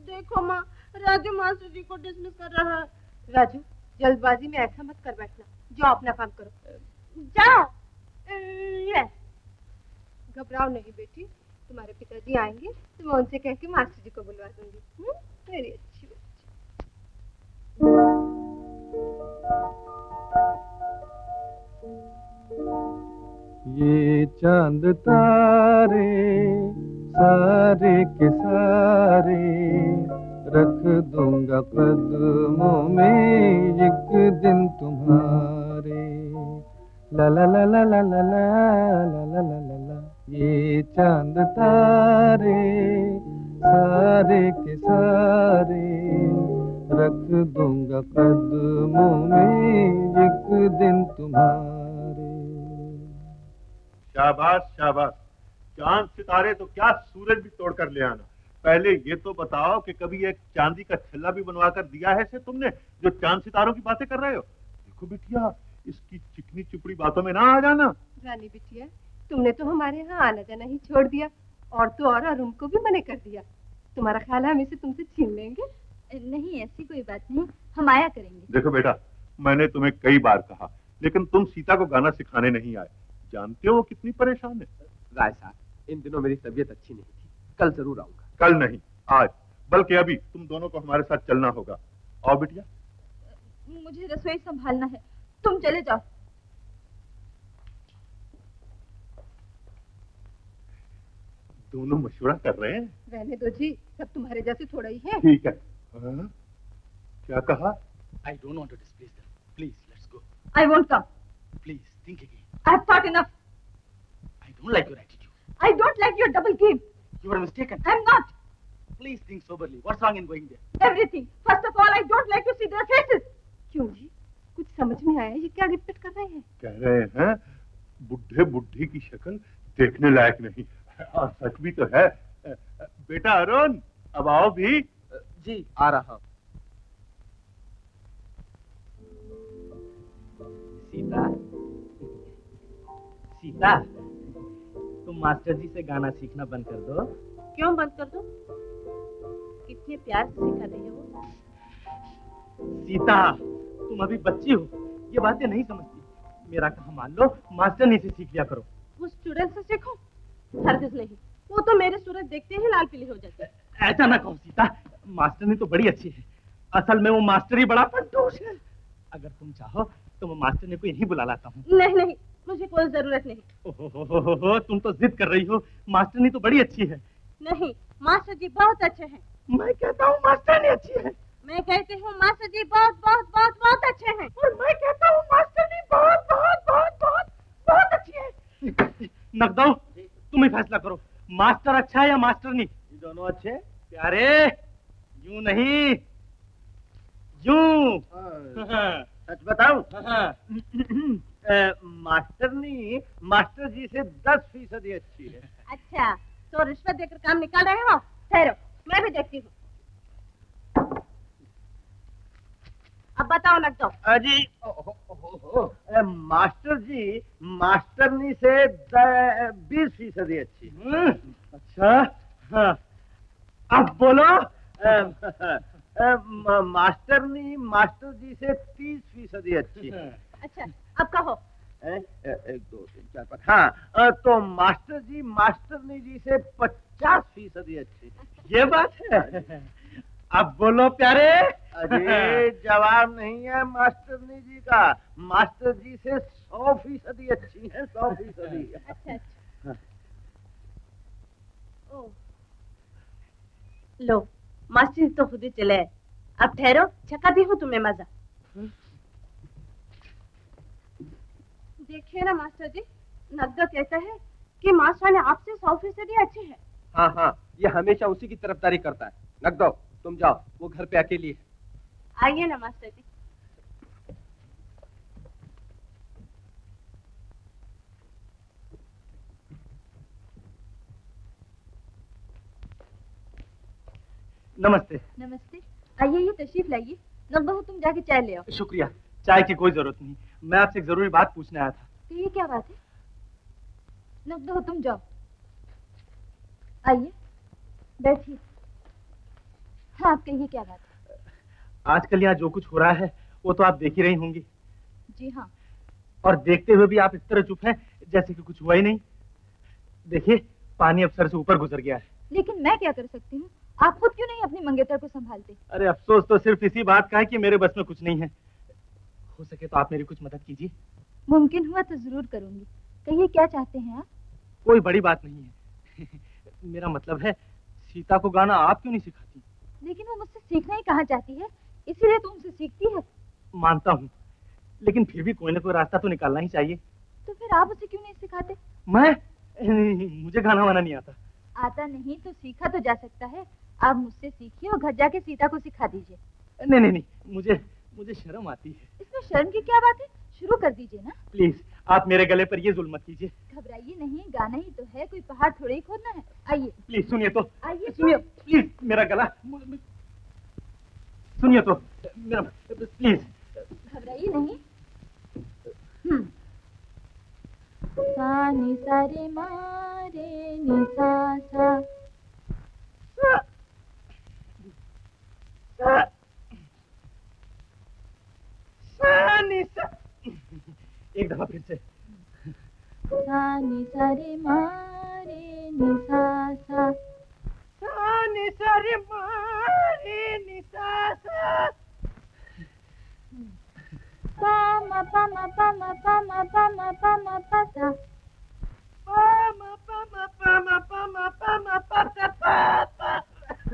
देखो माँ राजू मास्टर जी को डिसमिस कर रहा है। राजू जल्दबाजी में ऐसा मत कर बैठना। जाओ अपना काम करो। जाओ। घबराओ नहीं बेटी। तुम्हारे पिताजी आएँगे तो मैं उनसे कह के मास्टर जी को बुलवा दूँगी। हम्म? मेरी अच्छी ये चाँद तारे सारे के सारे रख दूँगा कदमों में एक दिन तुम्हारे ला ला ला ला ला ला ला ला ला ला ला ये चाँद तारे सारे के सारे रख दूँगा कदमों में एक दिन तुम्हारे। शाबाश शाबाश। चाँद सितारे तो क्या सूरज भी तोड़ कर ले आना। पहले ये तो बताओ कि कभी एक चांदी का छल्ला भी बनवा कर दिया है से तुमने जो चाँद सितारों की बातें कर रहे हो? देखो बिटिया इसकी चिकनी चुपड़ी बातों में ना आ जाना। रानी बिटिया तुमने तो हमारे यहाँ आना जाना ही छोड़ दिया और तो और अरुण को भी मने कर दिया। तुम्हारा ख्याल है हम इसे तुमसे छीन लेंगे? नहीं ऐसी कोई बात नहीं। हम आया करेंगे। देखो बेटा मैंने तुम्हें कई बार कहा लेकिन तुम सीता को गाना सिखाने नहीं आए। जानते हो वो कितनी परेशान है? राय साहब इन दिनों मेरी तबीयत अच्छी नहीं थी। कल ज़रूर आऊँगा। कल नहीं आज। बल्कि अभी तुम दोनों को हमारे साथ चलना होगा। आओ बिटिया। मुझे रसोई संभालना है। तुम चले जाओ। दोनों मशवरा कर रहे हैं। रहने दो जी सब तुम्हारे जैसे थोड़ा ही है। ठीक है। हाँ? क्या कहा I don't want to displease them. Please, let's go. I won't come. Please, think again. I have thought enough. I don't like your attitude. I don't like your double game. You are mistaken. I'm not. Please think soberly. What's wrong in going there? Everything. First of all, I don't like to see their faces. क्यों जी कुछ समझ में आया ये क्या रिपीट कर रहे हैं कह रहे हैं बुढ़े बुढ़ी की शक्ल देखने लायक नहीं और सच भी तो है बेटा अरुण अब आओ भी जी। आ रहा हूँ। सीता? सीता तुम मास्टर जी से गाना सीखना बंद कर दो। क्यों बंद कर दो? कितने प्यार से सिखा रही है। वो सीता तुम अभी बच्ची हो। ये बातें नहीं समझती। मेरा कहा मान लो मास्टर ने से सीख लिया करो। उस चुड़ैल से सीखो? हरगिज नहीं। वो तो मेरे सूरज देखते ही लाल पीली हो जाते है। ऐसा ना कहो सीता। मास्टर ने तो बड़ी अच्छी है। असल में वो मास्टर ही बड़ा पंटूश है। अगर तुम चाहो तो मैं मास्टर ने को यहीं बुला लाता हूँ। नहीं नहीं मुझे कोई ज़रूरत नहीं। ओहो तुम तो जिद कर रही हो। मास्टर ने तो बड़ी अच्छी है। नहीं मास्टर जी बहुत अच्छे हैं। मैं कहता हूँ मास्टर ने अच्छी है। मैं कहती हूँ मास्टर जी बहुत बहुत बहुत बहुत अच्छे हैं। और मैं कहता हूँ मास्टर जी बहुत बहुत बहुत बहुत बहुत अच्छी है। नकदो तुम ही फैसला करो। मास्टर अच्छा है या मास्टर नहीं? दोनों अच्छे प्यारे। यूँ नहीं। यूँ। सच बताऊँ? मास्टरनी मास्टर जी से दस फ़ीसदी अच्छी है। अच्छा तो रिश्वत देकर काम निकाल रहे हो? ठहरो मैं भी देखती हूँ। अब बताओ लग दो अजी ए, मास्टर जी मास्टरनी से बीस फ़ीसदी अच्छी अच्छा हाँ। अब बोलो। ए, ए, म- मास्टरनी मास्टर जी से तीस फ़ीसदी अच्छी है। अच्छा अब कहो। एक दो तीन चार पाँच। हाँ तो मास्टर जी मास्टरनी जी से पचास फ़ीसदी अच्छी ये बात है? अब बोलो प्यारे। अरे जवाब नहीं है मास्टरनी जी का। मास्टर जी से सौ फ़ीसदी अच्छी है सौ फ़ीसदी। अच्छा अच्छा। ओ। लो। मास्टर तो खुद ही चले। अब ठहरो छकाती हूँ तुम्हें मज़ा। देखिए ना मास्टर जी नगदा कहता है कि मास्टर ने आपसे सौ फ़ीसदी अच्छे है। हाँ हाँ ये हमेशा उसी की तरफदारी करता है। नक तुम जाओ वो घर पे अकेली है। आइए ना मास्टर जी। नमस्ते। नमस्ते। आइए ये तशरीफ़ लाइए। नक तुम जाके चाय ले आओ। शुक्रिया चाय की कोई ज़रूरत नहीं। मैं आपसे एक ज़रूरी बात पूछने आया था। तो ये क्या बात है? नक तुम जाओ। आइए बैठिए। हाँ आप कहिए क्या बात है? आजकल यहाँ जो कुछ हो रहा है वो तो आप देख ही रही होंगी। जी हाँ। और देखते हुए भी आप इस तरह चुप हैं जैसे कि कुछ हुआ ही नहीं। देखिए पानी अब सर से ऊपर गुजर गया है। लेकिन मैं क्या कर सकती हूँ? आप खुद क्यों नहीं अपनी मंगेतर को संभालते? अरे अफसोस तो सिर्फ़ इसी बात का है कि मेरे बस में कुछ नहीं है। हो सके तो आप मेरी कुछ मदद कीजिए। मुमकिन हुआ तो ज़रूर करूँगी। कहिए क्या चाहते हैं आप? कोई बड़ी बात नहीं है। [laughs] मेरा मतलब है सीता को गाना आप क्यों नहीं सिखाती? लेकिन वो मुझसे सीखना ही कहाँ चाहती है? इसीलिए तो उनसे सीखती है। मानता हूँ लेकिन फिर भी कोई ना कोई रास्ता तो निकालना ही चाहिए। तो फिर आप उसे क्यों नहीं सिखाते? मैं? [laughs] मुझे गाना वाना नहीं आता। आता नहीं तो सीखा तो जा सकता है आप मुझसे सीखिए और घर जाके सीता को सिखा दीजिए। नहीं नहीं नहीं मुझे मुझे शर्म आती है। इसमें शर्म की क्या बात है? शुरू कर दीजिए ना। प्लीज़ आप मेरे गले पर ये जुल्म मत कीजिए। घबराइए नहीं गाना ही तो है कोई पहाड़ थोड़े ही खोदना है। आइए। प्लीज़ सुनिए तो। आइए सुनिए प्लीज़ मेरा गला। सुनिए तो मेरा प्लीज़। घबराइए नहीं। हम्म। सा नि सा रे मा रे नि सा सा। सा सा एक दफ़ा फिर से सा नि सा रे मा रे नि सा सा सा नि सा रे मा रे नि सा सा pa ma pa ma pa ma pa ma pa ma pa ma pa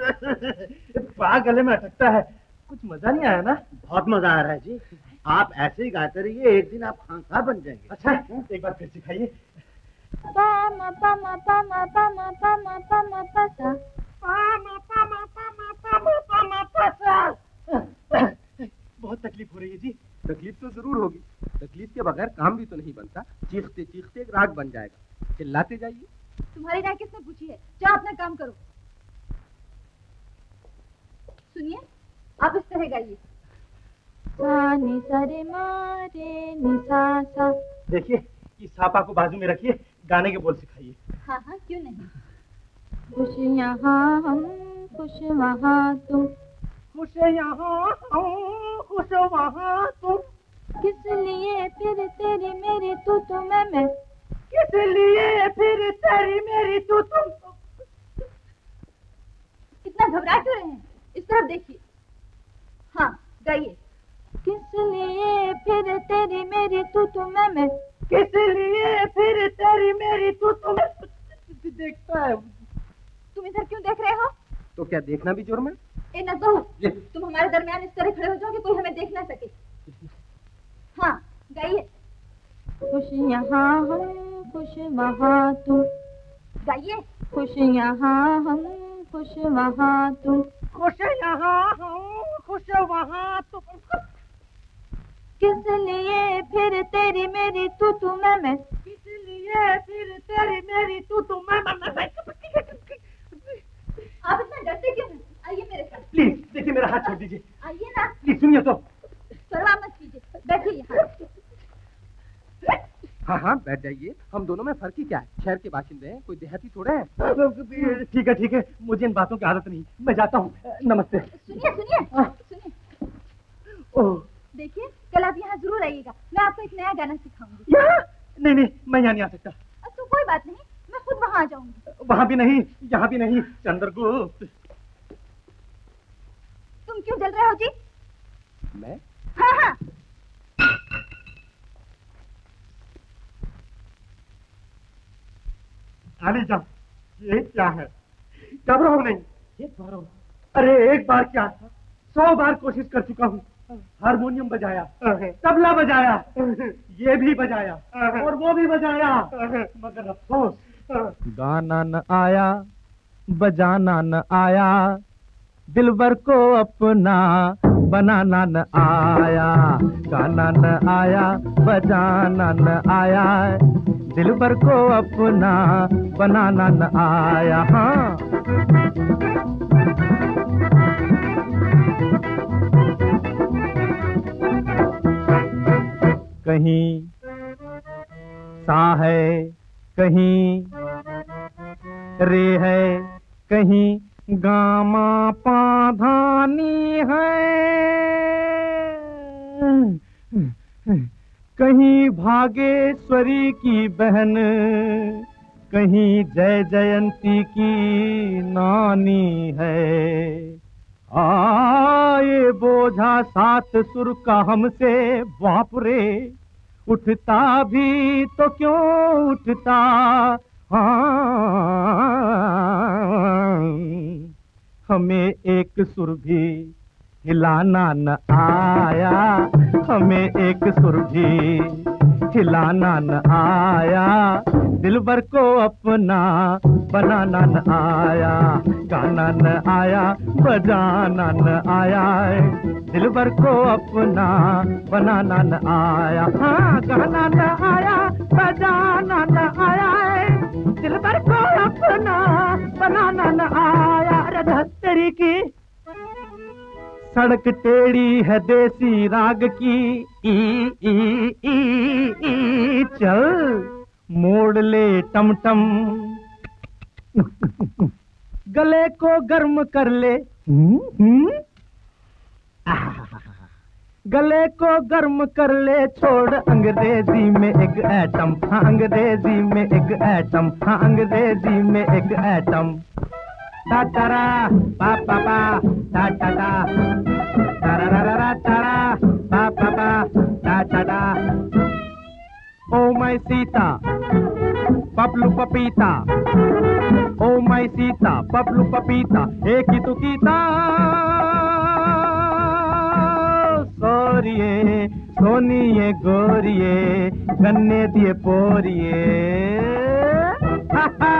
sa pa ma pa ma pa ma pa ma pa ma pa sa pa pa पा गले में अटकता है कुछ मज़ा नहीं आया ना बहुत मज़ा आ रहा है जी आप ऐसे ही गाते रहिए एक दिन आप खानसार बन जाएँगे अच्छा एक बार फिर सिखाइए बहुत तकलीफ़ हो रही है जी तकलीफ़ तो ज़रूर होगी तकलीफ़ के बगैर काम भी तो नहीं बनता चीखते चीखते एक राग बन जाएगा चिल्लाते जाइए तुम्हारी राय किसने पूछी है जाओ अपना काम करो सुनिए आप इस तरह गाइए। सा नि सा रे मा रे नि सा सा देखिए इस सापा को बाजू में रखिए गाने के बोल सिखाइए हाँ हाँ क्यों नहीं? खुश यहाँ हम खुश वहाँ तुम। खुश यहाँ खुश वहाँ तुम। किस लिए फिर तेरी मेरी तू तो मैं मैं? किस लिए फिर तेरी मेरी तू तुम? इतना घबरा क्यों रहे हैं? इस तरफ़ देखिए। हाँ गाइए किस लिए फिर तेरी मेरी तू तो मैं मैं? किस लिए फिर तेरी मेरी तू तुम देखता है तुम इधर क्यों देख रहे हो? तो क्या देखना भी जुर्म है? ए नजो तुम हमारे दरमियान इस तरह खड़े हो जाओ कि कोई हमें देख ना सके। हाँ गाइए खुश यहाँ हम खुश वहाँ तुम गाइए खुश यहाँ हम खुश वहाँ तुम खुश यहाँ हम खुश वहाँ तुम किस लिए फिर तेरी मेरी तू तू मैं मैं? किस लिए फिर तेरी मेरी तू तू मैं मैं मैं आप इतना डरते क्यों हैं? आइए मेरे साथ प्लीज़ देखिए मेरा हाथ छोड़ दीजिए। आइए ना। प्लीज़ सुनिए तो। परवाह मत कीजिए। बैठिए यहाँ। [laughs] हाँ हाँ बैठ जाइए। हम दोनों में फ़र्क ही क्या है? शहर के बाशिंदे हैं कोई देहाती थोड़े हैं? ठीक है ठीक है। मुझे इन बातों की आदत नहीं। मैं जाता हूँ। नमस्ते। सुनिए सुनिए। सुनिए। देखिए कल आप यहाँ ज़रूर आइएगा। मैं आपको एक नया गाना सिखाऊँगी। यहाँ? नहीं नहीं मैं यहाँ नहीं आ सकता। तो कोई बात नहीं मैं खुद वहाँ आ जाऊँगी। वहाँ भी नहीं यहाँ भी नहीं चंद्रगुप्त। तुम क्यों जल रहे हो जी? मैं? हाँ हाँ। आली जा ये क्या है? घबराओ नहीं। एक बार अरे, एक बार क्या सौ बार कोशिश कर चुका हूँ। हारमोनियम बजाया। तबला बजाया। ये भी बजाया। और वो भी बजाया। मगर अफसोस। गाना न आया, बजाना न आया, दिलबर को अपना बनाना न आया। गाना न आया, बजाना न आया दिलबर को अपना बनाना न आया हाँ। कहीं सा है, कहीं रे है, कहीं गामा पाधानी है। कहीं भागेश्वरी की बहन, कहीं जय जयंती की नानी है। आए बोझा सात सुर का हमसे बाप रे, उठता भी तो क्यों उठता? हाँ हमें एक सुर भी हिलाना न आया, हमें एक सुर भी हिलाना न आया, दिलबर को अपना बनाना न आया, गाना न आया, बजाना न आया, दिलबर को अपना बनाना न आया। हाँ गाना न आया, बजाना न आया, दिलबर को अपना बनाना न आया अरे की सड़क टेढ़ी है देसी राग की। ई ई ई ई चल मोड़ ले टम टम गले को गर्म कर ले। हम्म, हम्म। गले को गर्म कर ले छोड़ अंग्रेज़ी में एक एटम हाँ अंग्रेज़ी में एक एटम हाँ अंग्रेज़ी में एक एटम टा टारा पा पा पा टा टा टा टारा रा रा रा टारा पा पा पा टा टा टा ओ माय सीता पपलू पपीता ओ माय सीता पपलू पपीता एक ही तो कीता सोरिए सोनिए गोरिए गन्ने दिए पोरिए हा हा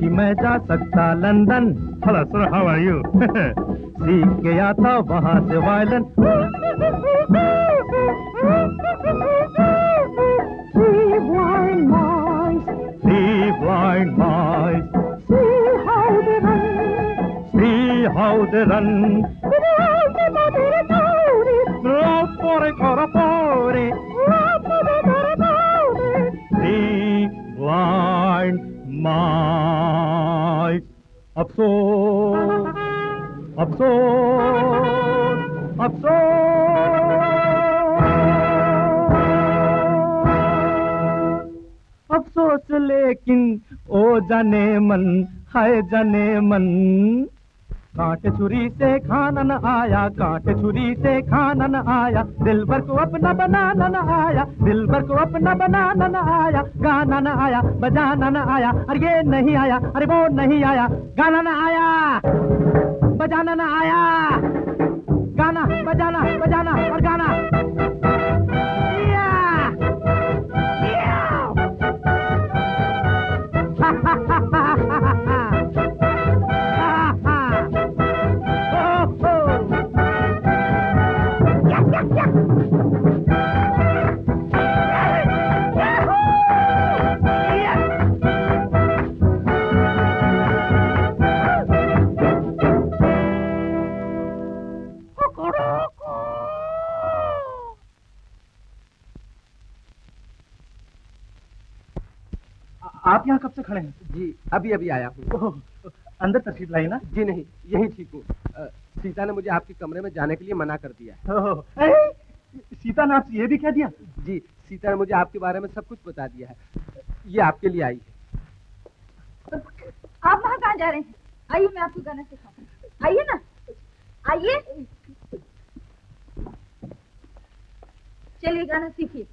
कि मैं जा सकता London hello sir how are you सीख के आता वहाँ से violin See blind mice, see blind mice, see how they run, see how they run. Rapore, corapore, see blind mice. अफसोस अफसोस अफसोस। अफसोस लेकिन ओ जने मन हाय जने मन। कांट छुरी से खाना न आया कांट छुरी से खाना न आया। दिल भर को अपना बनाना न आया, दिल भर को अपना बनाना न आया। गाना न आया बजाना न आया, अरे ये नहीं आया, अरे वो नहीं आया। गाना न आया बजाना न आया। गाना, बजाना बजाना और गाना। आप यहाँ कब से खड़े हैं? जी अभी अभी आया हूँ। ओह, अंदर तशरीफ़ लाई ना? जी नहीं यही ठीक हूँ। सीता ने मुझे आपके कमरे में जाने के लिए मना कर दिया है। सीता ने आपसे ये भी कह दिया? जी सीता ने मुझे आपके बारे में सब कुछ बता दिया है। ये आपके लिए आई है। आप वहाँ कहाँ जा रहे हैं? आइए मैं आपको गाना सिखाऊं। आइए ना। आइए। चलिए गाना सीखिए।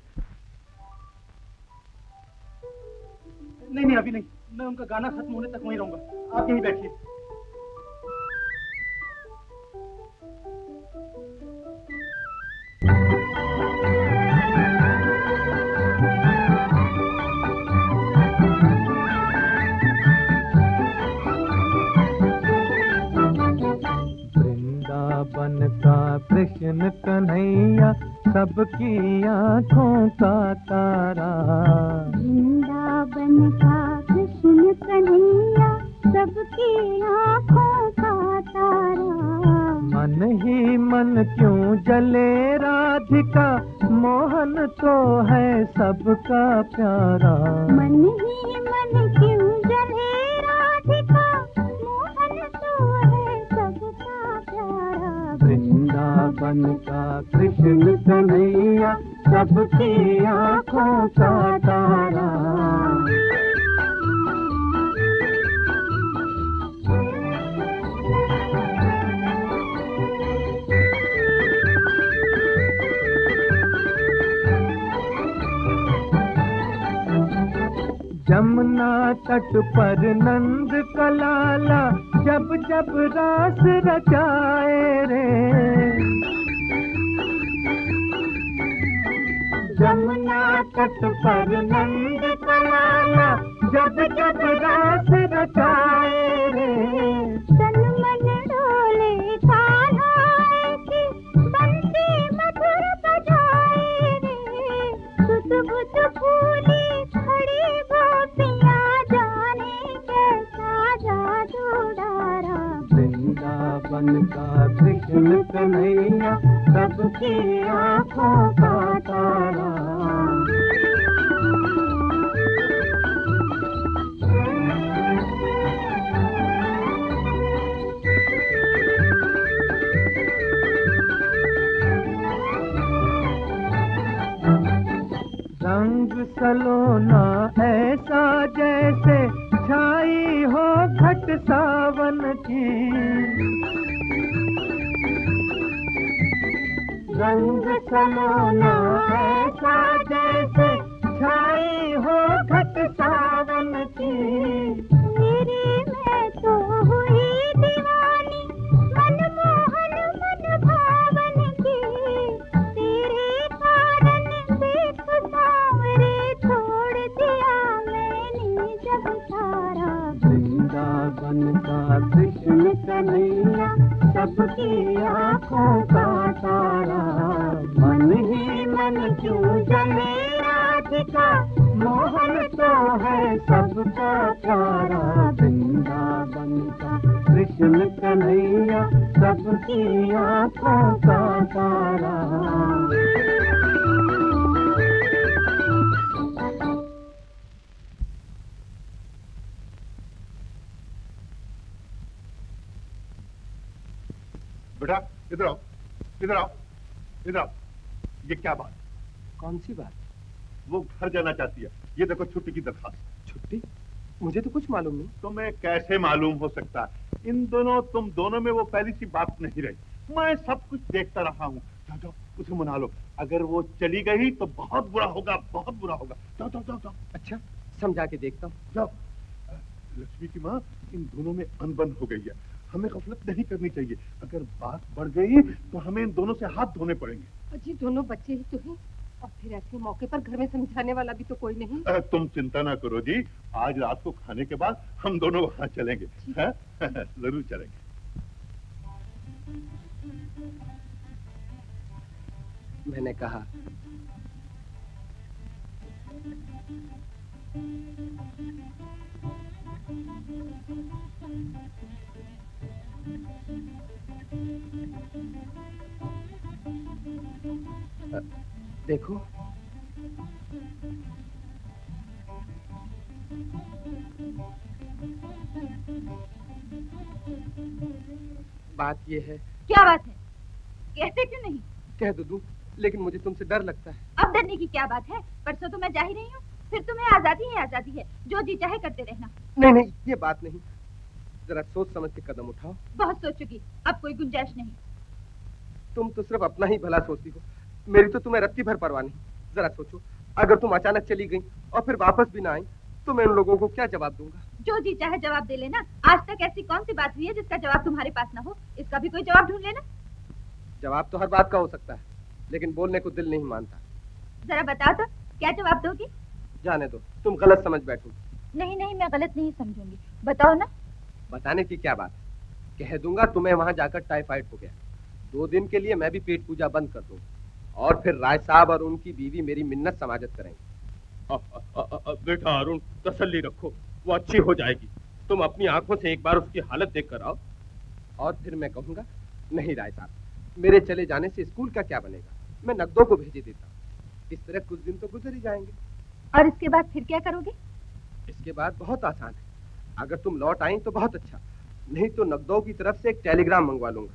नहीं नहीं, अभी नहीं। मैं उनका गाना खत्म होने तक वहीं रहूँगा। आप यहीं बैठिए। वृंदावन का कृष्ण कन्हैया सबकी आँखों का तारा। वृंदावन का कृष्ण कन्हैया सबकी आँखों का तारा। मन ही मन क्यों जले राधिका मोहन तो है सबका प्यारा। मन ही मन क्यों वृंदावन का कृष्ण कन्हैया सबकी आँखों का तारा। जमुना तट पर नंद कलाला जब जब रास रचाए रे। जमुना तट पर नंद कलाला जब जब रास रचाए रे। वृंदावन का कृष्ण कन्हैया सबकी आँखों का तारा। रंग सलोना ऐसा जैसे छाई हो घट सावन की। रंग समाना ऐसा जैसे छाई हो घट सावन की। मेरे कन्हैया सबकी आँखों का तारा। मन ही मन क्यों जले मोहन तो है सबका प्यारा। वृंदावन का कृष्ण कन्हैया, सबकी आँखों का तारा। बेटा इधर आओ इधर आओ इधर आओ। ये क्या बात? कौन सी बात? वो घर जाना चाहती है। ये देखो छुट्टी की दरखास्त। छुट्टी? मुझे तो कुछ मालूम नहीं। तुम्हें कैसे मालूम हो सकता? है इन दोनों तुम दोनों में वो पहली सी बात नहीं रही। मैं सब कुछ देखता रहा हूँ। जाओ जाओ उसे मना लो। अगर वो चली गई तो बहुत बुरा होगा बहुत बुरा होगा। जाओ जाओ जाओ जाओ। अच्छा समझा के देखता हूँ। जाओ। लक्ष्मी की माँ इन दोनों में अनबन हो गई है। हमें गफलत नहीं करनी चाहिए। अगर बात बढ़ गई तो हमें इन दोनों से हाथ धोने पड़ेंगे। अजी दोनों बच्चे ही तो हैं। और फिर ऐसे मौके पर घर में समझाने वाला भी तो कोई नहीं। अ, तुम चिंता ना करो जी। आज रात को खाने के बाद हम दोनों वहाँ चलेंगे। [laughs] ज़रूर चलेंगे। मैंने कहा अ, देखो। बात ये है। क्या बात है? कहते क्यों नहीं? कह दो दूँ लेकिन मुझे तुमसे डर लगता है। अब डरने की क्या बात है? परसों तो मैं जा ही रही हूँ फिर तुम्हें आज़ादी ही आज़ादी है जो जी चाहे करते रहना। नहीं नहीं ये बात नहीं। जरा सोच समझ के कदम उठाओ। बहुत सोच चुकी अब कोई गुंजाइश नहीं। तुम तो सिर्फ़ अपना ही भला सोचती हो। मेरी तो तुम्हें रत्ती भर परवाह नहीं। जरा सोचो अगर तुम अचानक चली गई और फिर वापस भी ना आई तो मैं उन लोगों को क्या जवाब दूँगा? जो जी चाहे जवाब दे लेना। आज तक ऐसी कौन सी बात हुई है जिसका जवाब तुम्हारे पास ना हो? इसका भी कोई जवाब ढूंढ लेना। जवाब तो हर बात का हो सकता है लेकिन बोलने को दिल नहीं मानता। जरा बताओ तो क्या जवाब दोगी? जाने दो तुम गलत समझ बैठो नहीं नहीं मैं गलत नहीं समझूँगी। बताओ ना बताने की क्या बात है? कह दूँगा तुम्हें वहाँ जाकर टाइफाइड हो गया। दो दिन के लिए मैं भी पेट पूजा बंद कर दूँगा और फिर राय साहब और उनकी बीवी मेरी मिन्नत समाजत करेंगे। बेटा अरुण तसल्ली रखो। वो अच्छी हो जाएगी। तुम अपनी आँखों से एक बार उसकी हालत देख कर आओ। और फिर मैं कहूँगा नहीं राय साहब मेरे चले जाने से स्कूल का क्या बनेगा? मैं नकदों को भेजे देता हूँ। इस तरह कुछ दिन तो गुजर ही जाएँगे। और इसके बाद फिर क्या करोगे? इसके बाद बहुत आसान है। अगर तुम लौट आई तो बहुत अच्छा। नहीं तो नकदों की तरफ़ से एक टेलीग्राम मंगवा लूँगा।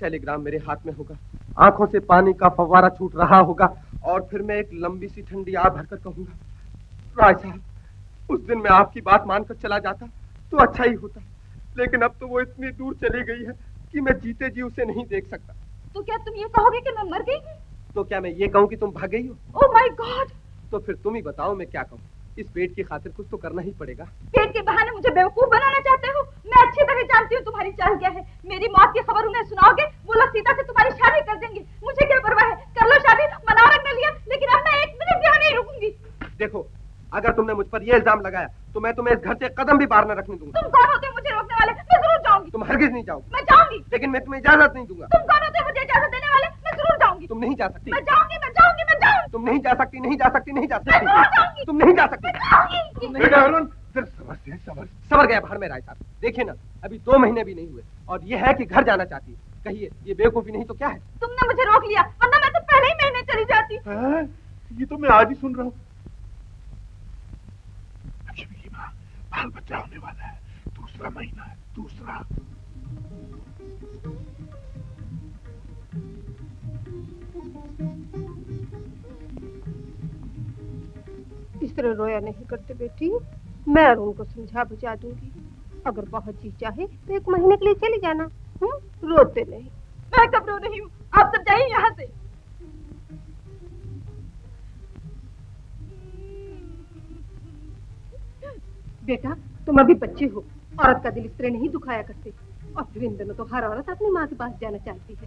टेलीग्राम मेरे हाथ में होगा। आँखों से पानी का फव्वारा छूट रहा होगा और फिर मैं एक लंबी सी ठंडी आ भरकर कहूँगा राय साहब उस दिन मैं आपकी बात मानकर चला जाता तो अच्छा ही होता। लेकिन अब तो वो इतनी दूर चली गई है कि मैं जीते जी उसे नहीं देख सकता। तो क्या तुम ये कहोगे कि मैं मर गई? तो क्या मैं ये कहूँ कि तुम भाग गई हो? ओह माय गॉड तो फिर तुम ही बताओ मैं क्या कहूँ। इस पेट की खातिर कुछ तो करना ही पड़ेगा। पेट के बहाने मुझे बेवकूफ़ बनाना चाहते हो? मैं अच्छी तरह जानती हूँ तुम्हारी चाल क्या है। मेरी मौत की खबर उन्हें सुनाओगे? वो लोग सीता से तुम्हारी शादी कर देंगे। मुझे क्या परवाह है? कर लो शादी मना रख लिया लेकिन अब मैं एक मिनट यहाँ नहीं रुकूँगी। देखो अगर तुमने मुझ पर यह इल्ज़ाम लगाया तो मैं तुम्हें इस घर से कदम भी बाहर न रखने दूँगा। तुम कौन होते मुझे रोकने वाले? मैं ज़रूर जाऊँगी। तुम हरगिज नहीं जाओगी। मैं जाऊँगी। लेकिन मैं तुम्हें इजाज़त नहीं दूँगा। तुम कौन होते मुझे इजाज़त देने वाले? मैं ज़रूर जाऊँगी। तुम नहीं जा सकती। मैं जाऊँगी मैं जाऊँगी मैं जाऊँगी। तुम नहीं जा सकती नहीं जा सकती नहीं जा सकती। तुम नहीं जा सकती। बेटा अरुण जरा सबर से सबर सबर गया बाहर में राय साहब देखिए ना अभी दो महीने भी नहीं हुए। और ये है कि घर जाना चाहती है। कहिए ये बेवकूफ़ी नहीं तो क्या है? तुमने मुझे रोक लिया वरना मैं तो पहले ही महीने चली जाती। हाँ, ये तो मैं आज ही सुन रहा हूँ लक्ष्मी की बाल बच्चा होने वाला है दूसरा महीना है दूसरा इस तरह रोया नहीं करते बेटी। मैं अरुण को समझा बुझा दूँगी। अगर बहुत जी चाहे तो एक महीने के लिए चले जाना हुँ? रोते नहीं। मैं कब रो रही हूँ? आप सब जाइए यहाँ से। बेटा तुम अभी बच्चे हो। औरत का दिल इस तरह नहीं दुखाया करते। और फिर इन दिनों तो हर औरत अपनी माँ के पास जाना चाहती है।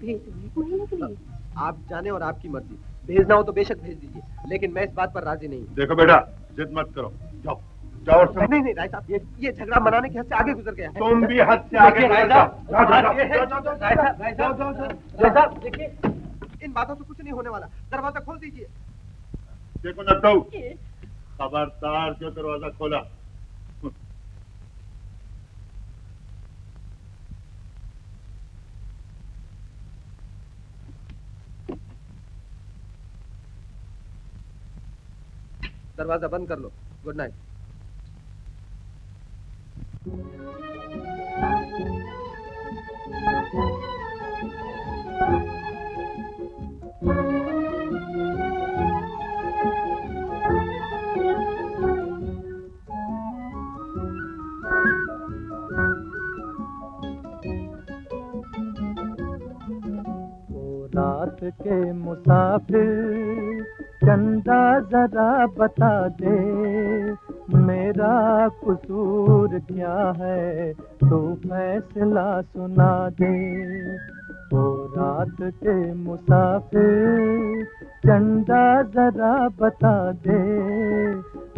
भेज दो एक महीने के लिए। आप जाने और आपकी मर्ज़ी। भेजना हो तो बेशक भेज दीजिए लेकिन मैं इस बात पर राज़ी नहीं हूँ। देखो बेटा जिद मत करो। जाओ जाओ और नहीं नहीं राय साहब ये ये झगड़ा मनाने के हद से आगे गुजर गया है। तुम भी हद से आगे राय साहब, देखिए इन बातों से कुछ नहीं होने वाला। दरवाज़ा खोल दीजिए। देखो नट्टू खबरदार जो दरवाज़ा खोला दरवाज़ा बंद कर लो गुड नाइट ओ रात के मुसाफिर, चंदा जरा बता दे, मेरा कसूर क्या है, तू फैसला सुना दे। ओ रात के मुसाफिर, चंदा जरा बता दे,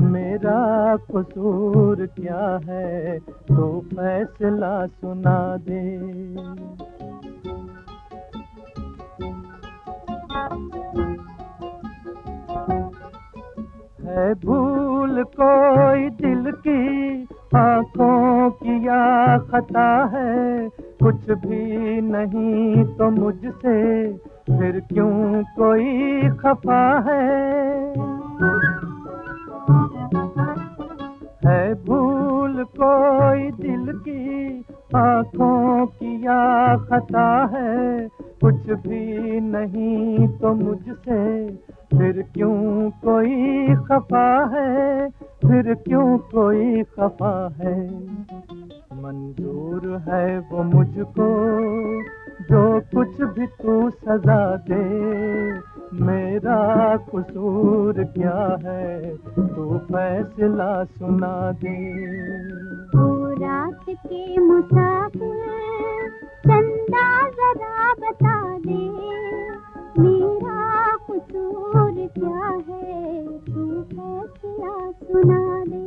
मेरा कसूर क्या है, तू फैसला सुना दे। है भूल कोई दिल की आँखों की या खता है? कुछ भी नहीं तो मुझसे फिर क्यों कोई खफा है? है भूल कोई दिल की आँखों की या खता है। कुछ भी नहीं तो मुझसे फिर क्यों कोई खफा है? फिर क्यों कोई खफा है? मंजूर है वो मुझको जो कुछ भी तू सजा दे, मेरा कसूर क्या है? तू फैसला सुना दे। ओ रात के मुसाफिर चंदा जरा बता दे, मेरा कसूर क्या है? तू फैसला सुना दे।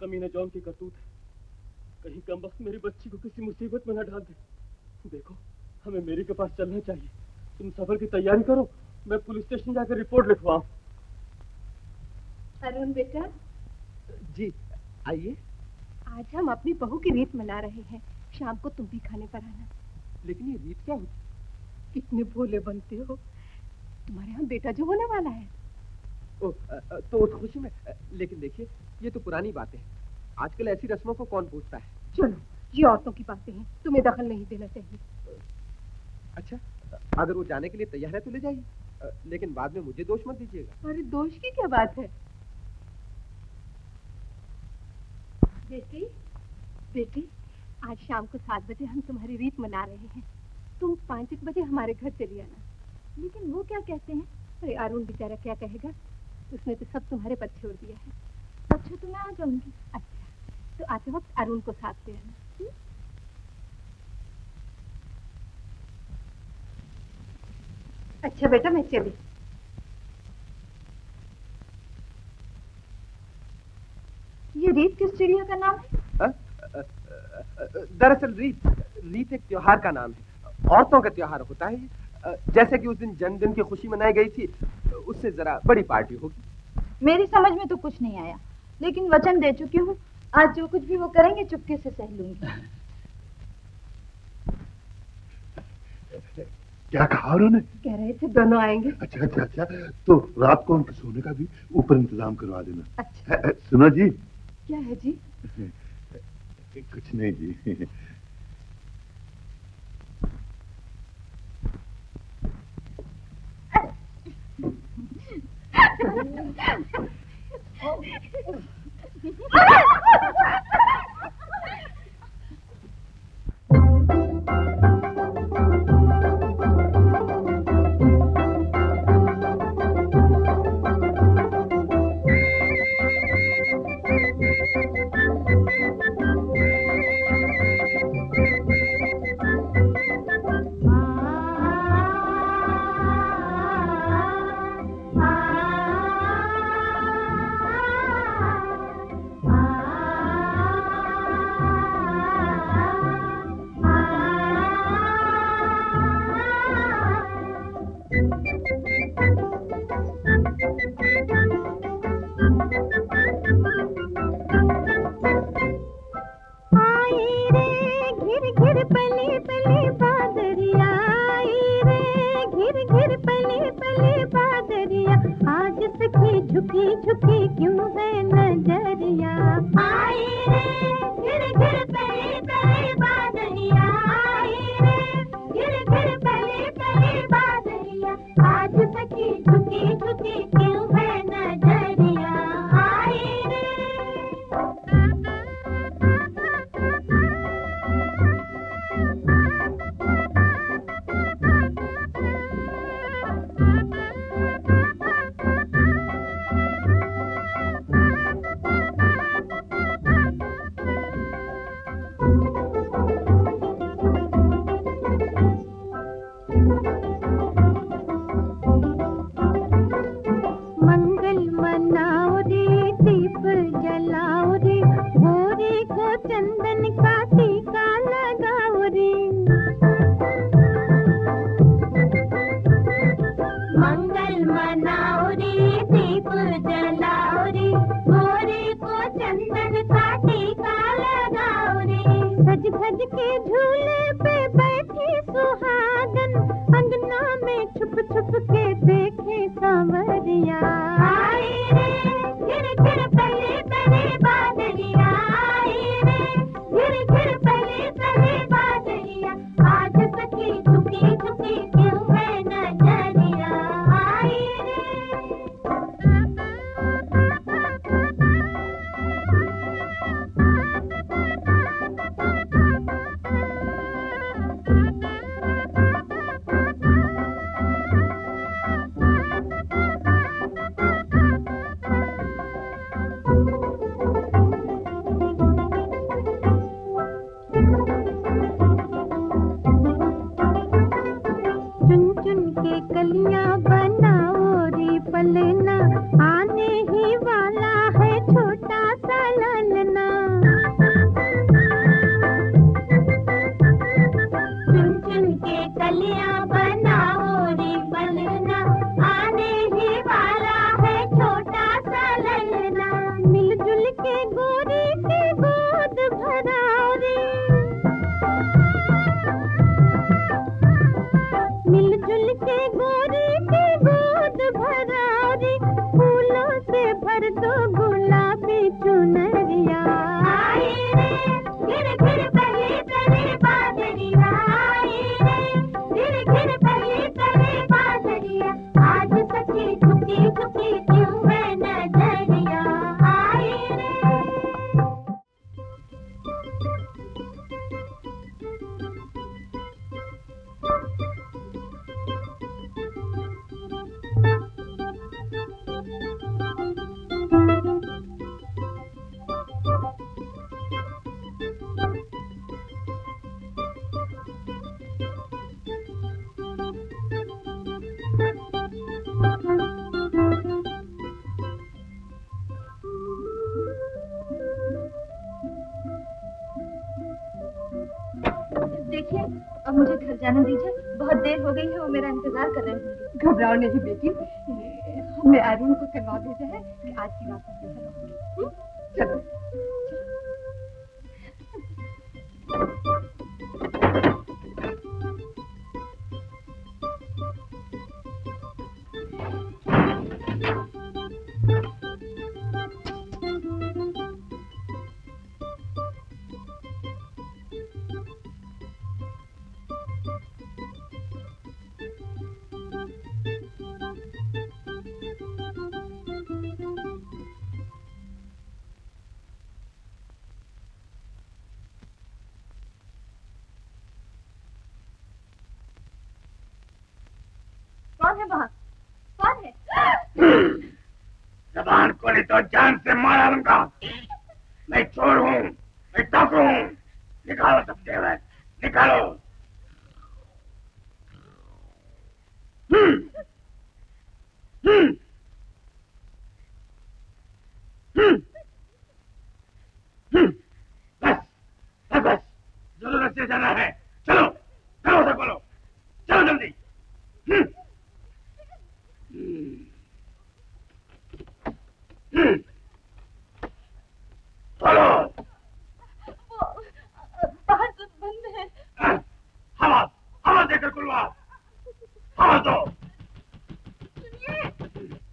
कमीने जॉन की करतूत है। कहीं कम वक्त मेरी बच्ची को किसी मुसीबत में न डाल दे। देखो हमें मेरी के पास चलना चाहिए। तुम सफ़र की तैयारी करो मैं पुलिस स्टेशन जाकर रिपोर्ट लिखवाऊं। अरुण बेटा। जी आइए। आज हम अपनी बहू की रीत मना रहे हैं। शाम को तुम भी खाने पर आना। लेकिन ये रीत क्या होती? कितने भोले बनते हो। तुम्हारे यहाँ बेटा जो होने वाला है। ओ, तो उस खुशी में लेकिन देखिए ये तो पुरानी बातें हैं। आजकल ऐसी रस्मों को कौन पूछता है? चलो ये औरतों की बातें हैं तुम्हें दखल नहीं देना चाहिए। अच्छा अगर वो जाने के लिए तैयार है तो ले जाइए। लेकिन बाद में मुझे दोष मत दीजिएगा। अरे दोष की क्या बात है? बेटी बेटी आज शाम को सात बजे हम तुम्हारी रीत मना रहे हैं। तुम पाँच एक बजे हमारे घर चली आना। लेकिन वो क्या कहते हैं? अरे अरुण बेचारा क्या कहेगा? उसने तो सब तुम्हारे पर छोड़ दिया है। अच्छा तो मैं आ जाऊँगी। अच्छा तो आते वक्त अरुण को साथ ले आना। हम्म? अच्छा बेटा, मैं चली। ये रीत किस चिड़िया का नाम है? दरअसल रीत रीत एक त्योहार का नाम है। औरतों का त्योहार होता है। जैसे कि उस दिन जन्मदिन की खुशी मनाई गई थी उससे जरा बड़ी पार्टी होगी। मेरी समझ में तो कुछ नहीं आया लेकिन वचन दे चुकी हूँ आज जो कुछ भी वो करेंगे चुपके से सह लूँगी। क्या कहा उन्होंने? कह रहे थे दोनों आएँगे। अच्छा अच्छा अच्छा तो रात को उनके सोने का भी ऊपर इंतज़ाम करवा देना। अच्छा। सुनो जी। क्या है जी? कुछ नहीं जी। आई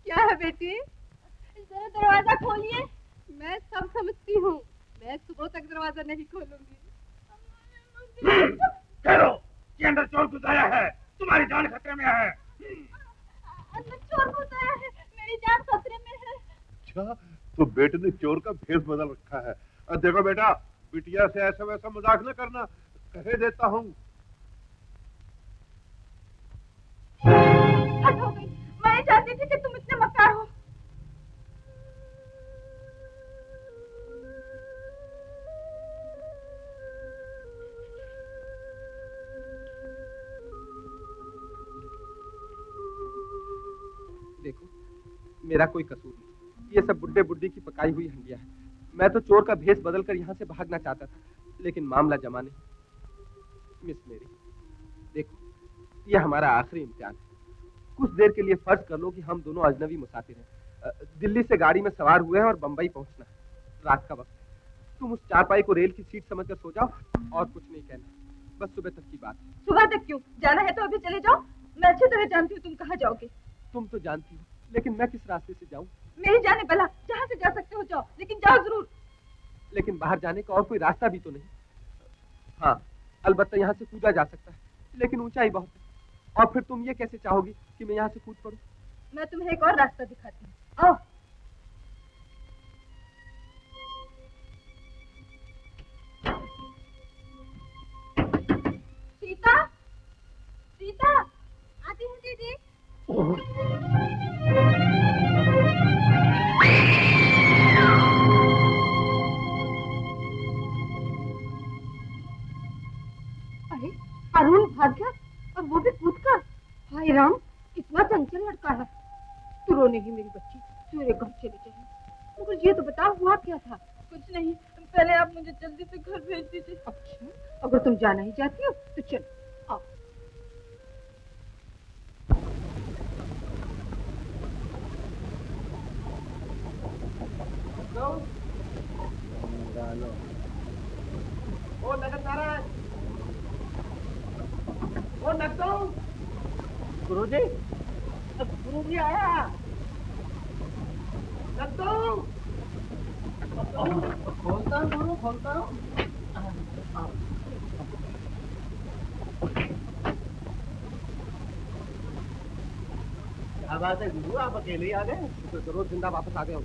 क्या है बेटी? दरवाज़ा खोलिए। मैं सब समझती हूँ। सुबह तक दरवाज़ा नहीं खोलूँगी। चोर है। तुम्हारी जान खतरे में है। मेरी जान खतरे में है। अच्छा तो बेटे ने चोर का बदल रखा है। देखो बेटा बिटिया से ऐसा वैसा मज़ाक न करना। कह देता हूँ देखो, मेरा कोई कसूर नहीं। ये सब बुढ़े बुढ़ी की पकाई हुई हंडिया है। मैं तो चोर का भेस बदलकर यहाँ से भागना चाहता था, लेकिन मामला जमा नहीं। मिस मेरी, देखो, ये हमारा आखिरी इम्तिहान है। कुछ देर के लिए फ़र्ज़ कर लो कि हम दोनों अजनबी मुसाफिर हैं। दिल्ली से गाड़ी में सवार हुए हैं और बम्बई पहुँचना है। रात का वक्त तुम उस चारपाई को रेल की सीट समझ कर सो जाओ और कुछ नहीं कहना। बस सुबह तक की बात सुबह तक क्यों? जाना है तो अभी चले जाओ। मैं अच्छी तरह जानती हूँ तुम कहाँ जाओगे। तुम तो जानती हो लेकिन मैं किस रास्ते से जाऊँ? मेरी जाने भला जहाँ से जा सकते हो जाओ लेकिन जाओ ज़रूर। लेकिन बाहर जाने का और कोई रास्ता भी तो नहीं। हाँ अलबत्ता यहाँ से कूदा जा सकता है लेकिन ऊंचाई बहुत है। और फिर तुम ये कैसे चाहोगी कि मैं यहाँ से कूद पड़ूं? मैं तुम्हें एक और रास्ता दिखाती हूँ। सीता? सीता? आती हूँ दीदी। अरे, अरुण भाग गया? और वो भी कूद कर हाय राम कितना चंचल लड़का है। तू रोने की मेरी बच्ची मेरे घर चली जाए मगर ये तो बता हुआ क्या था? कुछ नहीं पहले आप मुझे जल्दी से घर भेज दीजिए। अच्छा अगर तुम जाना ही चाहती हो तो चलो आओ। ओ नगर नारायण ओ नगदो गुरुजी गुरुजी आया। खोलता हूँ गुरु खोलता हूँ। क्या बात है गुरु आप अकेले ही आ गए? तो ज़रूर ज़िंदा वापस आ गए हो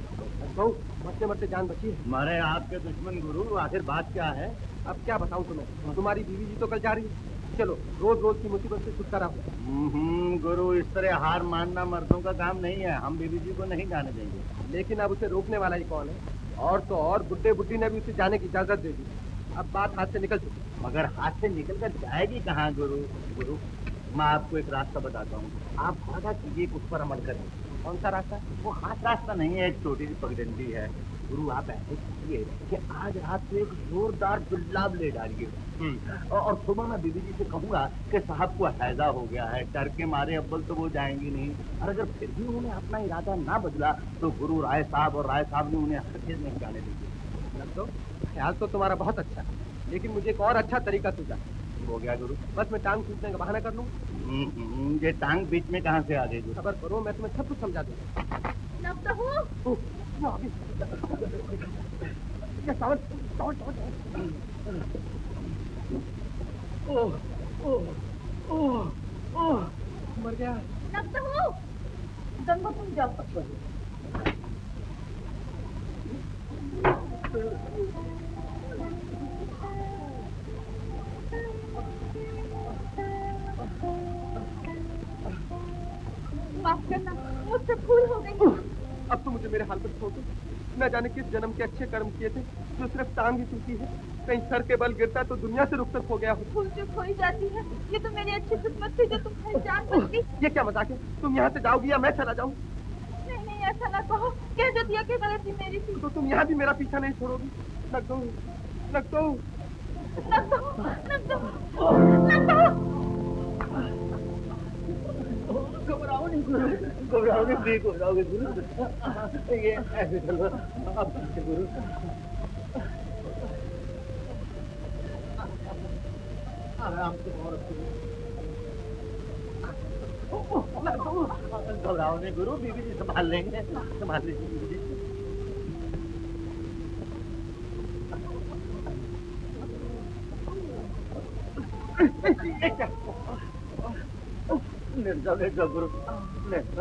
मरते मरते जान बची हमारे आपके दुश्मन गुरु आखिर बात क्या है? अब क्या बताऊँ तुम्हें? तुम्हारी बीवी जी तो कल जा रही है। चलो रोज रोज की मुसीबत से छुटकारा हो हम्म, गुरु इस तरह हार मानना मर्दों का काम नहीं है। हम बीबी जी को नहीं जाने देंगे। लेकिन अब उसे रोकने वाला ही कौन है? और तो और बुड्ढे बुड्ढी ने भी उसे जाने की इजाज़त दे दी। अब बात हाथ से निकल चुकी मगर हाथ से निकल कर जाएगी कहाँ गुरु? गुरु मैं आपको एक रास्ता बताता हूँ। आप वादा कीजिए उस पर अमल करें। कौन सा रास्ता? वो हाथ रास्ता नहीं है एक छोटी सी पगडंडी है। गुरु आप ऐसे कीजिए कि आज रात को एक जोरदार गुलाब ले डालिए। और, और सुबह मैं बीबी जी से कहूँगा कि साहब को हैजा हो गया है डर के मारे अव्वल तो वो जाएँगी नहीं। और अगर फिर भी उन्होंने अपना इरादा ना बदला तो गुरु राय साहब और राय साहब ने उन्हें हर चीज़ नहीं जाने देंगे तो ख्याल तो तुम्हारा बहुत अच्छा है लेकिन मुझे एक और अच्छा तरीका सूझा। हो गया गुरु बस मैं टांग खींचने का बहाना कर लूँ? हम्म, हम्म, ये टांग बीच में कहाँ से आ गई गुरु? खबर करो मैं तुम्हें सब कुछ समझा दूँगा। हूँ मर तो गंगा माफ़ करना मुझसे भूल हो गई। अब तो मुझे मेरे हाल पर छोड़ दो। न जाने किस जन्म के अच्छे कर्म किए थे जो सिर्फ़ टांग ही टूटी है। कहीं सर के बल गिरता तो दुनिया से रुखसत हो गया हो। जो खोई जाती है ये तो मेरी अच्छी किस्मत थी जो तुम्हारी जान बची ये क्या मज़ाक है? तुम यहाँ से जाओगी या मैं चला जाऊँ? नहीं नहीं ऐसा ना कहो। कह जो दिया कि गलती मेरी थी। तो तुम यहाँ भी मेरा पीछा नहीं छोड़ोगी। लग दो लग दो। लग दो लग दो लग दो। घबराओ नहीं, गुरु। घबराओगे नहीं घबराओगे गुरु ये ऐसे चलो अब गुरु आराम से और घबराओ नहीं गुरु बीबी जी संभाल लेंगे संभाल लेंगे बीबी जी लेट जाओ लेट निर्जा गुरु लेट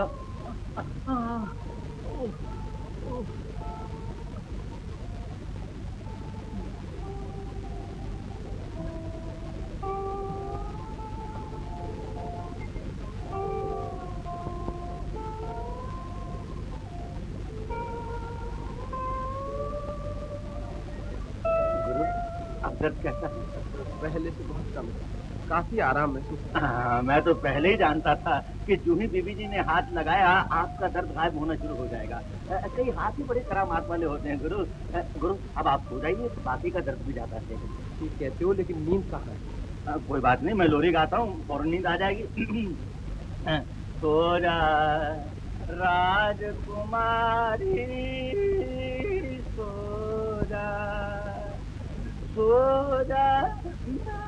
काफ़ी आराम महसूस हाँ, मैं तो पहले ही जानता था कि जो ही बीबी जी ने हाथ लगाया आपका दर्द गायब होना शुरू हो जाएगा। कई हाथ ही बड़े करामात वाले होते हैं गुरु। गुरु अब आप सो जाइए तो बाकी का दर्द भी जाता है। ठीक कहते हो लेकिन नींद कहाँ है? कोई बात नहीं मैं लोरी गाता हूँ फ़ौरन नींद आ जाएगी। सो जा राजकुमारी सो जा हो जा।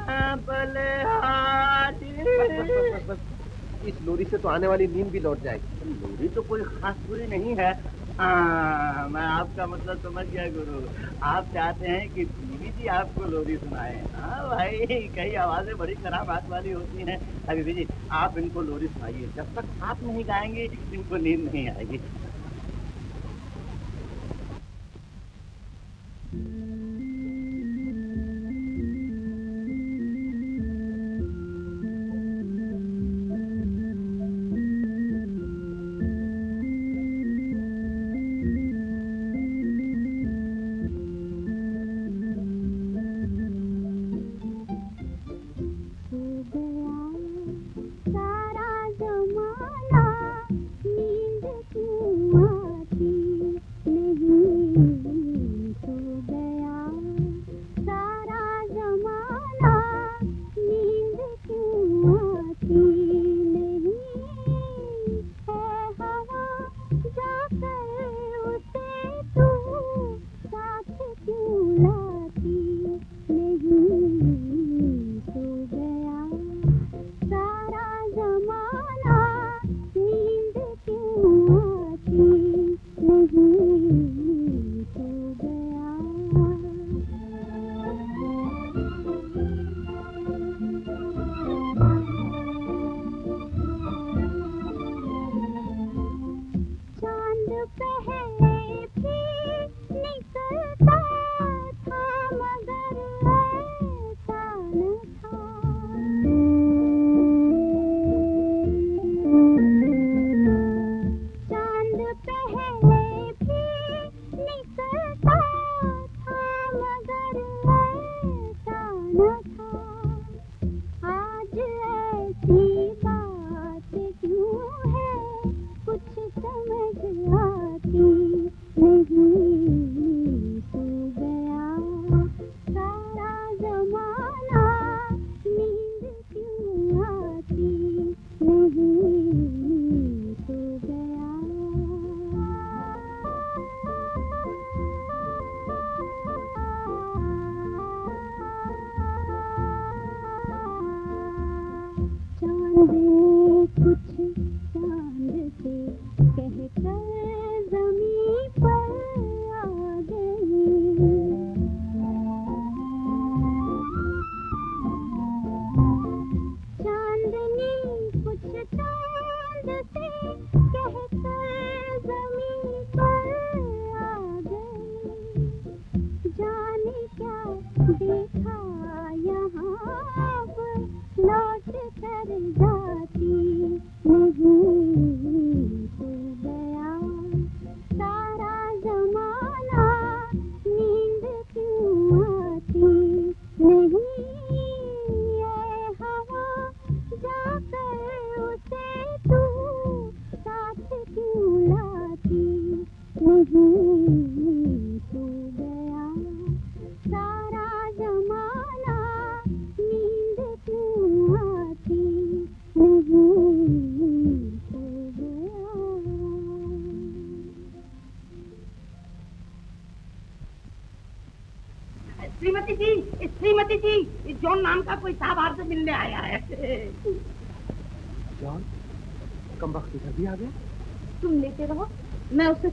बलिहारी इस लोरी से तो आने वाली नींद भी लौट जाएगी। लोरी तो कोई खास बुरी नहीं है। आ, मैं आपका मतलब समझ गया गुरु। आप चाहते हैं कि बीवी जी आपको लोरी सुनाए। हाँ भाई कई आवाज़ें बड़ी खराब हाथ वाली होती हैं। अभी जी आप इनको लोरी सुनाइए। जब तक आप नहीं गाएँगे इनको नींद नहीं आएगी।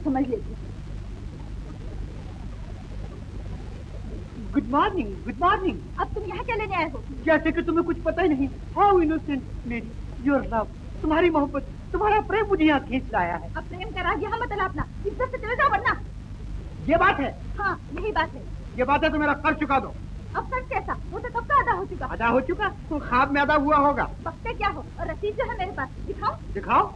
समझ लेती गुड मॉर्निंग गुड मॉर्निंग अब तुम यहाँ क्या लेने आए हो? जैसे कि तुम्हें कुछ पता ही नहीं। How innocent lady your love तुम्हारी मोहब्बत तुम्हारा प्रेम मुझे यहाँ खींच लाया है। अब प्रेम का राज यहाँ मत अलापना। इज़्ज़त से चले जाओ वरना। ये बात है? हाँ यही बात है। ये बात है तो मेरा कर चुका दो। अब सच कैसा? वो तो कब का अदा हो चुका। अदा हो चुका? तो ख्वाब में अदा हुआ होगा। बकते क्या हो? और रसीद जो है मेरे पास। दिखाओ। दिखाओ।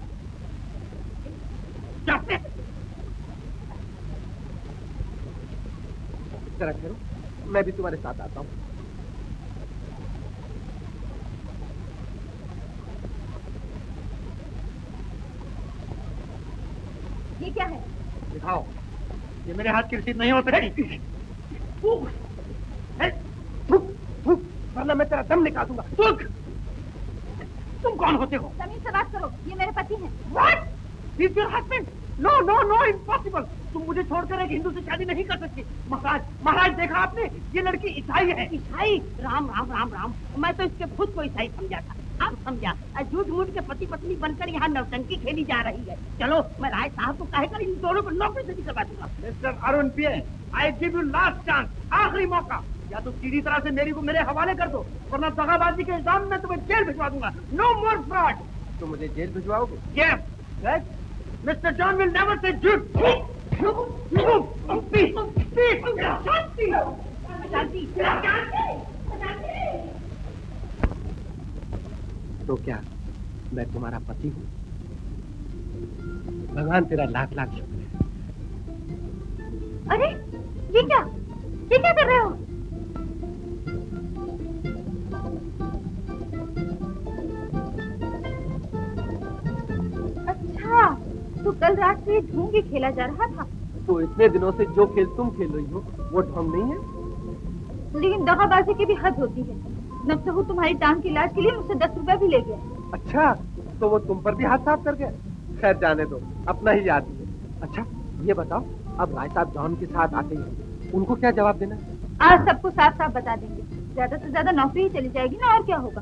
जरा ठहरो मैं भी तुम्हारे साथ आता हूँ। ये क्या है? दिखाओ। ये मेरे हाथ की रसीद नहीं हो है, थूक, वरना मैं तेरा दम निकाल दूँगा। थूक। तुम कौन होते हो? ज़मीन से बात करो। ये मेरे पति हैं। What? He's your husband? No, no, no, impossible. तुम मुझे छोड़कर एक हिंदू से शादी नहीं कर सकती। महाराज महाराज देखा आपने? ये लड़की ईसाई है। ईसाई? राम राम राम राम। मैं तो इसके खुद को ईसाई समझा था। अब समझा झूठ मूठ के पति पत्नी बनकर यहाँ नौटंकी खेली जा रही है। चलो मैं राय साहब को कहकर इन दोनों को नौकरी से करवा दूँगा। Mister Arun P I give you last chance आखिरी मौका। या तो सीधी तरह से मेरी को मेरे हवाले कर दो वरना दगाबाजी के इल्ज़ाम में तुम्हें जेल भिजवा दूँगा। नो मोर फ्रॉड तो मुझे जेल भिजवाओगे? मिस्टर जॉन विल नेवर से झूठ। तो क्या मैं तुम्हारा पति हूँ? भगवान तेरा लाख लाख शुक्र है। अरे, ये क्या? ये क्या कर रहे हो? कल रात से ढोंग ही खेला जा रहा था। तो इतने दिनों से जो खेल तुम खेल रही हो वो ढोंग नहीं है? लेकिन दगाबाजी की भी हद होती है। नफसहू तुम्हारी टांग की इलाज के लिए मुझसे दस रुपए भी ले गया। अच्छा तो वो तुम पर भी हाथ साफ़ कर गए। खैर जाने दो अपना ही याद है। अच्छा ये बताओ अब राय साहब जॉन के साथ आते हैं उनको क्या जवाब देना आज सबको साफ़ साफ़ बता देंगे। ज़्यादा से ज़्यादा नौकरी ही चली जाएगी ना और क्या होगा?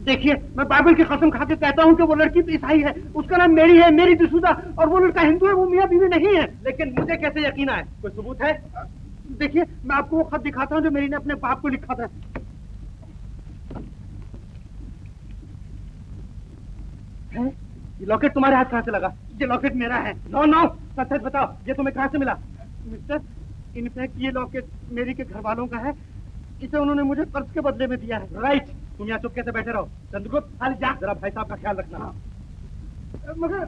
देखिए, मैं बाइबल की कसम खा के कहता हूँ कि वो लड़की तो ईसाई है, उसका नाम मेरी है, मेरी दिशुदा और वो लड़का हिंदू है, वो मियाँ बीवी नहीं है। लेकिन मुझे कैसे यकीन आए? कोई सबूत है? देखिए, मैं आपको वो खत दिखाता हूँ जो मेरी ने अपने बाप को लिखा था। है? ये लॉकेट तुम्हारे हाथ कहाँ से लगा? ये लॉकेट मेरा है। नो नो सच सच बताओ, ये तुम्हें कहाँ से मिला? मिस्टर इनफैक्ट ये लॉकेट मेरी के घर वालों का है। इसे उन्होंने मुझे कर्ज के बदले में दिया है। राइट तुम यहाँ चुपके से बैठे रहो? चंद्रगुप्त खाली जा जरा भाई साहब का ख्याल रखना। हाँ। मगर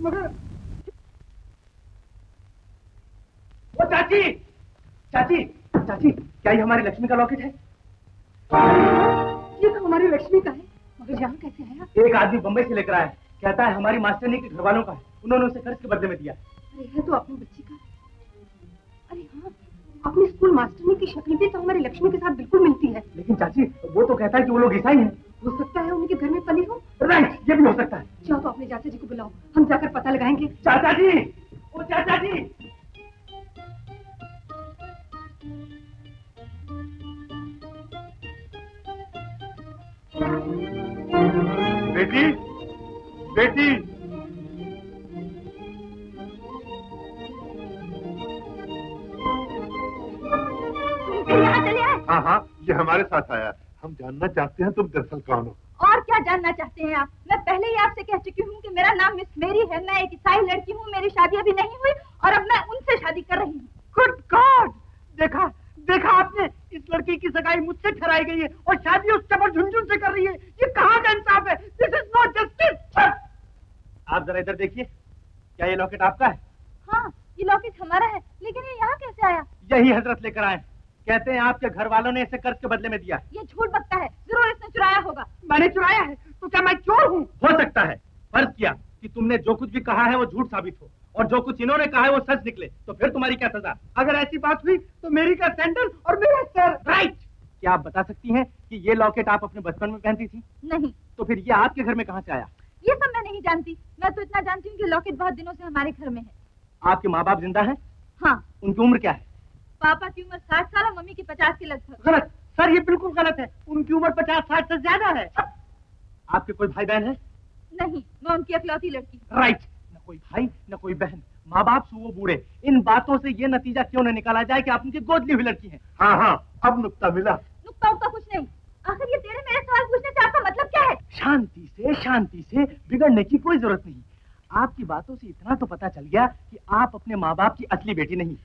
मगर ओ चाची! चाची! चाची क्या ये हमारी लक्ष्मी का लॉकेट है? ये तो हमारी लक्ष्मी का है। मगर यहाँ कैसे आया एक आदमी बम्बई से लेकर आया। कहता है हमारी मास्टरनी के घर वालों का है। उन्होंने उसे कर्ज के बदले में दिया। अरे है तो अपनी बच्ची का। अरे हाँ। अपनी स्कूल मास्टरनी की शक्ल भी तो हमारी लक्ष्मी के साथ बिल्कुल मिलती है। लेकिन चाची वो तो कहता है कि वो लोग ईसाई हैं। हो सकता है उनके घर में पली हो। राइट ये भी हो सकता है। जाओ तो अपने चाचा जी को बुलाओ। हम जाकर पता लगाएँगे। चाचा जी ओ चाचा जी। बेटी बेटी। हाँ हाँ ये हमारे साथ आया। हम जानना चाहते हैं तुम दरअसल कौन हो। और क्या जानना चाहते हैं आप? मैं पहले ही आपसे कह चुकी हूँ कि मेरा नाम मिस मेरी है मैं एक ईसाई लड़की हूँ मेरी शादी अभी नहीं हुई और अब मैं उनसे शादी कर रही हूँ। गुड गॉड देखा देखा आपने इस लड़की की सगाई मुझसे ठहराई गई है और शादी उस चपर झुंझुन से कर रही है। ये कहाँ का इंसाफ है? दिस इज़ नॉट जस्टिस आप जरा इधर देखिए क्या ये लॉकेट आपका है? हाँ ये लॉकेट हमारा है लेकिन ये यहाँ कैसे आया? यही हज़रत लेकर आए। कहते हैं आपके घर वालों ने इसे कर्ज के बदले में दिया ये झूठ बकता है। ज़रूर इसने चुराया होगा। मैंने चुराया है। तो क्या मैं चोर हूँ? हो सकता है। फ़र्ज़ किया कि तुमने जो कुछ भी कहा है वो झूठ साबित हो और जो कुछ इन्होंने कहा है वो सच निकले। तो फिर तुम्हारी क्या सजा? अगर ऐसी बात हुई तो मेरी का सैंडल और मेरा सर? राइट क्या आप बता सकती हैं कि ये लॉकेट आप अपने बचपन में पहनती थी? नहीं। तो फिर ये आपके घर में कहाँ से आया? ये सब मैं नहीं जानती। मैं तो इतना जानती हूँ कि लॉकेट बहुत दिनों से हमारे घर में है। आपके माँ बाप ज़िंदा है? हाँ। उनकी उम्र क्या है? पापा की उम्र साठ साल और मम्मी की पचास के लगभग। गलत। सर ये बिल्कुल गलत है। उनकी उम्र पचास साठ से ज़्यादा है। आपके कोई भाई बहन है? नहीं मैं उनकी अकलौती लड़की राइट न कोई भाई न कोई बहन। माँ बाप सु वो बूढ़े। इन बातों से ये नतीजा क्यों न निकाला जाए कि आप उनकी गोद ली हुई लड़की हैं? हाँ हाँ अब नुकता मिला। नुकता उक्ता कुछ नहीं। आखिर ये तेरे मेरे सवाल पूछने से आपका मतलब क्या है? शांति से शांति से बिगड़ने की कोई ज़रूरत नहीं। आपकी बातों से इतना तो पता चल गया कि आप अपने माँ बाप की असली बेटी नहीं।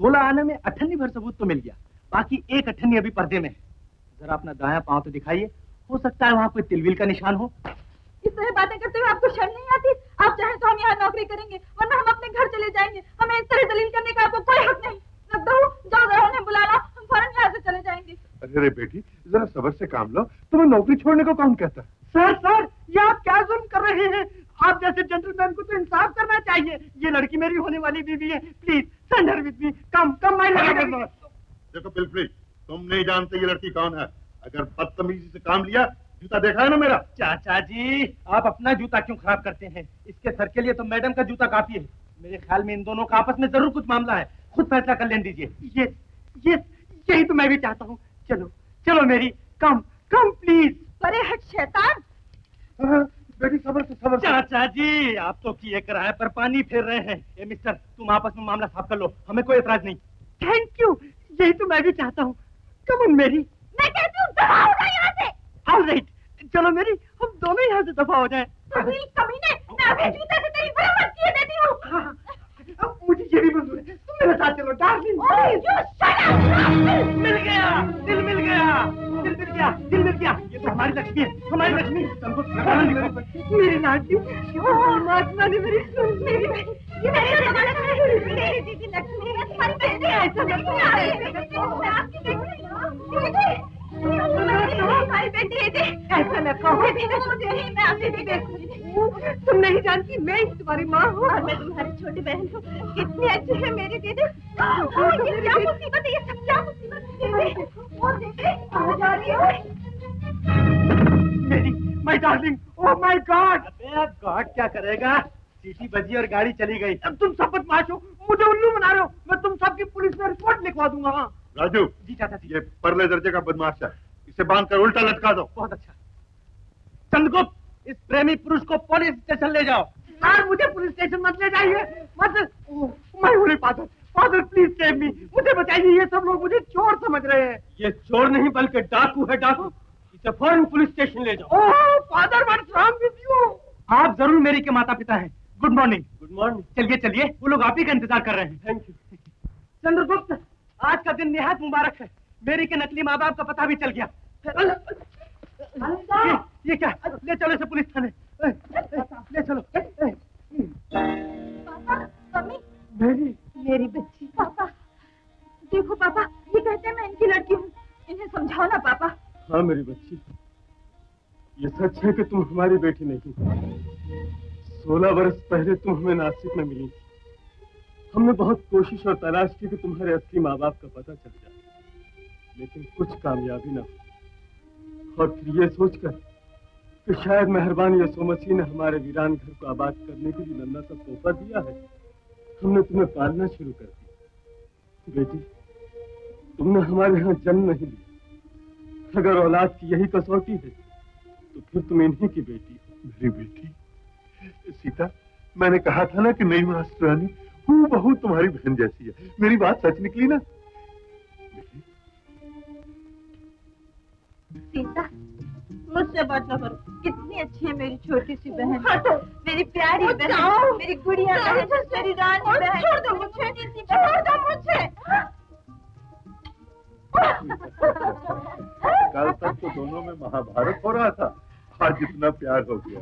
सोलह आने में अठन्नी भर सबूत तो मिल गया। बाकी एक अठन्नी अभी पर्दे में है। जरा अपना दाया पाँव तो दिखाइए। हो सकता है वहाँ कोई तिलविल का निशान हो। इस तरह बातें करते हुए आपको शर्म नहीं आती? आप चाहें तो हम यहाँ नौकरी करेंगे वरना हम अपने घर चले जाएँगे। हमें इस तरह दलील करने का आपको कोई हक नहीं। जाओ जरा उन्हें बुला लो हम फ़ौरन यहाँ से चले जाएँगे। अरे बेटी जरा सबर से काम लो। तुम्हें नौकरी छोड़ने को कौन कहता सर सर ये आप क्या जुल्म कर रहे हैं? आप जैसे जेंटलमैन को तो इंसाफ करना चाहिए। ये लड़की मेरी होने वाली बीवी है। Please send her with me come come my देखो बिल्कुल तुम नहीं जानते ये लड़की कौन है। अगर बदतमीजी से काम लिया जूता देखा है ना मेरा? चाचा जी आप अपना जूता क्यों खराब करते हैं? इसके सर के लिए तो मैडम का जूता काफ़ी है। मेरे ख्याल में इन दोनों का आपस में ज़रूर कुछ मामला है। खुद फैसला कर लेने दीजिए। ये ये यही तो मैं भी चाहता हूँ। चलो चलो मेरी कम कम प्लीज़ परे हट शैतान। बेटी खबर से खबर चाचा जी आप तो किए किराए पर पानी फेर रहे हैं। ए मिस्टर तुम आपस में मामला साफ़ कर लो। हमें कोई एतराज़ नहीं। थैंक यू यही तो मैं भी चाहता हूँ। कम ऑन मेरी मैं कहती हूँ दफ़ा हो जाए यहाँ से। ऑल राइट चलो मेरी हम दोनों यहाँ से दफ़ा हो जाए। कमीने मैं अभी जूते से तेरी बराबर किए देती हूँ। अब मुझे ये भी मंजूर है तुम मेरे साथ चलो डार्लिंग मिल गया दिल मिल गया दिल मिल गया दिल मिल गया। ये तो हमारी लक्ष्मी है हमारी लक्ष्मी। मेरी लाडली परमात्मा ने मेरी सुन मेरी ये मेरी लक्ष्मी मेरी दीदी लक्ष्मी है तुम्हारी बहन है। ऐसा नहीं ऐसा न कहो मैं तुम नहीं जानती मैं ही तुम्हारी माँ हूँ और मैं तुम्हारी छोटी बहन हूँ कितनी अच्छी है मेरी दीदी ये क्या मुसीबत है ये सब क्या मुसीबत वो जा रही Mary my darling oh my god अबे गॉड क्या करेगा? सीटी बजी और गाड़ी चली गई। अब तुम बदमाश हो मुझे उल्लू बना रहे हो। मैं तुम सबकी पुलिस में रिपोर्ट लिखवा दूँगा हाँ। राजू जी चाचा जी। ये परले दर्जे का बदमाश है। इसे बाँध कर उल्टा लटका दो। बहुत अच्छा। चंद्रगुप्त इस प्रेमी पुरुष को पुलिस स्टेशन ले जाओ। यार मुझे पुलिस स्टेशन मत ले जाइए। मत मैं holy father father please save me मुझे बचाइए ये सब लोग मुझे चोर समझ रहे हैं। ये चोर नहीं बल्कि डाकू है डाकू। इसे फ़ौरन पुलिस स्टेशन ले जाओ। ओह father what's wrong with you आप ज़रूर मेरी के माता पिता हैं। गुड मॉर्निंग गुड मॉर्निंग चलिए चलिए। वो लोग आप ही का इंतज़ार कर रहे हैं। थैंक यू चंद्रगुप्त आज का दिन निहायत मुबारक है। मेरी के नकली माँ बाप का पता भी चल गया। ये, ये क्या? ले चलो इसे पुलिस थाने। ले चलो। Papa mummy. मेरी। मेरी बच्ची पापा। देखो पापा ये कहते हैं मैं इनकी लड़की हूँ। इन्हें समझाओ ना पापा। हाँ मेरी बच्ची। ये सच है कि तुम हमारी बेटी नहीं सोलह वर्ष पहले तुम हमें नासिक में मिली थी। हमने बहुत कोशिश और तलाश की कि तुम्हारे असली माँ बाप का पता चल जाए। लेकिन कुछ कामयाबी न हुई। और फिर ये सोचकर कि शायद मेहरबान यसो मसीह ने हमारे वीरान घर को आबाद करने के लिए नन्ना सा तोहफा दिया है। हमने तुम्हें पालना शुरू कर दिया बेटी, तुमने हमारे यहाँ जन्म नहीं लिया। अगर औलाद की यही कसौटी है तो फिर तुम इन्हीं की बेटी हो। मेरी बेटी, सीता, मैंने कहा था ना कि नई मास्टरानी हूँ बहू तुम्हारी बहन जैसी है। मेरी बात सच निकली ना? सीता मुझसे बात न करो। कितनी अच्छी है मेरी छोटी सी बहन। मेरी प्यारी बहन। मेरी गुड़िया बहन। मेरी रानी बहन। छोड़ दो मुझे। छोड़ दो मुझे। कल तक तो दोनों में महाभारत हो रहा था। आज इतना प्यार हो गया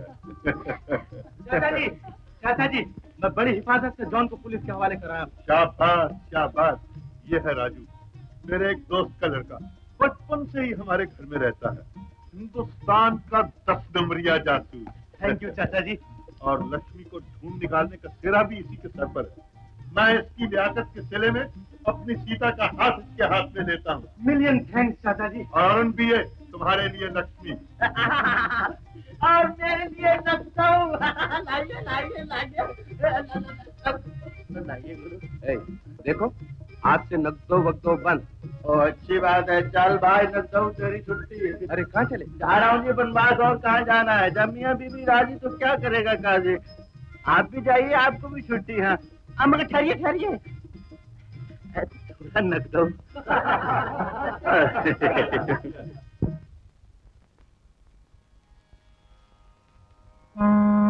चाचा जी चाचा जी मैं बड़ी हिफाजत से जॉन को पुलिस के हवाले कराया शाबाश शाबाश। ये है राजू मेरे एक दोस्त का लड़का। बचपन से ही हमारे घर में रहता है। हिंदुस्तान का दस नंबरिया जासूस थैंक यू चाचा जी। और लक्ष्मी को ढूंढ निकालने का सिरा भी इसी के सर पर है। मैं इसकी लियाकत के सिले में अपनी सीता का हाथ इसके हाथ में लेता हूँ। मिलियन थैंक्स चाचा जी। और भी है तुम्हारे लिए लक्ष्मी। [laughs] और मेरे लिए लाइए लाइए लाइए। देखो आज से नकदो वक्दो बंद। ओ अच्छी बात है चल भाई नकदऊ तेरी छुट्टी है। अरे कहाँ चले? जा रहा हूँ जी बनवास और कहाँ जाना है? जब मियाँ बीबी राज़ी तो क्या करेगा काजी? आप भी जाइए आपको भी छुट्टी है। अब मगर ठहरिए ठहरिए। [laughs] थोड़ा नकदऊ [laughs] Mm-hmm.